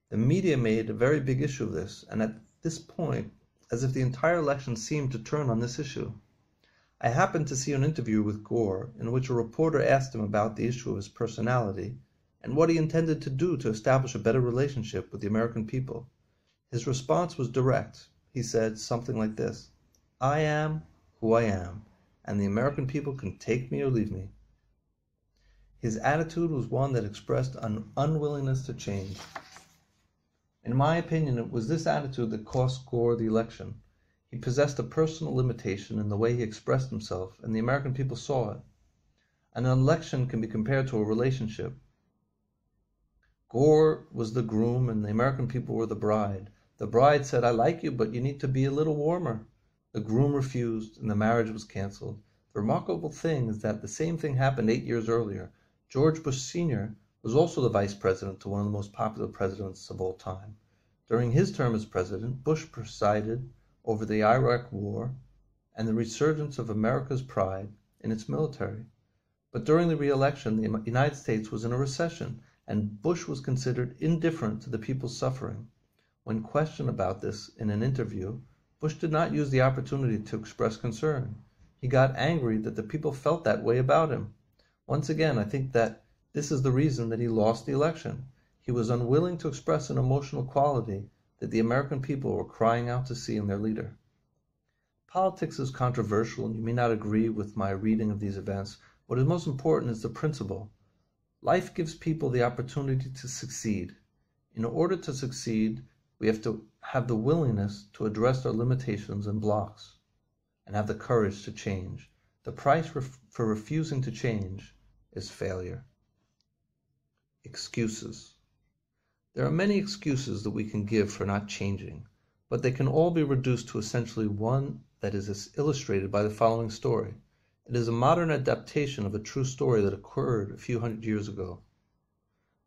The media made a very big issue of this, and at this point, as if the entire election seemed to turn on this issue. I happened to see an interview with Gore in which a reporter asked him about the issue of his personality and what he intended to do to establish a better relationship with the American people. His response was direct. He said something like this I am who I am, and the American people can take me or leave me. His attitude was one that expressed an unwillingness to change. In my opinion, it was this attitude that cost Gore the election. He possessed a personal limitation in the way he expressed himself, and the American people saw it. An election can be compared to a relationship. Gore was the groom, and the American people were the bride. The bride said, I like you, but you need to be a little warmer. The groom refused, and the marriage was canceled. The remarkable thing is that the same thing happened eight years earlier. George Bush Sr was also the vice president to one of the most popular presidents of all time. During his term as president, Bush presided over the Iraq War and the resurgence of America's pride in its military. But during the re-election, the United States was in a recession, and Bush was considered indifferent to the people's suffering. When questioned about this in an interview, Bush did not use the opportunity to express concern. He got angry that the people felt that way about him. Once again, I think that this is the reason that he lost the election. He was unwilling to express an emotional quality that the American people were crying out to see in their leader. Politics is controversial, and you may not agree with my reading of these events. What is most important is the principle. Life gives people the opportunity to succeed. In order to succeed, we have to have the willingness to address our limitations and blocks, and have the courage to change. The price for refusing to change is failure. Excuses. There are many excuses that we can give for not changing, but they can all be reduced to essentially one that is illustrated by the following story. It is a modern adaptation of a true story that occurred a few hundred years ago.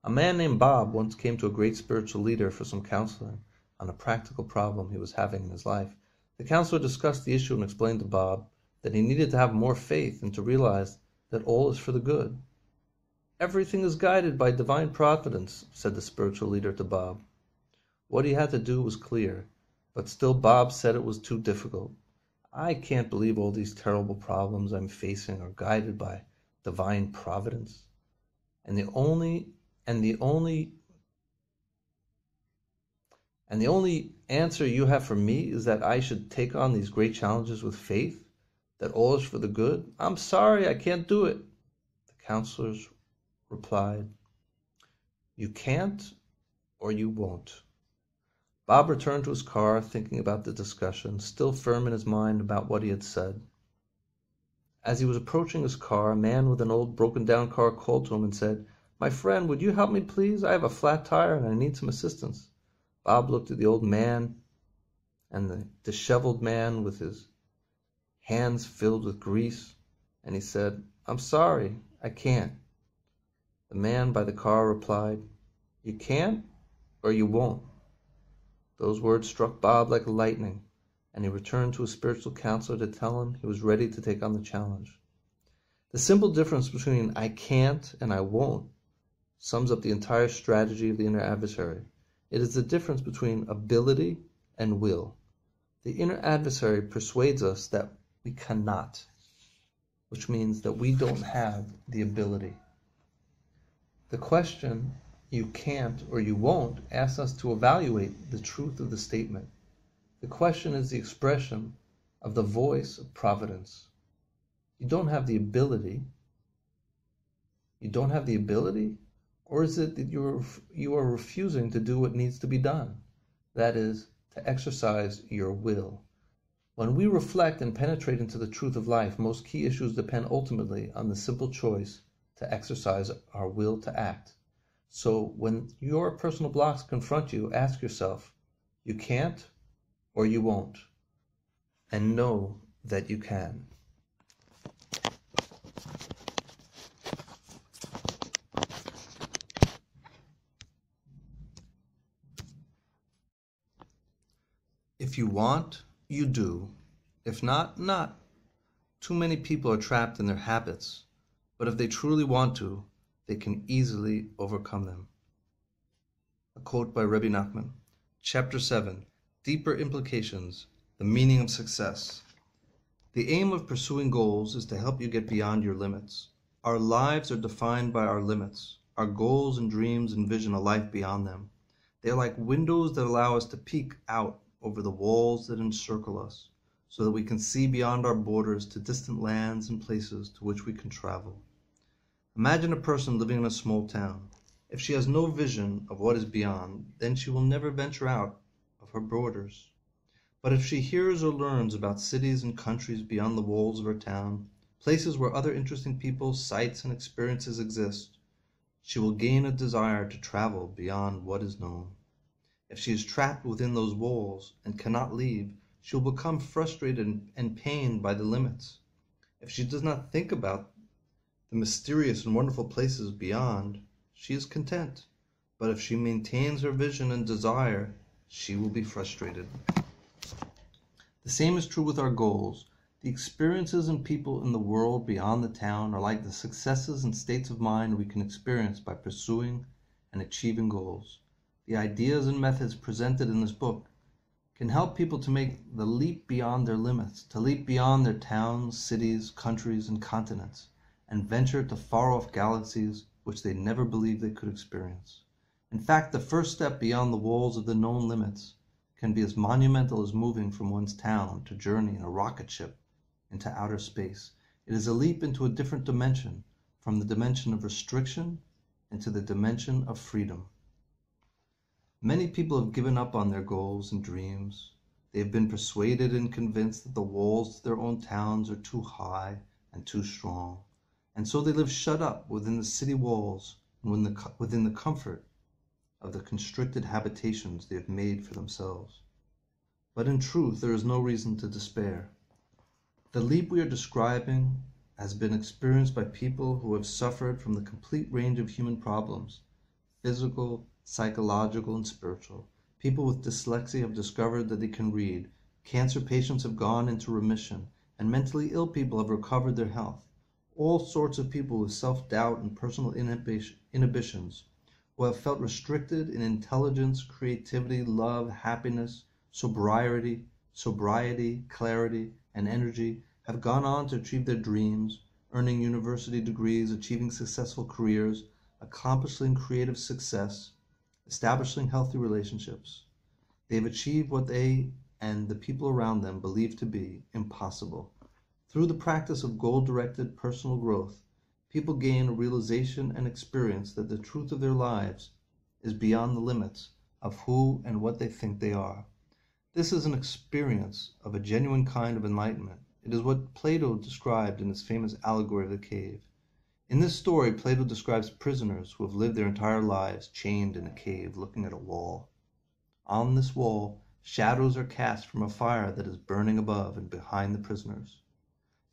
A man named Bob once came to a great spiritual leader for some counseling on a practical problem he was having in his life. The counselor discussed the issue and explained to Bob that he needed to have more faith and to realize that all is for the good. Everything is guided by divine providence, said the spiritual leader to Bob. What he had to do was clear, but still Bob said it was too difficult. I can't believe all these terrible problems I'm facing are guided by divine providence. And the only and the only and the only answer you have for me is that I should take on these great challenges with faith, that all is for the good. I'm sorry, I can't do it. The counselors replied, You can't or you won't. Bob returned to his car, thinking about the discussion, still firm in his mind about what he had said. As he was approaching his car, a man with an old broken down car called to him and said, My friend, would you help me, please? I have a flat tire and I need some assistance. Bob looked at the old man and the disheveled man with his hands filled with grease, and he said, I'm sorry, I can't. The man by the car replied, You can't or you won't. Those words struck Bob like lightning, and he returned to his spiritual counselor to tell him he was ready to take on the challenge. The simple difference between I can't and I won't sums up the entire strategy of the inner adversary. It is the difference between ability and will. The inner adversary persuades us that we cannot, which means that we don't have the ability. The question, you can't or you won't, asks us to evaluate the truth of the statement. The question is the expression of the voice of providence. You don't have the ability. You don't have the ability? Or is it that you're, you are refusing to do what needs to be done? That is, to exercise your will. When we reflect and penetrate into the truth of life, most key issues depend ultimately on the simple choice to exercise our will to act. So when your personal blocks confront you, ask yourself, you can't or you won't, and know that you can. If you want, you do. If not, not. Too many people are trapped in their habits, but if they truly want to, they can easily overcome them. A quote by Rebbe Nachman, Chapter 7 Deeper Implications The Meaning of Success. The aim of pursuing goals is to help you get beyond your limits. Our lives are defined by our limits. Our goals and dreams envision a life beyond them. They are like windows that allow us to peek out over the walls that encircle us, so that we can see beyond our borders to distant lands and places to which we can travel. Imagine a person living in a small town. If she has no vision of what is beyond, then she will never venture out of her borders. But if she hears or learns about cities and countries beyond the walls of her town, places where other interesting people, sights, and experiences exist, she will gain a desire to travel beyond what is known. If she is trapped within those walls and cannot leave, she will become frustrated and pained by the limits. If she does not think about the mysterious and wonderful places beyond, she is content. But if she maintains her vision and desire, she will be frustrated. The same is true with our goals. The experiences and people in the world beyond the town are like the successes and states of mind we can experience by pursuing and achieving goals the ideas and methods presented in this book can help people to make the leap beyond their limits, to leap beyond their towns, cities, countries, and continents, and venture to far off galaxies which they never believed they could experience. In fact, the first step beyond the walls of the known limits can be as monumental as moving from one's town to journey in a rocket ship into outer space. It is a leap into a different dimension, from the dimension of restriction into the dimension of freedom. Many people have given up on their goals and dreams. They have been persuaded and convinced that the walls to their own towns are too high and too strong, and so they live shut up within the city walls and within the comfort of the constricted habitations they have made for themselves. But in truth there is no reason to despair. The leap we are describing has been experienced by people who have suffered from the complete range of human problems, physical, psychological, and spiritual. People with dyslexia have discovered that they can read. Cancer patients have gone into remission, and mentally ill people have recovered their health. All sorts of people with self doubt and personal inhibitions, who have felt restricted in intelligence, creativity, love, happiness, sobriety, sobriety, clarity, and energy, have gone on to achieve their dreams, earning university degrees, achieving successful careers, accomplishing creative success, establishing healthy relationships. They have achieved what they and the people around them believe to be impossible. Through the practice of goal directed personal growth, people gain a realization and experience that the truth of their lives is beyond the limits of who and what they think they are. This is an experience of a genuine kind of enlightenment. It is what Plato described in his famous allegory of the cave. In this story, Plato describes prisoners who have lived their entire lives chained in a cave looking at a wall. On this wall, shadows are cast from a fire that is burning above and behind the prisoners.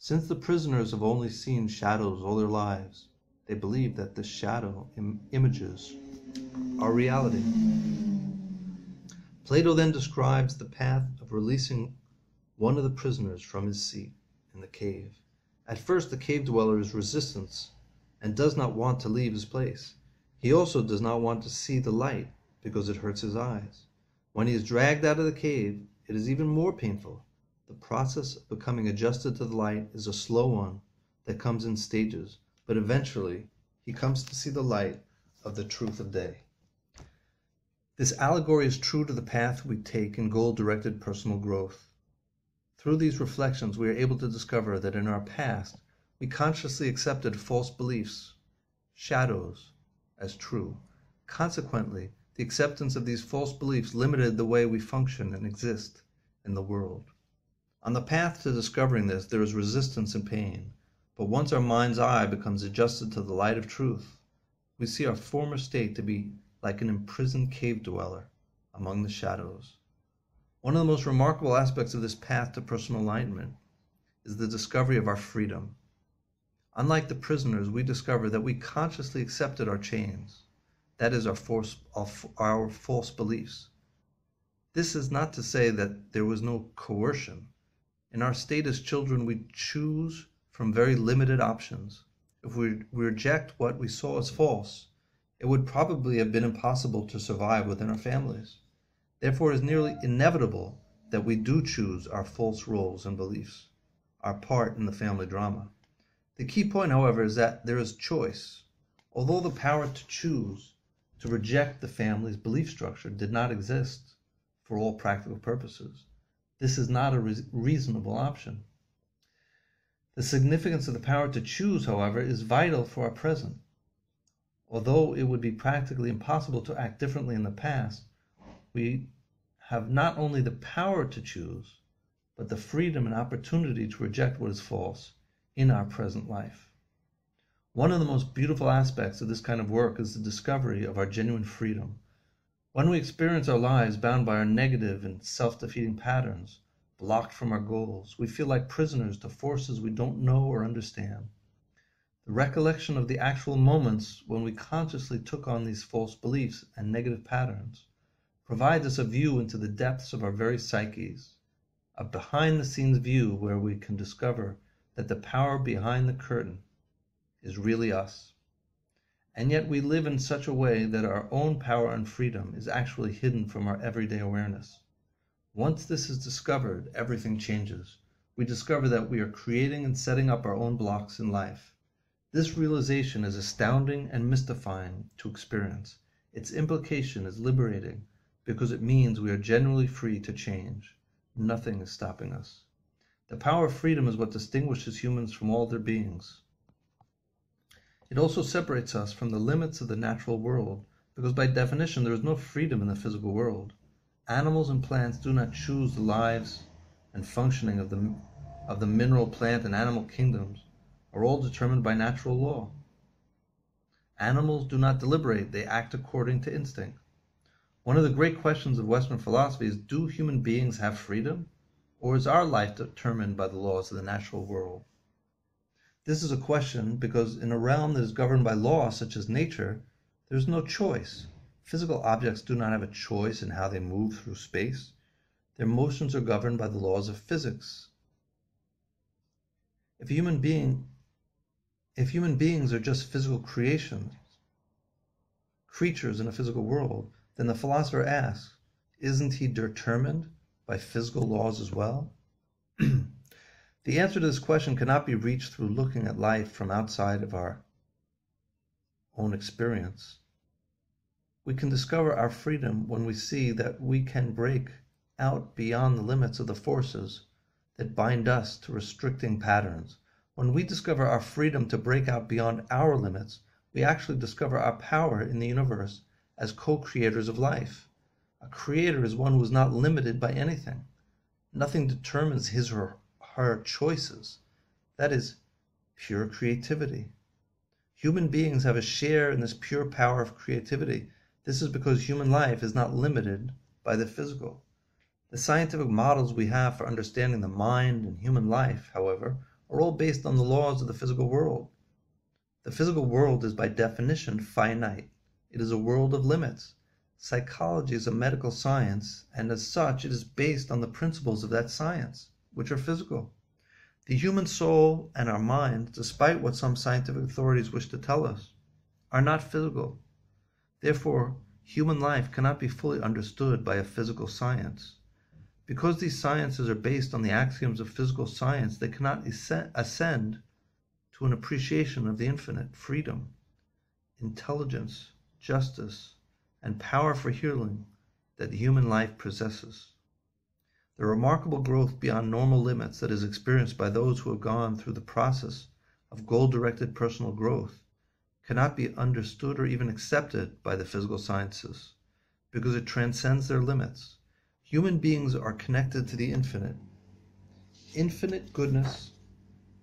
Since the prisoners have only seen shadows all their lives, they believe that the shadow Im- images are reality. Plato then describes the path of releasing one of the prisoners from his seat in the cave. At first, the cave dweller is resistant and does not want to leave his place. He also does not want to see the light because it hurts his eyes. When he is dragged out of the cave, it is even more painful. The process of becoming adjusted to the light is a slow one that comes in stages, but eventually he comes to see the light of the truth of day. This allegory is true to the path we take in goal directed personal growth. Through these reflections, we are able to discover that in our past we consciously accepted false beliefs, shadows, as true. Consequently, the acceptance of these false beliefs limited the way we function and exist in the world. On the path to discovering this, there is resistance and pain. But once our mind's eye becomes adjusted to the light of truth, we see our former state to be like an imprisoned cave dweller among the shadows. One of the most remarkable aspects of this path to personal enlightenment is the discovery of our freedom. Unlike the prisoners, we discover that we consciously accepted our chains, that is, our, force, our false beliefs. This is not to say that there was no coercion. In our state as children, we choose from very limited options. If we, reject what we saw as false, it would probably have been impossible to survive within our families. Therefore, it is nearly inevitable that we do choose our false roles and beliefs, our part in the family drama. The key point, however, is that there is choice. Although the power to choose to reject the family's belief structure did not exist for all practical purposes, this is not a reasonable option. The significance of the power to choose, however, is vital for our present. Although it would be practically impossible to act differently in the past, we have not only the power to choose, but the freedom and opportunity to reject what is false in our present life. One of the most beautiful aspects of this kind of work is the discovery of our genuine freedom when we experience our lives bound by our negative and self defeating patterns, blocked from our goals, we feel like prisoners to forces we don't know or understand. The recollection of the actual moments when we consciously took on these false beliefs and negative patterns provides us a view into the depths of our very psyches, a behind the scenes view where we can discover that the power behind the curtain is really us. And yet we live in such a way that our own power and freedom is actually hidden from our everyday awareness. Once this is discovered, everything changes. We discover that we are creating and setting up our own blocks in life. This realization is astounding and mystifying to experience. Its implication is liberating because it means we are generally free to change. Nothing is stopping us. The power of freedom is what distinguishes humans from all their beings. It also separates us from the limits of the natural world, because by definition there is no freedom in the physical world. Animals and plants do not choose the lives and functioning of the, of the mineral, plant, and animal kingdoms are all determined by natural law. Animals do not deliberate, they act according to instinct. One of the great questions of Western philosophy is do human beings have freedom? Or is our life determined by the laws of the natural world? This is a question because in a realm that is governed by law such as nature, there is no choice. Physical objects do not have a choice in how they move through space. Their motions are governed by the laws of physics. If human being if human beings are just physical creations, creatures in a physical world, then the philosopher asks, isn't he determined by physical laws as well? [CLEARS THROAT] The answer to this question cannot be reached through looking at life from outside of our own experience. We can discover our freedom when we see that we can break out beyond the limits of the forces that bind us to restricting patterns. When we discover our freedom to break out beyond our limits, we actually discover our power in the universe as co creators of life. A creator is one who is not limited by anything. Nothing determines his or her choices. That is pure creativity. Human beings have a share in this pure power of creativity. This is because human life is not limited by the physical. The scientific models we have for understanding the mind and human life, however, are all based on the laws of the physical world. The physical world is by definition finite. It is a world of limits. Psychology is a medical science, and as such, it is based on the principles of that science which are physical. The human soul and our mind, despite what some scientific authorities wish to tell us, are not physical. Therefore, human life cannot be fully understood by a physical science. Because these sciences are based on the axioms of physical science, they cannot ascend to an appreciation of the infinite freedom, intelligence, justice, and power for healing that human life possesses. The remarkable growth beyond normal limits that is experienced by those who have gone through the process of goal directed personal growth cannot be understood or even accepted by the physical sciences because it transcends their limits Human beings are connected to the infinite. Infinite goodness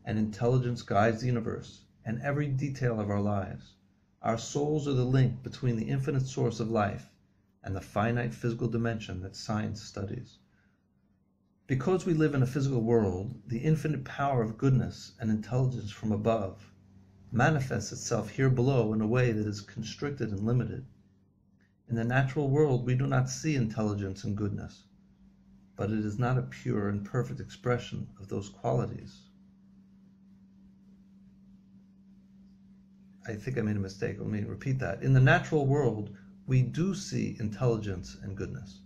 and intelligence guides the universe and every detail of our lives. Our souls are the link between the infinite source of life and the finite physical dimension that science studies. Because we live in a physical world, the infinite power of goodness and intelligence from above manifests itself here below in a way that is constricted and limited. In the natural world we do not see intelligence and goodness, but it is not a pure and perfect expression of those qualities. I think I made a mistake. Let me repeat that. In the natural world, we do see intelligence and goodness,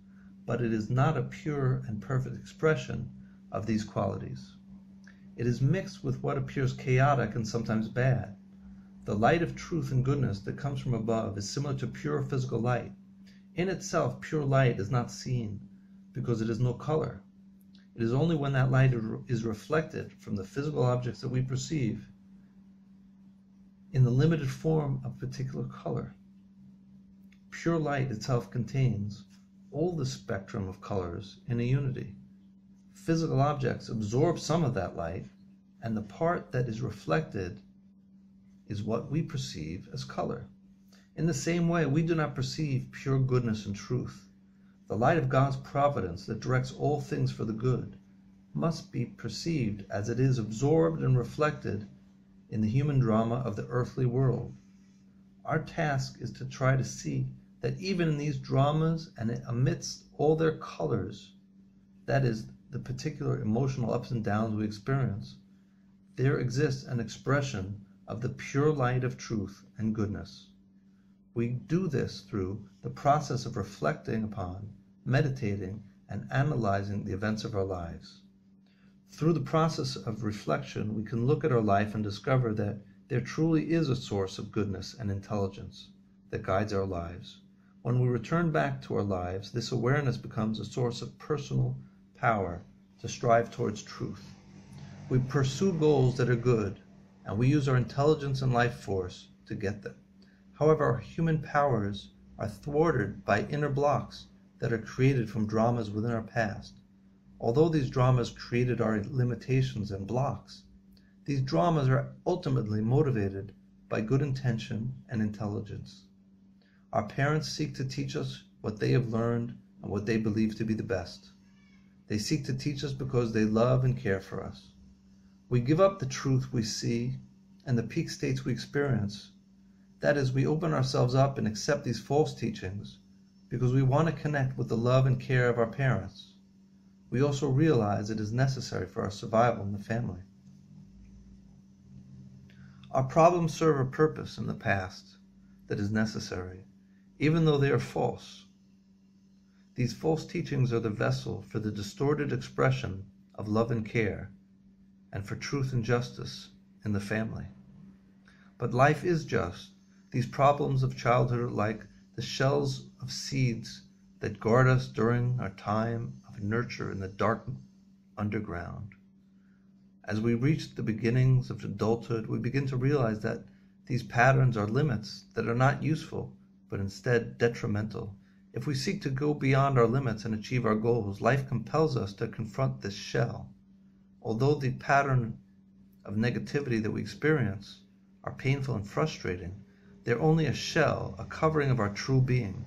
but it is not a pure and perfect expression of these qualities. It is mixed with what appears chaotic and sometimes bad. The light of truth and goodness that comes from above is similar to pure physical light. In itself, pure light is not seen because it is no color. It is only when that light is reflected from the physical objects that we perceive in the limited form of particular color. Pure light itself contains all the spectrum of colors in a unity. Physical objects absorb some of that light, and the part that is reflected is what we perceive as color. In the same way, we do not perceive pure goodness and truth. The light of God's providence that directs all things for the good must be perceived as it is absorbed and reflected in the human drama of the earthly world. Our task is to try to see that even in these dramas and amidst all their colors, that is, the particular emotional ups and downs we experience, there exists an expression of the pure light of truth and goodness. We do this through the process of reflecting upon, meditating, and analyzing the events of our lives. Through the process of reflection, we can look at our life and discover that there truly is a source of goodness and intelligence that guides our lives. When we return back to our lives, this awareness becomes a source of personal power to strive towards truth. We pursue goals that are good and we use our intelligence and life force to get them. However, our human powers are thwarted by inner blocks that are created from dramas within our past. Although these dramas created our limitations and blocks, these dramas are ultimately motivated by good intention and intelligence. Our parents seek to teach us what they have learned and what they believe to be the best. They seek to teach us because they love and care for us. We give up the truth we see and the peak states we experience. That is, we open ourselves up and accept these false teachings because we want to connect with the love and care of our parents. We also realize it is necessary for our survival in the family. Our problems serve a purpose in the past that is necessary, even though they are false. These false teachings are the vessel for the distorted expression of love and care and for truth and justice in the family. But life is just. These problems of childhood are like the shells of seeds that guard us during our time of nurture in the dark underground. As we reach the beginnings of adulthood, we begin to realize that these patterns are limits that are not useful, but instead detrimental. If we seek to go beyond our limits and achieve our goals, life compels us to confront this shell. Although the pattern of negativity that we experience are painful and frustrating, they're only a shell, a covering of our true being.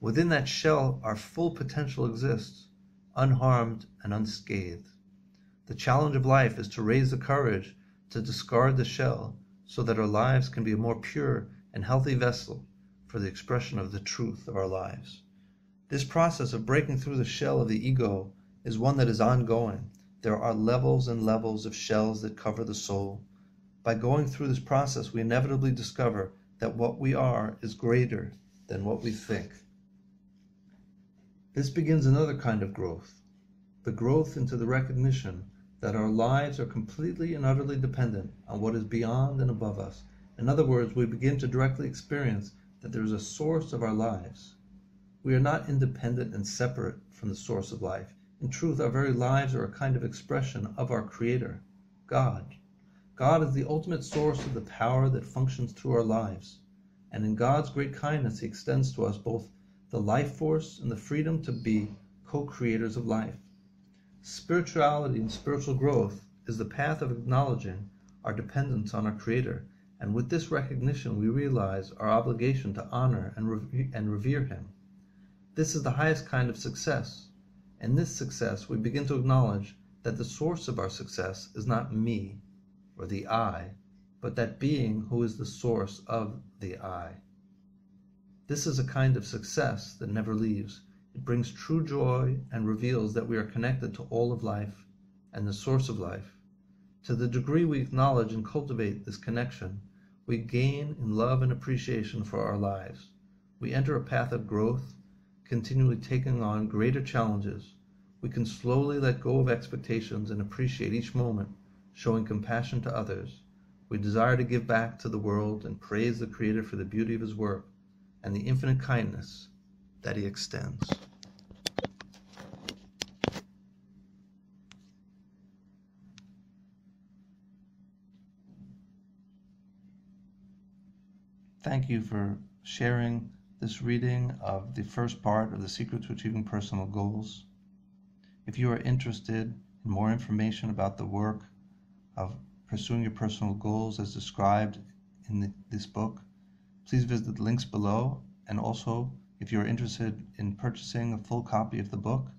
Within that shell, our full potential exists, unharmed and unscathed. The challenge of life is to raise the courage to discard the shell so that our lives can be a more pure and healthy vessel for the expression of the truth of our lives. This process of breaking through the shell of the ego is one that is ongoing there are levels and levels of shells that cover the soul. By going through this process, we inevitably discover that what we are is greater than what we think. This begins another kind of growth the growth into the recognition that our lives are completely and utterly dependent on what is beyond and above us. In other words, we begin to directly experience that there is a source of our lives. We are not independent and separate from the source of life. In truth, our very lives are a kind of expression of our Creator, God. God is the ultimate source of the power that functions through our lives. And in God's great kindness, He extends to us both the life force and the freedom to be co creators of life. Spirituality and spiritual growth is the path of acknowledging our dependence on our Creator, and with this recognition we realize our obligation to honor and, and revere Him. This is the highest kind of success. In this success, we begin to acknowledge that the source of our success is not me or the I, but that being who is the source of the I. This is a kind of success that never leaves it brings true joy and reveals that we are connected to all of life and the source of life. To the degree we acknowledge and cultivate this connection, we gain in love and appreciation for our lives. We enter a path of growth, continually taking on greater challenges. We can slowly let go of expectations and appreciate each moment, showing compassion to others. We desire to give back to the world and praise the Creator for the beauty of His work and the infinite kindness that he extends. Thank you for sharing this reading of the first part of The Secret to Achieving Personal Goals. If you are interested in more information about the work of pursuing your personal goals as described in the, this book, please visit the links below and also if you're interested in purchasing a full copy of the book,